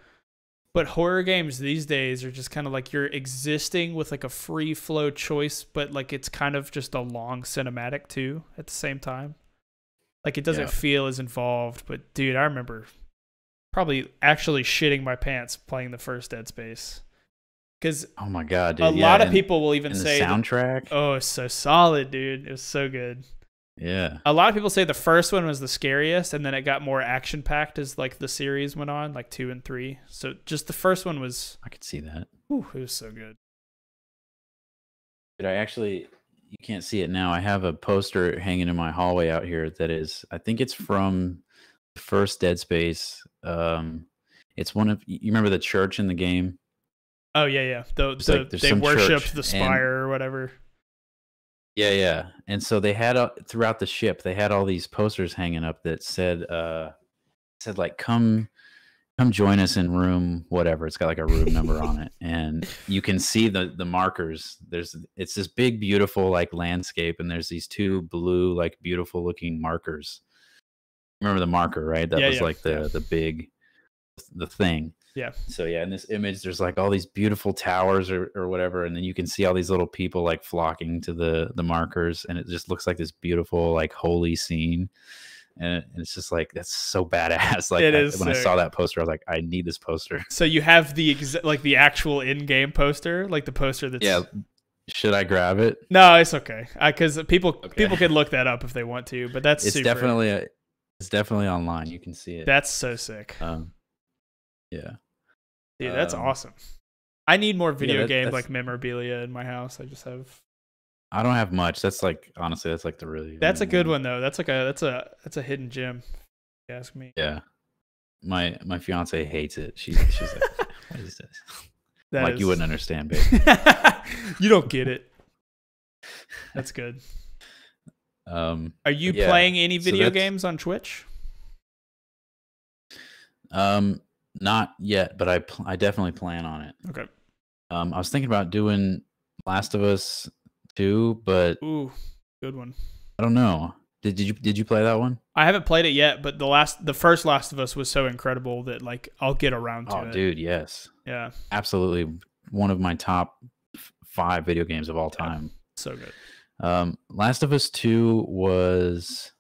But horror games these days are just kind of like you're existing with like a free flow choice, but like it's kind of just a long cinematic too at the same time. Like it doesn't Yeah. feel as involved, but dude, I remember probably actually shitting my pants playing the first Dead Space. Cuz Oh my god, dude. a yeah, lot of and- people will even say that- soundtrack. Oh, it's so solid, dude. It was so good. Yeah. A lot of people say the first one was the scariest, and then it got more action packed as like the series went on, like two and three. So just the first one was, I could see that. whew, it was so good. Did I actually you can't see it now. I have a poster hanging in my hallway out here that is I think it's from the first Dead Space. Um it's one of you remember the church in the game? Oh yeah, yeah. The, the like they worshipped the and- spire or whatever. Yeah, yeah. And so they had uh, throughout the ship, they had all these posters hanging up that said uh said like come come join us in room whatever. It's got like a room number on it. And you can see the the markers. There's it's this big beautiful like landscape and there's these two blue like beautiful looking markers. Remember the marker, right? That Yeah, was yeah, like the the big the thing. Yeah. So yeah, in this image, there's like all these beautiful towers or, or whatever, and then you can see all these little people like flocking to the the markers, and it just looks like this beautiful like holy scene, and, and it's just like that's so badass. Like It I- is when I saw that poster, I was like, I need this poster. So you have the exa- like the actual in-game poster, like the poster that's Yeah, should I grab it? No, it's okay. Because people Okay. people can look that up if they want to, but that's It's super, definitely a, it's definitely online. You can see it. that's so sick, um, yeah. dude. That's um, awesome. I need more video that- game like memorabilia in my house. I just have I don't have much. That's like honestly, that's like the really. That's a good one though. That's like a that's a that's a hidden gem. If you ask me. Yeah. My my fiance hates it. She she's like, what is this? That like is- you wouldn't understand, babe. you don't get it. That's good. Um, Are you Yeah, playing any video that's- games on Twitch? um, not yet, but I pl- I definitely plan on it. Okay. Um, I was thinking about doing Last of Us two, but Ooh, good one. I don't know. Did, did you did you play that one? I haven't played it yet, but the last the first Last of Us was so incredible that like I'll get around to Oh, it. Oh, dude, yes, Yeah, absolutely. One of my top five video games of all Yeah. time. so good. Um, Last of Us two was.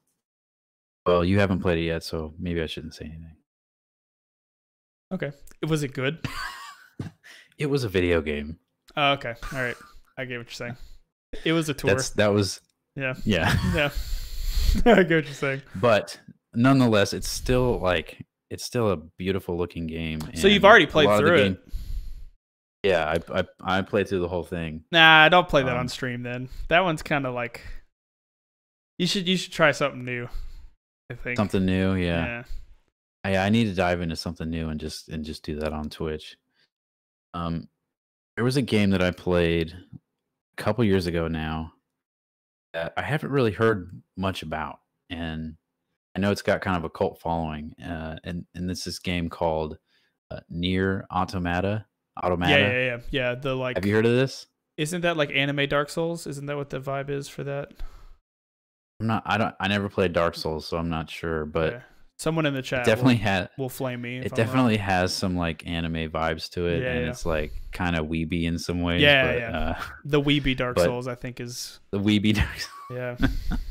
Well, you haven't played it yet, so maybe I shouldn't say anything. Okay. Was it good? It was a video game. Oh, okay. All right. I get what you're saying. It was a tour. That's that was Yeah. yeah. Yeah. I get what you're saying. but nonetheless, it's still like it's still a beautiful looking game. So you've already played lot of the through game- it. Yeah, I, I I played through the whole thing. Nah, I don't play that on Um, stream then. That one's kind of like you should you should try something new. I think. Something new, yeah. yeah. I I need to dive into something new and just and just do that on Twitch. Um, there was a game that I played a couple years ago now that I haven't really heard much about, and I know it's got kind of a cult following. Uh, and and this this game called uh, NieR Automata. Automata. Yeah, yeah, yeah, yeah. The like, Have you heard of this? isn't that like anime Dark Souls? Isn't that what the vibe is for that? I'm not. I don't. I never played Dark Souls, so I'm not sure. But Yeah. Someone in the chat definitely will, had will flame me. it I'm wrong. definitely has some like anime vibes to it, Yeah, and yeah. it's like kind of weeby in some ways. Yeah, but, yeah. Uh, the Weeby Dark Souls. I think is the weeby, yeah.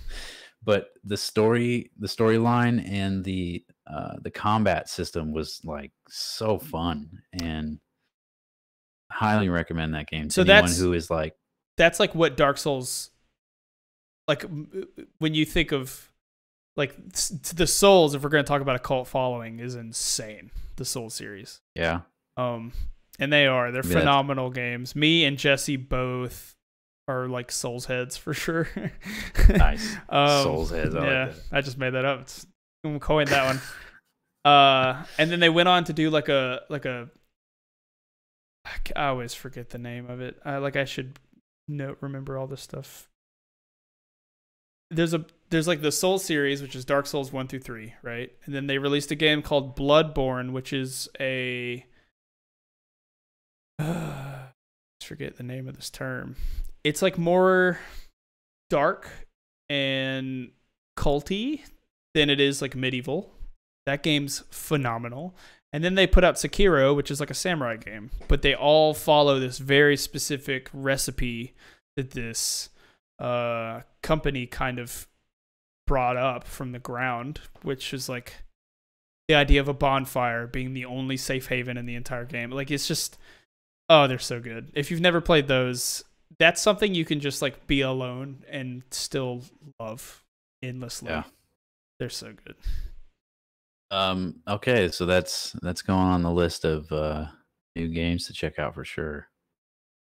but the story, the storyline, and the uh, the combat system was like so fun, and highly recommend that game to So anyone who is like, that's like what Dark Souls like when you think of like the Souls if we're going to talk about a cult following is insane the Soul series. Yeah, um and they are. They're that's- phenomenal games. Me and Jesse both are like Souls heads for sure. Nice. Um, Souls heads. I yeah like. I just made that up. It's, I'm coined that one. Uh and then they went on to do like a like a i always forget the name of it. I like I should note remember all this stuff. There's a there's like the Soul series, which is Dark Souls one through three, right? And then they released a game called Bloodborne, which is a uh, forget the name of this term. It's like more dark and culty than it is like medieval. That game's phenomenal. And then they put out Sekiro, which is like a samurai game, but they all follow this very specific recipe that this uh, company kind of brought up from the ground, which is like the idea of a bonfire being the only safe haven in the entire game. Like it's just, oh, they're so good. If you've never played those, that's something you can just like be alone and still love endlessly. Yeah. They're so good. Um. Okay, so that's that's going on the list of uh new games to check out for sure.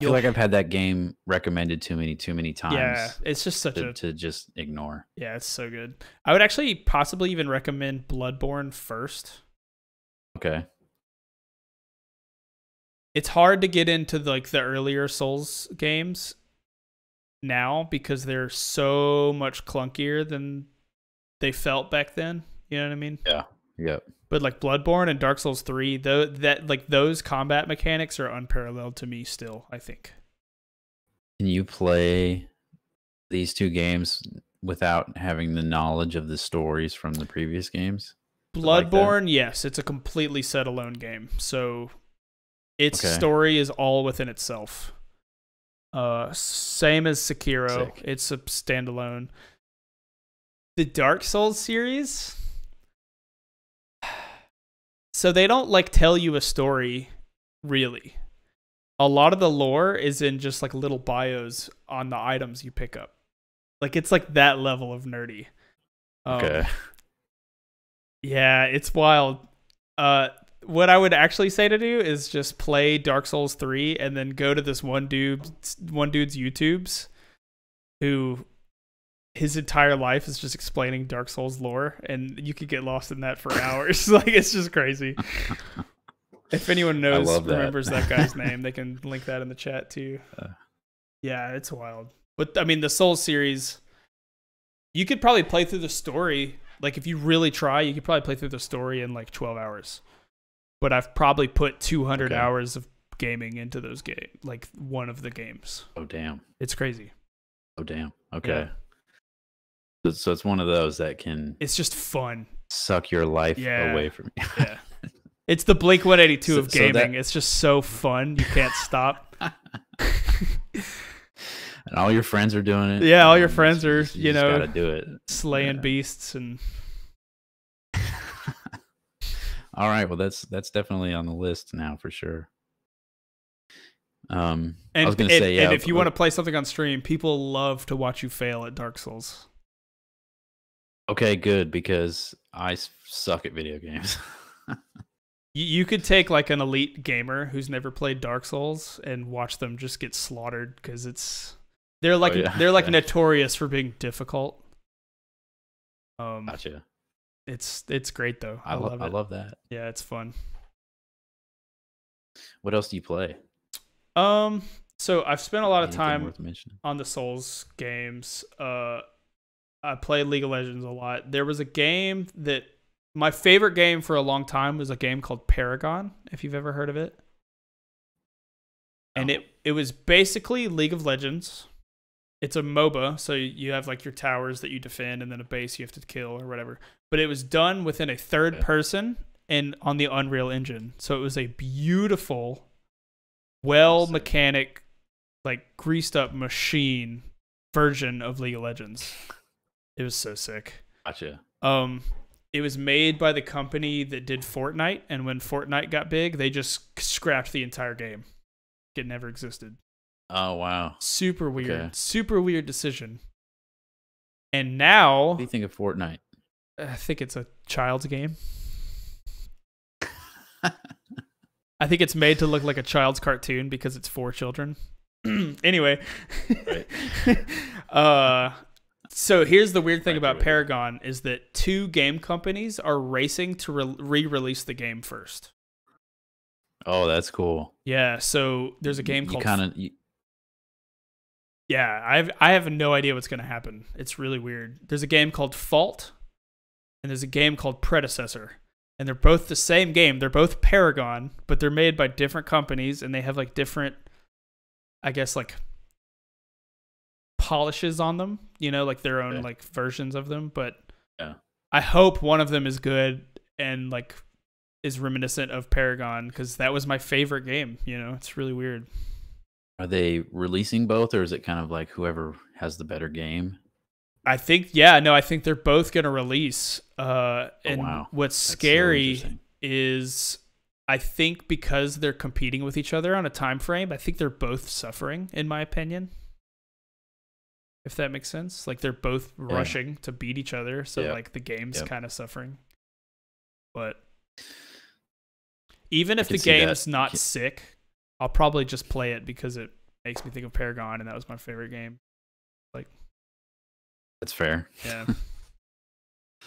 I feel like I've had that game recommended too many too many times Yeah, it's just such to, a to just ignore. yeah, it's so good. I would actually possibly even recommend Bloodborne first. Okay. it's hard to get into like the earlier Souls games now because they're so much clunkier than they felt back then. You know what I mean? Yeah. Yep. But like Bloodborne and Dark Souls 3, though that like those combat mechanics are unparalleled to me still, I think. Can you play these two games without having the knowledge of the stories from the previous games? like? Bloodborne, yes, it's a completely set alone game. So its Okay. story is all within itself. Uh same as Sekiro. Sick. It's a standalone. The Dark Souls series So they don't like tell you a story really. A lot of the lore is in just like little bios on the items you pick up. Like it's like that level of nerdy. Um, Okay. yeah, it's wild. Uh, what I would actually say to do is just play Dark Souls 3 and then go to this one dude, one dude's YouTubes, who his entire life is just explaining Dark Souls lore, and you could get lost in that for hours. like it's just crazy. If anyone knows, that. remembers that guy's name, they can link that in the chat too. Uh. yeah, it's wild. But I mean, the Souls series, you could probably play through the story. Like if you really try, you could probably play through the story in like 12 hours. But I've probably put 200 Okay. hours of gaming into those game, like one of the games. oh damn. It's crazy. Oh damn. Okay. So, so it's one of those that can It's just fun. suck your life Yeah. away from you. Yeah. It's the Blink 182 So- of so gaming. that- it's just so fun. You can't stop. and all your friends are doing it. Yeah, all your friends are, just- you know, gotta do it. Slaying Yeah. beasts and all right. Well, that's that's definitely on the list now for sure. Um, and, I was gonna and- say, yeah. and if you uh, want to play something on stream, people love to watch you fail at Dark Souls. Okay, good because I suck at video games. You, you could take like an elite gamer who's never played Dark Souls and watch them just get slaughtered because it's they're like Oh, yeah. they're like Yeah. notorious for being difficult. Um, gotcha. it's it's great though. I, I, lo- love I love that. yeah, it's fun. What else do you play? Um, so I've spent a lot of time on the Souls games. Uh, I play League of Legends a lot. There was a game that my favorite game for a long time was a game called Paragon. If you've ever heard of it, and it it was basically League of Legends, it's a MOBA, so you have like your towers that you defend and then a base you have to kill or whatever. But it was done within a third person and on the Unreal Engine. So it was a beautiful, well mechanic, like greased up machine version of League of Legends. It was so sick. Gotcha. Um, it was made by the company that did Fortnite, and when Fortnite got big, they just scrapped the entire game. It never existed. Oh wow. Super weird. Okay. Super weird decision. And now What do you think of Fortnite? I think it's a child's game. I think it's made to look like a child's cartoon because it's for children. anyway, uh, so here's the weird thing about. Paragon is that two game companies are racing to re- re-release the game first. Oh, that's cool. Yeah, so there's a game you called kind of Yeah, I've I have no idea what's gonna happen. It's really weird. There's a game called Fault, and there's a game called Predecessor, and they're both the same game. They're both Paragon, but they're made by different companies, and they have like different, I guess like polishes on them. You know, like their own Okay. like versions of them. But Yeah. I hope one of them is good and like is reminiscent of Paragon because that was my favorite game. You know, it's really weird. are they releasing both, or is it kind of like whoever has the better game? I think yeah, no, I think they're both gonna release. Uh, and Oh, wow. what's That's scary interesting. is I think because they're competing with each other on a time frame, I think they're both suffering, in my opinion. If that makes sense, like they're both Yeah. rushing to beat each other, so Yeah. like the game's Yep. kind of suffering. But even if the game's not sick, I'll probably just play it because it makes me think of Paragon, and that was my favorite game. Like, that's fair. Yeah.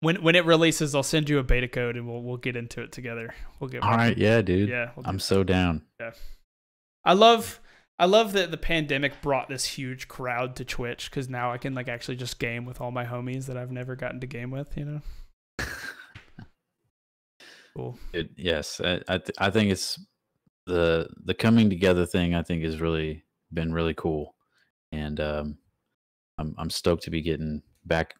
when when it releases, I'll send you a beta code and we'll we'll get into it together. We'll get All right, yeah, dude. yeah. We'll I'm so down. Yeah, I love I love that the pandemic brought this huge crowd to Twitch because now I can like actually just game with all my homies that I've never gotten to game with. You know. Cool. It, yes, I I, th- I think it's the the coming together thing. I think has really been really cool, and um, I'm I'm stoked to be getting back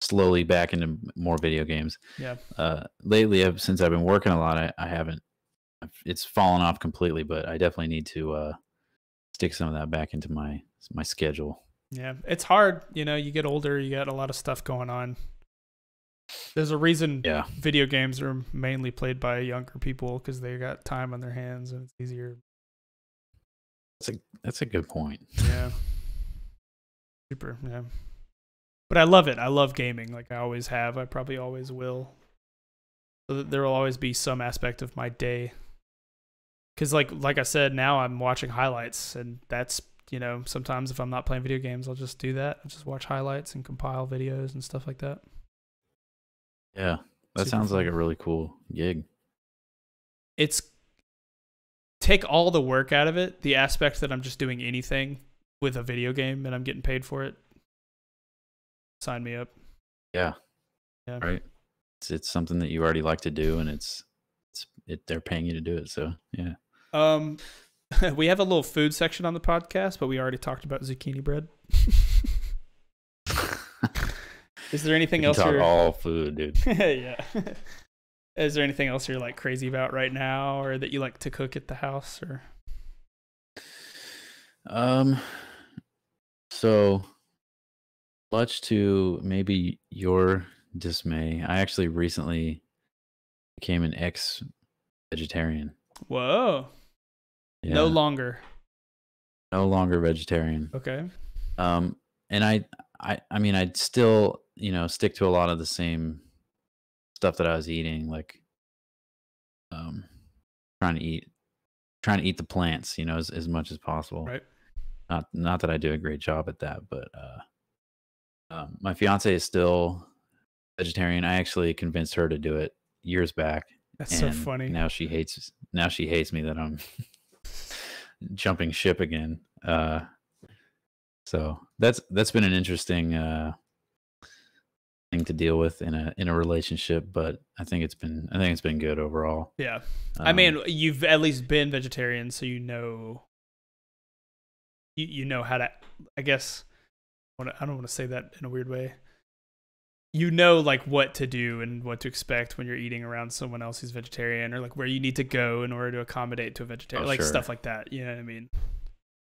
slowly back into more video games. Yeah. Uh, lately, I've, since I've been working a lot, I, I haven't. It's fallen off completely, but I definitely need to uh, stick some of that back into my my schedule. Yeah, it's hard. You know, you get older, you got a lot of stuff going on. There's a reason Yeah, video games are mainly played by younger people because they got time on their hands and it's easier. that's a that's a good point. Yeah. Super. Yeah. But I love it. I love gaming. Like I always have. I probably always will. So there will always be some aspect of my day. Cause like like I said, now I'm watching highlights, and that's you know sometimes if I'm not playing video games, I'll just do that. I'll just watch highlights and compile videos and stuff like that. Yeah, that Super sounds like a really cool gig. it's take all the work out of it the aspect that i'm just doing anything with a video game and i'm getting paid for it sign me up Yeah. Yeah. Right. It's it's something that you already like to do, and it's it's it, they're paying you to do it. So yeah. Um we have a little food section on the podcast but we already talked about zucchini bread is there anything else talk you're all food, dude. yeah is there anything else you're like crazy about right now or that you like to cook at the house or Um. So much to maybe your dismay, I actually recently became an ex vegetarian. whoa Yeah, no longer no longer vegetarian. okay Um, and I, I, I mean, I'd still, you know, stick to a lot of the same stuff that I was eating, like, um, trying to eat, trying to eat the plants, you know, as, as much as possible. right Not, not that I do a great job at that, but, uh, um, my fiance is still vegetarian. I actually convinced her to do it years back. that's so funny Now she hates, now she hates me that I'm jumping ship again. Uh, so that's that's been an interesting uh, thing to deal with in a in a relationship, but I think it's been I think it's been good overall. yeah I Um, mean, you've at least been vegetarian, so you know you, you know how to I guess I don't want to say that in a weird way. You know like what to do and what to expect when you're eating around someone else who's vegetarian or like where you need to go in order to accommodate to a vegetarian, Oh, like sure. stuff like that. You know what I mean?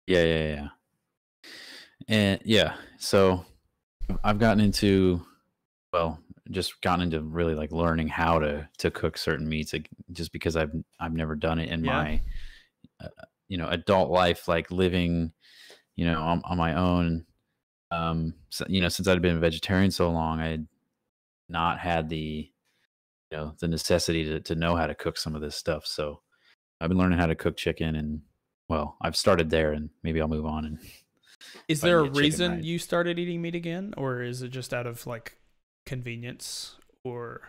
Yeah, yeah, yeah. And yeah, so I've gotten into well, just gotten into really like learning how to to cook certain meats like, just because I've I've never done it in Yeah. my uh, you know, adult life like living, you know, on, on my own um so, you know, since I'd been a vegetarian so long, I had not had the you know, the necessity to to know how to cook some of this stuff. So I've been learning how to cook chicken and well, I've started there and maybe I'll move on and Is there a can get chicken reason right. you started eating meat again, or is it just out of like convenience? Or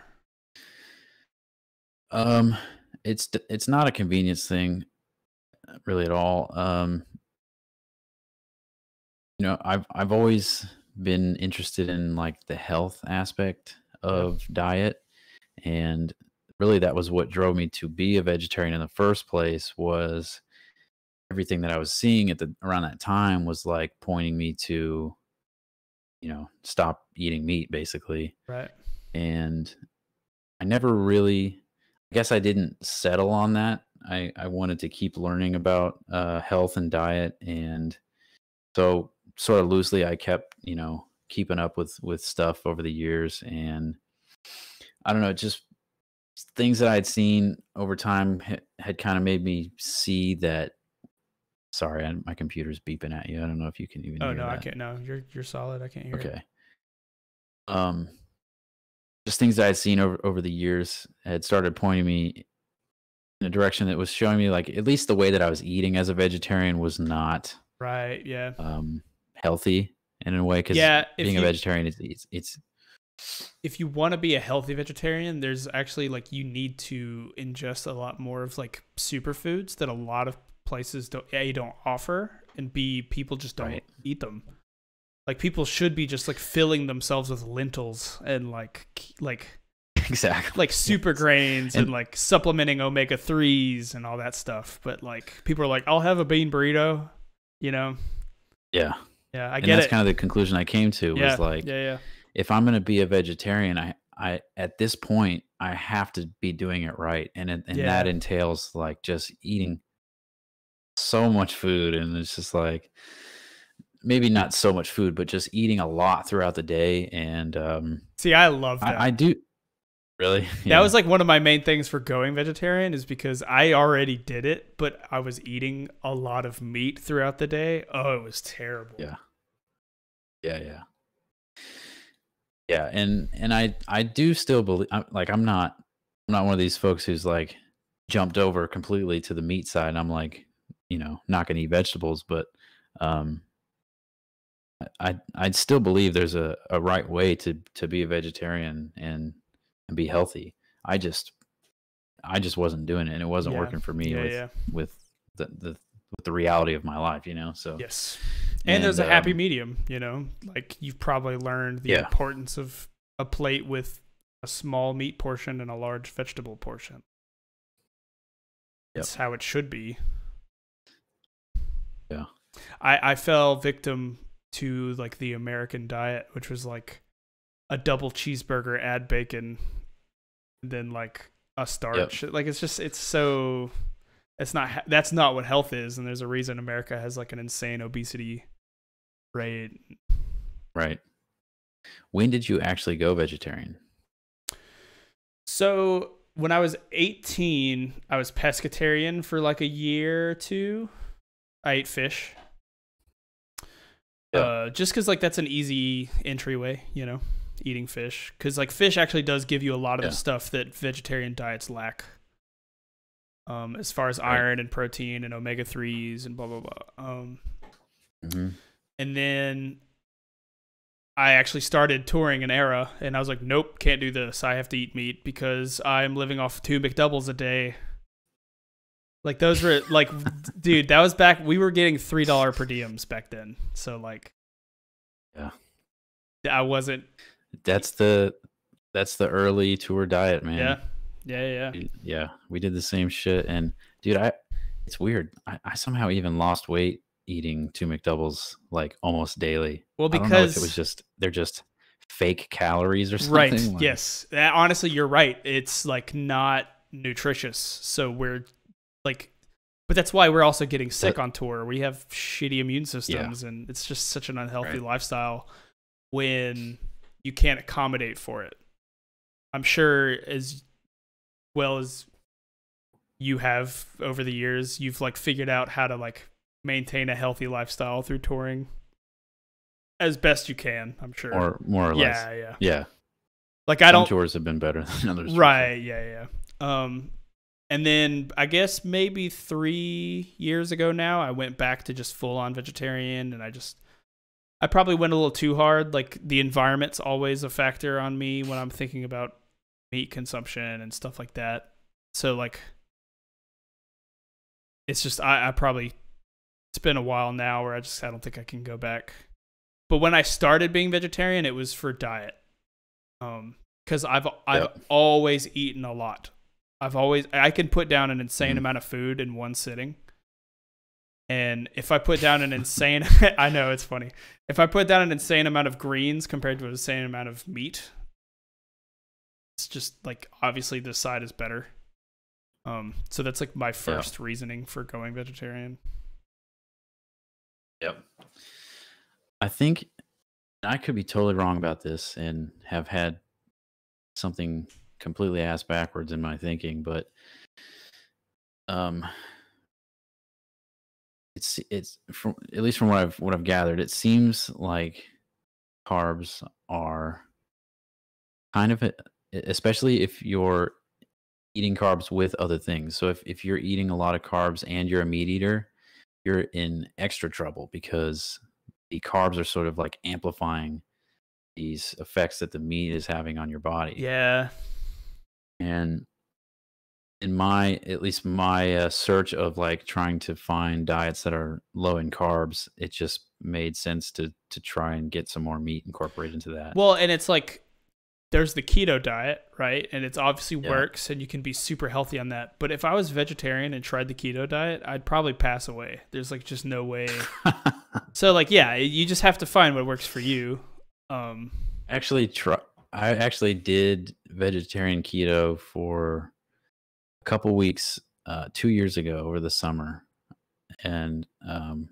Um, it's it's not a convenience thing, really at all. Um, you know, I've I've always been interested in like the health aspect of diet, and really that was what drove me to be a vegetarian in the first place. Was everything that I was seeing at the around that time was like pointing me to, you know, stop eating meat, basically right? and I never really I guess I didn't settle on that. I I wanted to keep learning about uh health and diet and so sort of loosely I kept, you know, keeping up with with stuff over the years and I don't know, just things that I'd seen over time had, had kind of made me see that sorry, I, my computer's beeping at you. I don't know if you can even Oh no, I can't. No, you're you're solid. I can't hear. it. Okay. Um, just things that I'd seen over over the years had started pointing me in a direction that was showing me like at least the way that I was eating as a vegetarian was not Right. Yeah. um healthy in a way because Yeah. Being you, a vegetarian is it's, it's if you want to be a healthy vegetarian, there's actually like you need to ingest a lot more of like superfoods that a lot of places don't a don't offer, and b people just don't Right. eat them. Like people should be just like filling themselves with lentils and like like exactly like super grains and, And- like supplementing omega threes and all that stuff. But like people are like, I'll have a bean burrito, you know? yeah Yeah, I and get that's it. kind of the conclusion I came to yeah, was like yeah, yeah, if I'm going to be a vegetarian, I, I, at this point, I have to be doing it right. And, it, and Yeah. that entails like just eating so much food. And it's just like, maybe not so much food, but just eating a lot throughout the day. And, um, See, I love that. I, I do really, That was like one of my main things for going vegetarian is because I already did it, but I was eating a lot of meat throughout the day. Oh, it was terrible. Yeah. yeah, yeah. Yeah. And, and I, I do still believe, I'm, like, I'm not, I'm not one of these folks who's like jumped over completely to the meat side. I'm like, you know, not going to eat vegetables, but, um, I, I'd still believe there's a, a right way to, to be a vegetarian and, and be healthy. I just, I just wasn't doing it and it wasn't Yeah. working for me Yeah, with, yeah. with the, the, with the reality of my life, you know? So, Yes. And, there's a And, happy um, medium, you know? Like you've probably learned the importance of a plate with a small meat portion and a large vegetable portion. Yep. That's how it should be. Yeah. I, I fell victim to like the American diet, which was like a double cheeseburger, add bacon, then like a starch. Like it's just it's so it's not that's not what health is, and there's a reason America has like an insane obesity rate. Right. When did you actually go vegetarian? So when I was 18, I was pescatarian for like a year or two. I ate fish. Yeah. Uh, just because like that's an easy entryway, you know, eating fish. Because like fish actually does give you a lot of Yeah. the stuff that vegetarian diets lack. Um, as far as iron and protein and omega threes and blah blah blah. Um, Mm-hmm. and then I actually started touring an Erra, and I was like, nope, can't do this. I have to eat meat because I'm living off two McDoubles a day. Like those were like, dude, that was back. We were getting three dollar per diems back then, so like, Yeah. I wasn't. That's the that's the early tour diet, man. Yeah, yeah, yeah. Yeah. We did the same shit and dude, I it's weird. I, I somehow even lost weight eating two McDoubles like almost daily. Well, I don't know if because it was just they're just fake calories or something. right, like- yes, That- honestly, you're right. It's like not nutritious, so we're like, but that's why we're also getting sick That- on tour. We have shitty immune systems, and it's just such an unhealthy Right. lifestyle when you can't accommodate for it. I'm sure as well as you have over the years, you've like figured out how to like maintain a healthy lifestyle through touring as best you can. I'm sure. Or more or less. yeah, yeah. Yeah. Like I Some don't. tours have been better than others. Right. Yeah. Yeah. Um, and then I guess maybe three years ago now, I went back to just full on vegetarian, and I just. I probably went a little too hard. Like the environment's always a factor on me when I'm thinking about meat consumption and stuff like that. So like it's just I, I probably it's been a while now where I just I don't think I can go back. But when I started being vegetarian, it was for diet. Um cuz I've I've Yep. always eaten a lot. I've always I can put down an insane Mhm. amount of food in one sitting. And if I put down an insane I know it's funny. If I put down an insane amount of greens compared to an insane amount of meat, it's just like obviously this side is better. Um, so that's like my first reasoning for going vegetarian. Yep. I think I could be totally wrong about this and have had something completely ass backwards in my thinking, but um it's it's from at least from what I've what I've gathered, it seems like carbs are kind of a, especially if you're eating carbs with other things. So if, if you're eating a lot of carbs and you're a meat eater, you're in extra trouble because the carbs are sort of like amplifying these effects that the meat is having on your body. Yeah. And in my, at least my uh, search of like trying to find diets that are low in carbs, it just made sense to to try and get some more meat incorporated into that. Well, and it's like there's the keto diet, right? And it's obviously Yeah. works and you can be super healthy on that. But if I was vegetarian and tried the keto diet, I'd probably pass away. There's like just no way. so like yeah, you just have to find what works for you. Um actually try I actually did vegetarian keto for couple weeks uh 2 years ago over the summer and um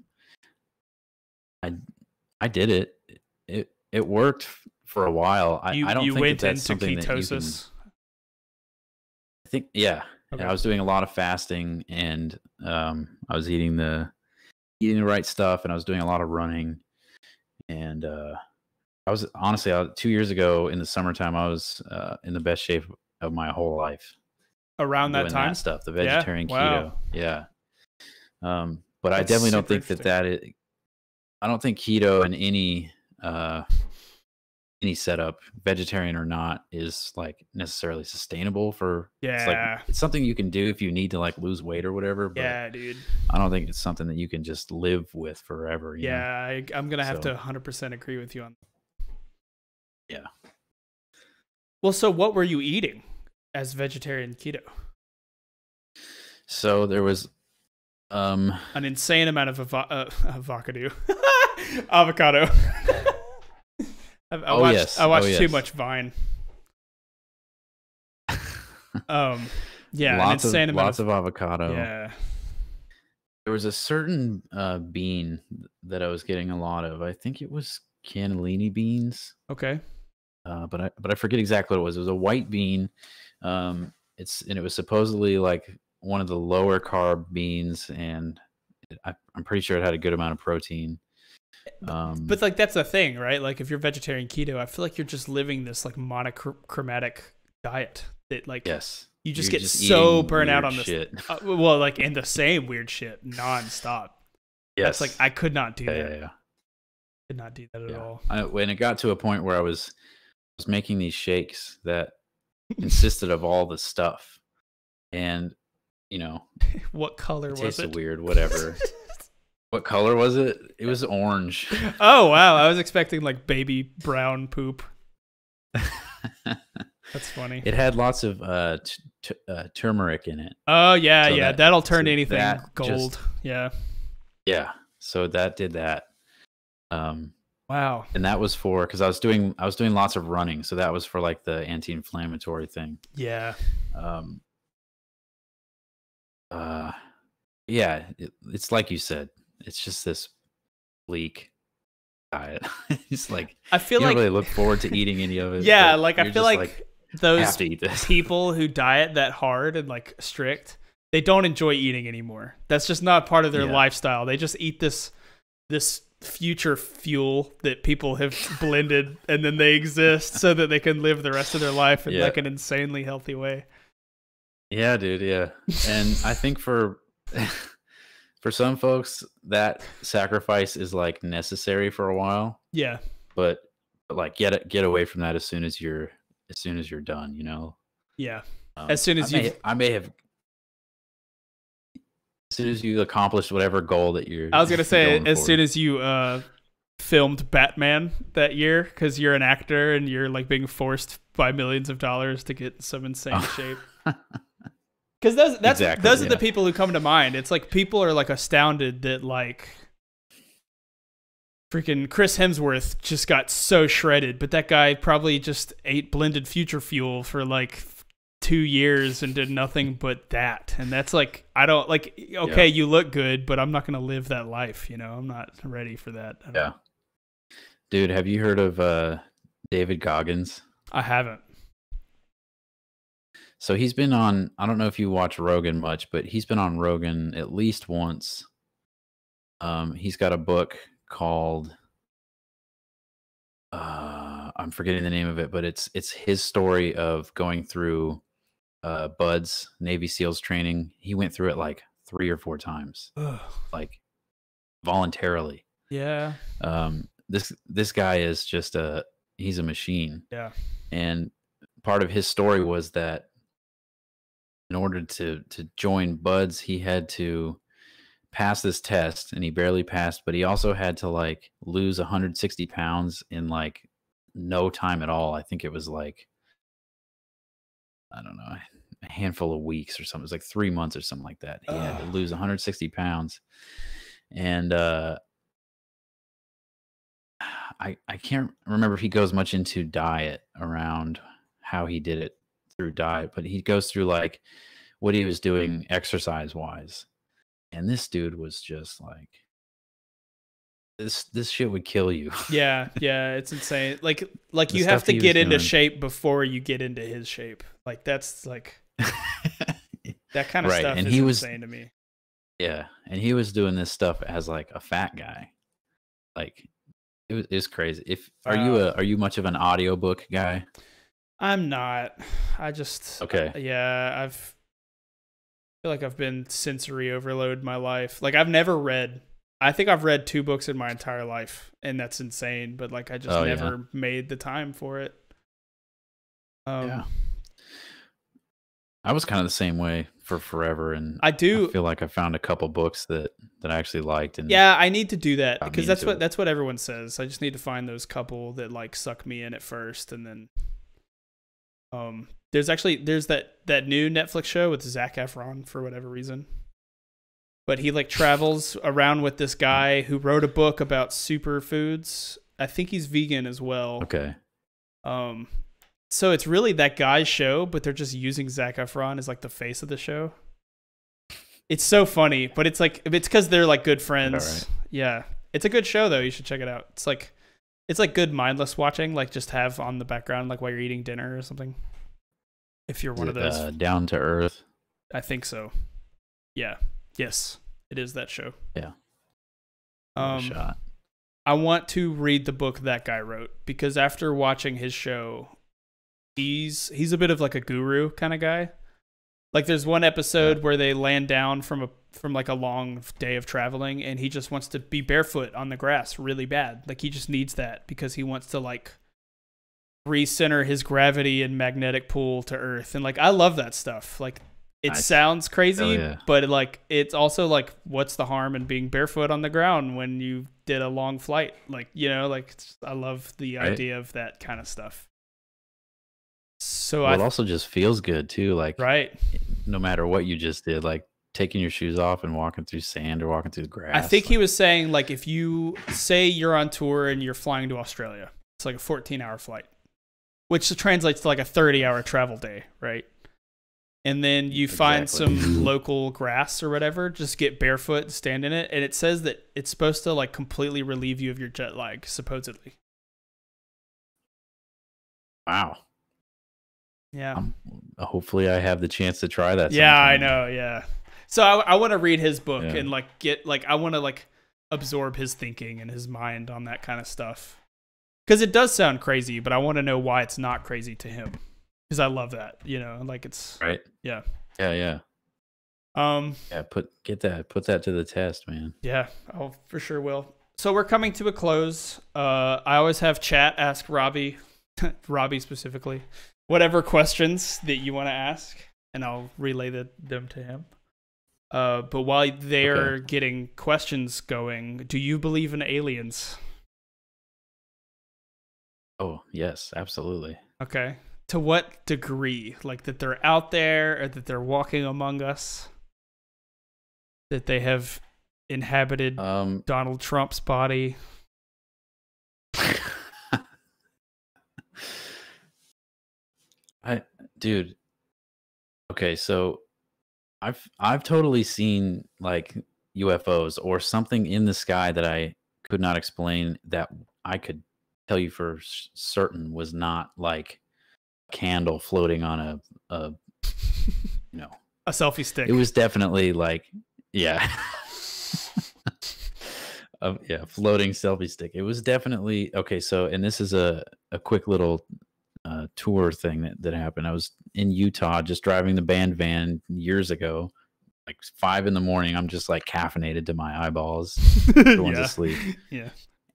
I I did it. It it worked for a while. I, you I don't you think went that that's into something that you can ketosis. I think yeah, Okay. I was doing a lot of fasting and um I was eating the eating the right stuff and I was doing a lot of running. And uh I was honestly I, 2 years ago in the summertime I was uh in the best shape of my whole life Around that time. stuff the Yeah? vegetarian Wow. keto yeah um but I definitely don't think that that is, I don't think keto in any uh any setup vegetarian or not is like necessarily sustainable for it's like Yeah. it's something you can do if you need to like lose weight or whatever but Yeah, dude. i don't think it's something that you can just live with forever you know? Yeah, I, I'm gonna have So- to 100% agree with you on. Yeah. Well, so what were you eating as vegetarian keto? so there was um An insane amount of avo- uh, avocado, avocado. I, I Oh, watched, yes. I Oh, watched too yes. much Vine. Um, yeah, an lots of insane amount lots of, avocado yeah. there was a certain uh bean that i was getting a lot of i think it was cannellini beans Okay. uh, but I but I forget exactly what it was. It was a white bean. Um, it's and it was supposedly like one of the lower carb beans, and I, I'm pretty sure it had a good amount of protein. Um, But like that's the thing, right? Like if you're vegetarian keto, I feel like you're just living this like monochromatic diet that like yes, you just you're get so eating burnt out on this. shit. Uh, well, like in the same weird shit nonstop. yes, That's like I could not do yeah, that. yeah, yeah. Could not do that at yeah. all. I, when it got to a point where I was was making these shakes that consisted of all the stuff, and you know, What color it was it? weird. Whatever. what color was it? It was orange. oh wow, I was expecting like baby brown poop. That's funny. It had lots of uh, t- t- uh, turmeric in it. oh yeah, so yeah, that- that'll turn so anything that gold. just- yeah. Yeah. So that did that. Um, Wow. and that was for because I was doing I was doing lots of running, so that was for like the anti-inflammatory thing. Yeah. Um, uh, yeah, it, it's like you said, it's just this bleak diet. it's like I feel you like don't really look forward to eating any of it. yeah, like I feel like, have those to eat this. people who diet that hard and like strict, they don't enjoy eating anymore. That's just not part of their Yeah. lifestyle. They just eat this this future fuel that people have blended and then they exist so that they can live the rest of their life in Yeah. like an insanely healthy way. Yeah, dude. Yeah, and I think for for some folks that sacrifice is like necessary for a while, Yeah. but, but like get it get away from that as soon as you're as soon as you're done. You know, Yeah. Um, As soon as you've- I may have soon as you accomplish whatever goal that you're. I was gonna say as for. soon as you uh filmed Batman that year because you're an actor and you're like being forced by millions of dollars to get in some insane shape. Because those that's Exactly, those are the people who come to mind. It's like people are like astounded that like freaking Chris Hemsworth just got so shredded, but that guy probably just ate blended future fuel for like two years and did nothing but that. And that's like I don't like okay, you look good, but I'm not gonna live that life, you know. I'm not ready for that. Yeah, dude. Have you heard of uh David Goggins? I haven't. So he's been on. I don't know if you watch Rogan much, but he's been on Rogan at least once. Um, he's got a book called. Uh, I'm forgetting the name of it, but it's it's his story of going through, uh, BUD/S Navy SEALs training. He went through it like three or four times, Ugh. like voluntarily. Yeah. Um, this this guy is just a he's a machine Yeah. and part of his story was that in order to to join BUD/S he had to pass this test and he barely passed but he also had to like lose 160 pounds in like no time at all i think it was like i don't know a handful of weeks or something it was like three months or something like that he had to lose 160 pounds and uh I I can't remember if he goes much into diet around how he did it through diet, but he goes through like what he was doing exercise wise. And this dude was just like this this shit would kill you. Yeah, yeah, it's insane. Like like The you have to get into shape before you get into his shape. Like that's like that kind of Right, stuff and is he was- insane to me. yeah, and he was doing this stuff as like a fat guy. Like it was, it was crazy. If are you a are you much of an audiobook guy? I'm not. I just Okay. yeah, I've feel like I've been sensory overload my life. Like I've never read I think I've read two books in my entire life and that's insane, but like I just Oh, yeah. never made the time for it. Um yeah. I was kind of the same way for forever and I do I feel like I found a couple books that that I actually liked and Yeah, I need to do that because that's what it. that's what everyone says. I just need to find those couple that like suck me in at first, and then um, there's actually there's that that new Netflix show with Zac Efron for whatever reason, but he like travels around with this guy who wrote a book about superfoods. I think he's vegan as well. Okay. Um, so it's really that guy's show, but they're just using Zac Efron as like the face of the show. It's so funny, but it's like it's because they're like good friends. right. Yeah, it's a good show though. You should check it out. It's like it's like good mindless watching, like just have on the background, like while you're eating dinner or something. If you're one of those, uh, down to earth. I think so. Yeah. Yes, it is that show. Yeah. Um, shot. I want to read the book that guy wrote because after watching his show, he's he's a bit of like a guru kind of guy. Like there's one episode Yeah. where they land down from a from like a long day of traveling and he just wants to be barefoot on the grass really bad. Like he just needs that because he wants to like recenter his gravity and magnetic pull to earth. And like I love that stuff. Like it Nice. sounds crazy, yeah. but like it's also like what's the harm in being barefoot on the ground when you did a long flight? Like, you know, like I love the Right. idea of that kind of stuff. So Well, I it also just feels good too. Like right. no matter what you just did, like taking your shoes off and walking through sand or walking through the grass. I think he was saying like if you say you're on tour and you're flying to Australia, it's like a 14 hour flight, which translates to like a 30 hour travel day, right? And then you find some local grass or whatever, just get barefoot, stand in it, and it says that it's supposed to like completely relieve you of your jet lag, supposedly. wow. Yeah. Um, hopefully, I have the chance to try that. Yeah, I know. Yeah. So I, I want to read his book Yeah. and like get like I want to like absorb his thinking and his mind on that kind of stuff because it does sound crazy, but I want to know why it's not crazy to him because I love that. You know, like it's Right. yeah. Yeah, yeah, Um. yeah. Put get that. Put that to the test, man. Yeah. I'll for sure will. So we're coming to a close. Uh, I always have chat ask Robby, Robby specifically, whatever questions that you want to ask, and I'll relay the, them to him. Uh, but while they're Okay. getting questions going, do you believe in aliens? Oh yes, absolutely. Okay. To what degree? Like that they're out there, or that they're walking among us? That they have inhabited Um, Donald Trump's body? I dude. Okay, so I've I've totally seen like UFOs or something in the sky that I could not explain that I could tell you for certain was not like a candle floating on a a you know A selfie stick. it was definitely like yeah a, yeah floating selfie stick it was definitely okay so and this is a a quick little uh, tour thing that, that happened i was in utah just driving the band van years ago like five in the morning i'm just like caffeinated to my eyeballs everyone's yeah. asleep Yeah.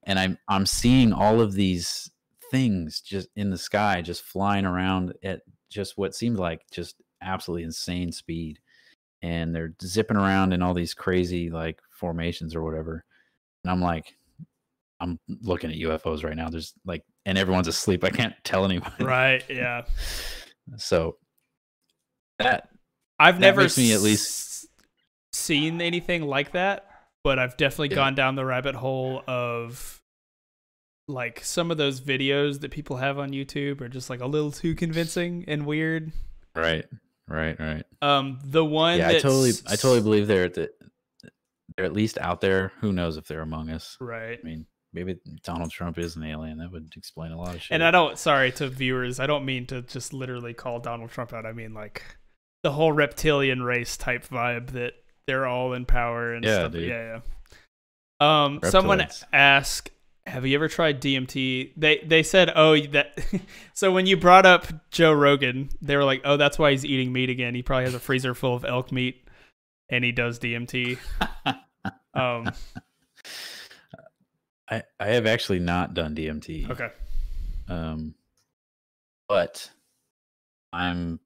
and I'm I'm seeing all of these things just in the sky, just flying around at just what seemed like just absolutely insane speed, and they're zipping around in all these crazy like formations or whatever. And I'm like, I'm looking at UFOs right now. There's like, and everyone's asleep. I can't tell anyone. Right. Yeah. So that I've That never makes me at least- seen anything like that, but I've definitely Yeah. gone down the rabbit hole of like some of those videos that people have on YouTube are just like a little too convincing and weird. right, right, right. Um, the one yeah, I totally, I totally believe they're at the, they're at least out there. Who knows if they're among us? right. I mean, maybe Donald Trump is an alien. That would explain a lot of shit. And I don't, sorry to viewers, I don't mean to just literally call Donald Trump out. I mean like the whole reptilian race type vibe that they're all in power and Yeah, stuff. dude. Yeah, yeah. Um, someone asked, "Have you ever tried DMT?" They they said, "Oh, that." so when you brought up Joe Rogan, they were like, "Oh, that's why he's eating meat again. He probably has a freezer full of elk meat, and he does DMT." Um, I, I have actually not done DMT. okay. Um, but I'm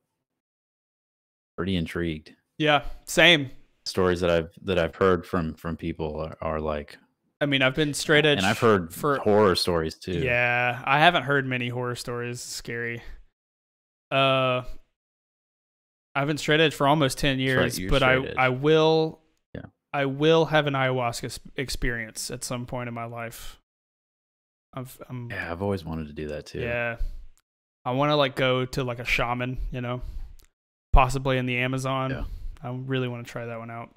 pretty intrigued. Yeah, same. Stories that I've that I've heard from from people are, are like, I mean, I've been straight edge, and I've heard for horror stories too. Yeah, I haven't heard many horror stories. It's scary. Uh, I've been straight edge for almost ten That's right, years, but I edge. I will. I will have an ayahuasca experience at some point in my life. I've, I'm yeah, I've always wanted to do that too. yeah. I want to like go to like a shaman, you know, possibly in the Amazon. Yeah. I really want to try that one out.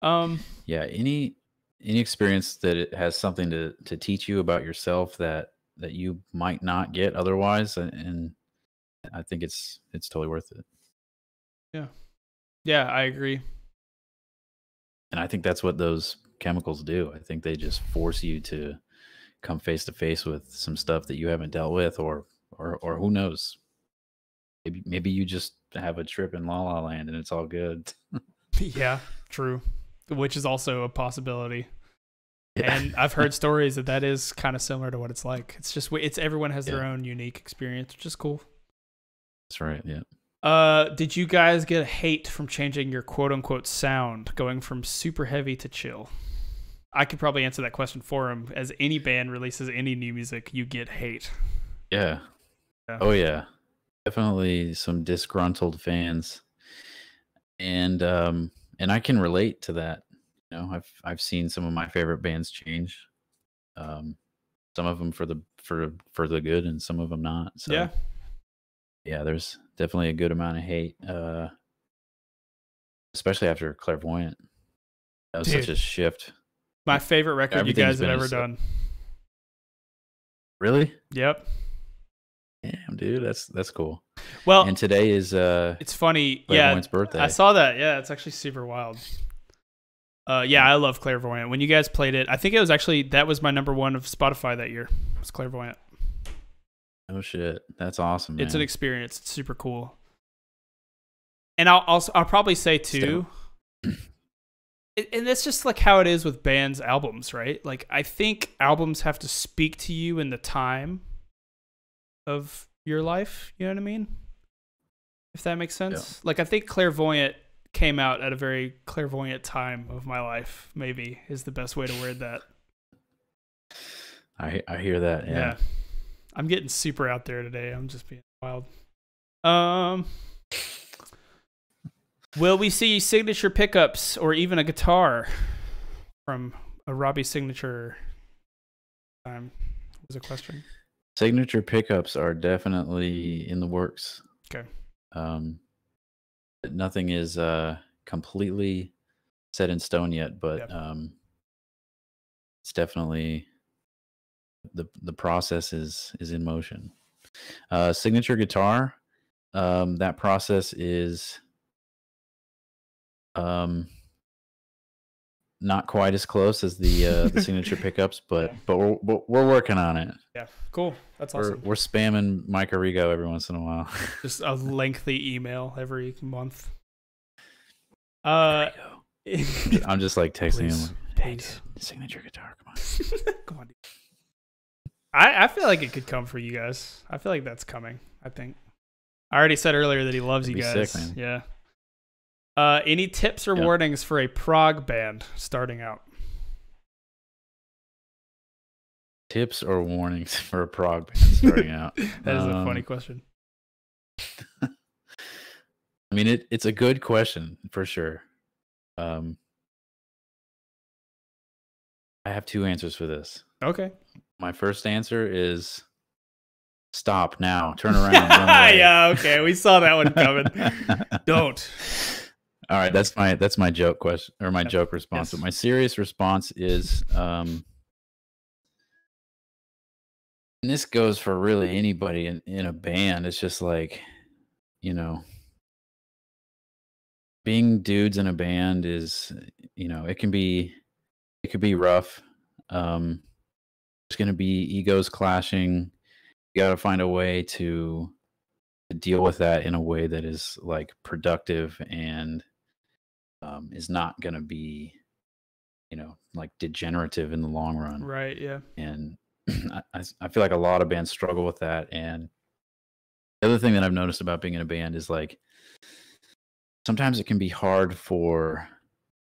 Um, yeah. Any any experience that it has something to to teach you about yourself that that you might not get otherwise, and, and I think it's it's totally worth it. Yeah. Yeah, I agree. And I think that's what those chemicals do. I think they just force you to come face to face with some stuff that you haven't dealt with, or or or who knows? Maybe maybe you just have a trip in La La Land and it's all good. yeah, true. Which is also a possibility. Yeah. and I've heard stories that that is kind of similar to what it's like. It's just it's everyone has their own unique experience, which is cool. that's right. Yeah. Uh, did you guys get hate from changing your quote unquote sound, going from super heavy to chill? I could probably answer that question for him. As any band releases any new music, you get hate. Yeah. Yeah. Oh yeah. Definitely some disgruntled fans. and um, and I can relate to that. You know, I've I've seen some of my favorite bands change. Um, some of them for the for for the good, and some of them not. So yeah. yeah, there's definitely a good amount of hate, uh, especially after Clairvoyant. That was such a shift. My favorite record you guys have ever done. Really? Yep. Damn, dude, that's that's cool. Well, and today is uh it's funny. Yeah, birthday. I saw that. Yeah, it's actually super wild. Uh, yeah, I love Clairvoyant. When you guys played it, I think it was actually that was my number one of Spotify that year. It Was Clairvoyant. Oh shit, that's awesome. It's an experience. It's super cool. And I'll also I'll probably say too, and that's just like how it is with bands' albums, right? Like I think albums have to speak to you in the time of your life. You know what I mean? If that makes sense. Like I think Clairvoyant came out at a very clairvoyant time of my life. Maybe is the best way to word that. I I hear that. Yeah. Yeah. I'm getting super out there today. I'm just being wild. Um Will we see signature pickups or even a guitar from a Robby signature time? Was a question. Signature pickups are definitely in the works. Okay. Um, nothing is uh completely set in stone yet, but Yep. um, it's definitely the the process is is in motion. Uh, signature guitar, um, that process is um not quite as close as the uh, the signature pickups, but Yeah. but we're we're we're working on it. Yeah, cool. That's We're awesome. we're spamming Mike Arrigo every once in a while. Just a lengthy email every month. Uh, I'm just like texting Please, him. Like, hey, dude, signature guitar. Come on. Come on. dude. I, I feel like it could come for you guys. I feel like that's coming. I think. I already said earlier that he loves That'd you guys. sick. Yeah. Uh, any tips or Yeah. warnings for a prog band starting out? Tips or warnings for a prog band starting out? That is a funny Um, question. I mean, it, it's a good question for sure. Um, I have two answers for this. Okay. My first answer is stop now, turn around, yeah. Okay. We saw that one coming. Don't. All right, that's my that's my joke question or my joke response. Yes. But my serious response is um and this goes for really anybody in, in a band. It's just like, you know, being dudes in a band is, you know, it can be it could be rough. Um there's gonna be egos clashing. You gotta find a way to to deal with that in a way that is like productive and um, is not going to be you know like degenerative in the long run Right. Yeah. and I, I feel like a lot of bands struggle with that and the other thing that i've noticed about being in a band is like sometimes it can be hard for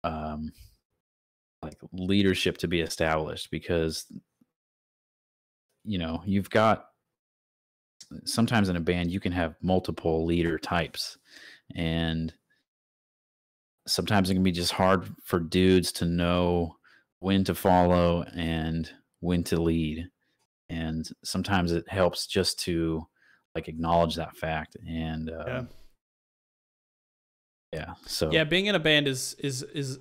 um like leadership to be established because you know you've got sometimes in a band you can have multiple leader types and sometimes it can be just hard for dudes to know when to follow and when to lead and sometimes it helps just to like acknowledge that fact and uh, Yeah. yeah so Yeah. Being in a band is is is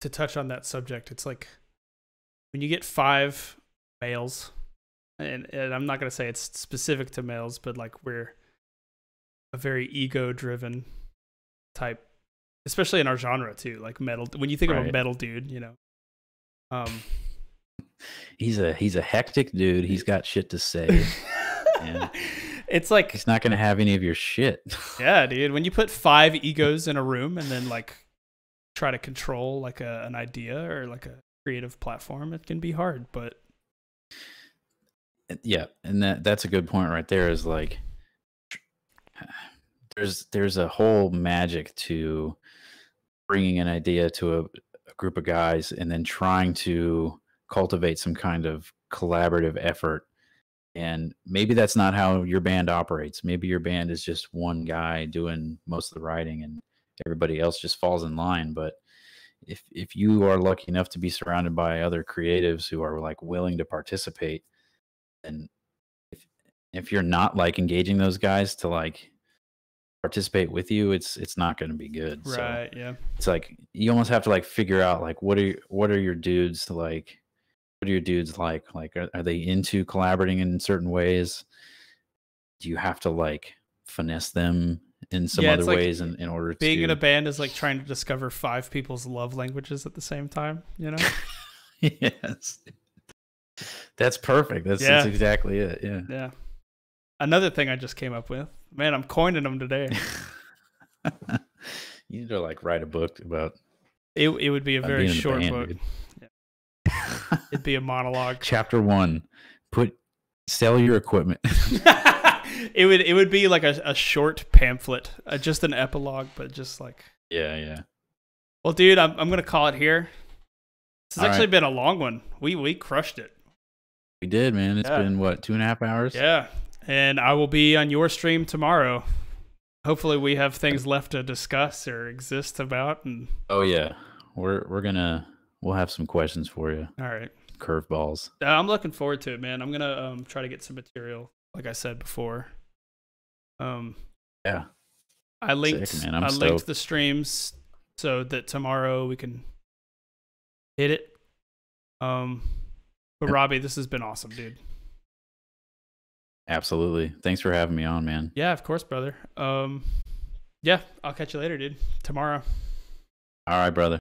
to touch on that subject. It's like when you get five males, and, and I'm not gonna say it's specific to males, but like we're a very ego driven type, especially in our genre too. Like metal. When you think of a metal dude, you know. Um. he's a he's a hectic dude he's got shit to say It's like he's not gonna have any of your shit Yeah, dude. When you put five egos in a room and then like try to control like a, an idea or like a creative platform, it can be hard. But yeah and that that's a good point right there is like there's there's a whole magic to bringing an idea to a, a group of guys and then trying to cultivate some kind of collaborative effort and maybe that's not how your band operates maybe your band is just one guy doing most of the writing and everybody else just falls in line. But if if you are lucky enough to be surrounded by other creatives who are like willing to participate, and if if you're not like engaging those guys to like participate with you, it's it's not going to be good. So Right. Yeah. it's like you almost have to like figure out like what are what are your dudes like what are your dudes like like are, are they into collaborating in certain ways do you have to like finesse them in some Yeah, other like ways in, in order to Being to in a band is like trying to discover five people's love languages at the same time. You know. yes that's perfect that's, Yeah. that's exactly it yeah yeah. Another thing I just came up with. Man, I'm coining them today. you need to like write a book about It it would be a very a short band, book. dude. It'd be a monologue. chapter one put sell your equipment it would it would be like a, a short pamphlet, uh, just an epilogue, but just like, yeah yeah well, dude, I'm I'm gonna call it here. This has All actually right. been a long one. We we crushed it. we did man It's Yeah. been what two and a half hours Yeah, and I will be on your stream tomorrow. Hopefully, we have things left to discuss or exist about. And Oh yeah, we're we're gonna we'll have some questions for you. all right, Curveballs. Uh, I'm looking forward to it, man. I'm gonna um try to get some material, like I said before. Um, Yeah. I linked Sick, I linked the streams so that tomorrow we can hit it. Um, but. Robby, this has been awesome, dude. Absolutely. Thanks for having me on, man. Yeah, of course, brother. Um, yeah, I'll catch you later, dude. Tomorrow. All right, brother.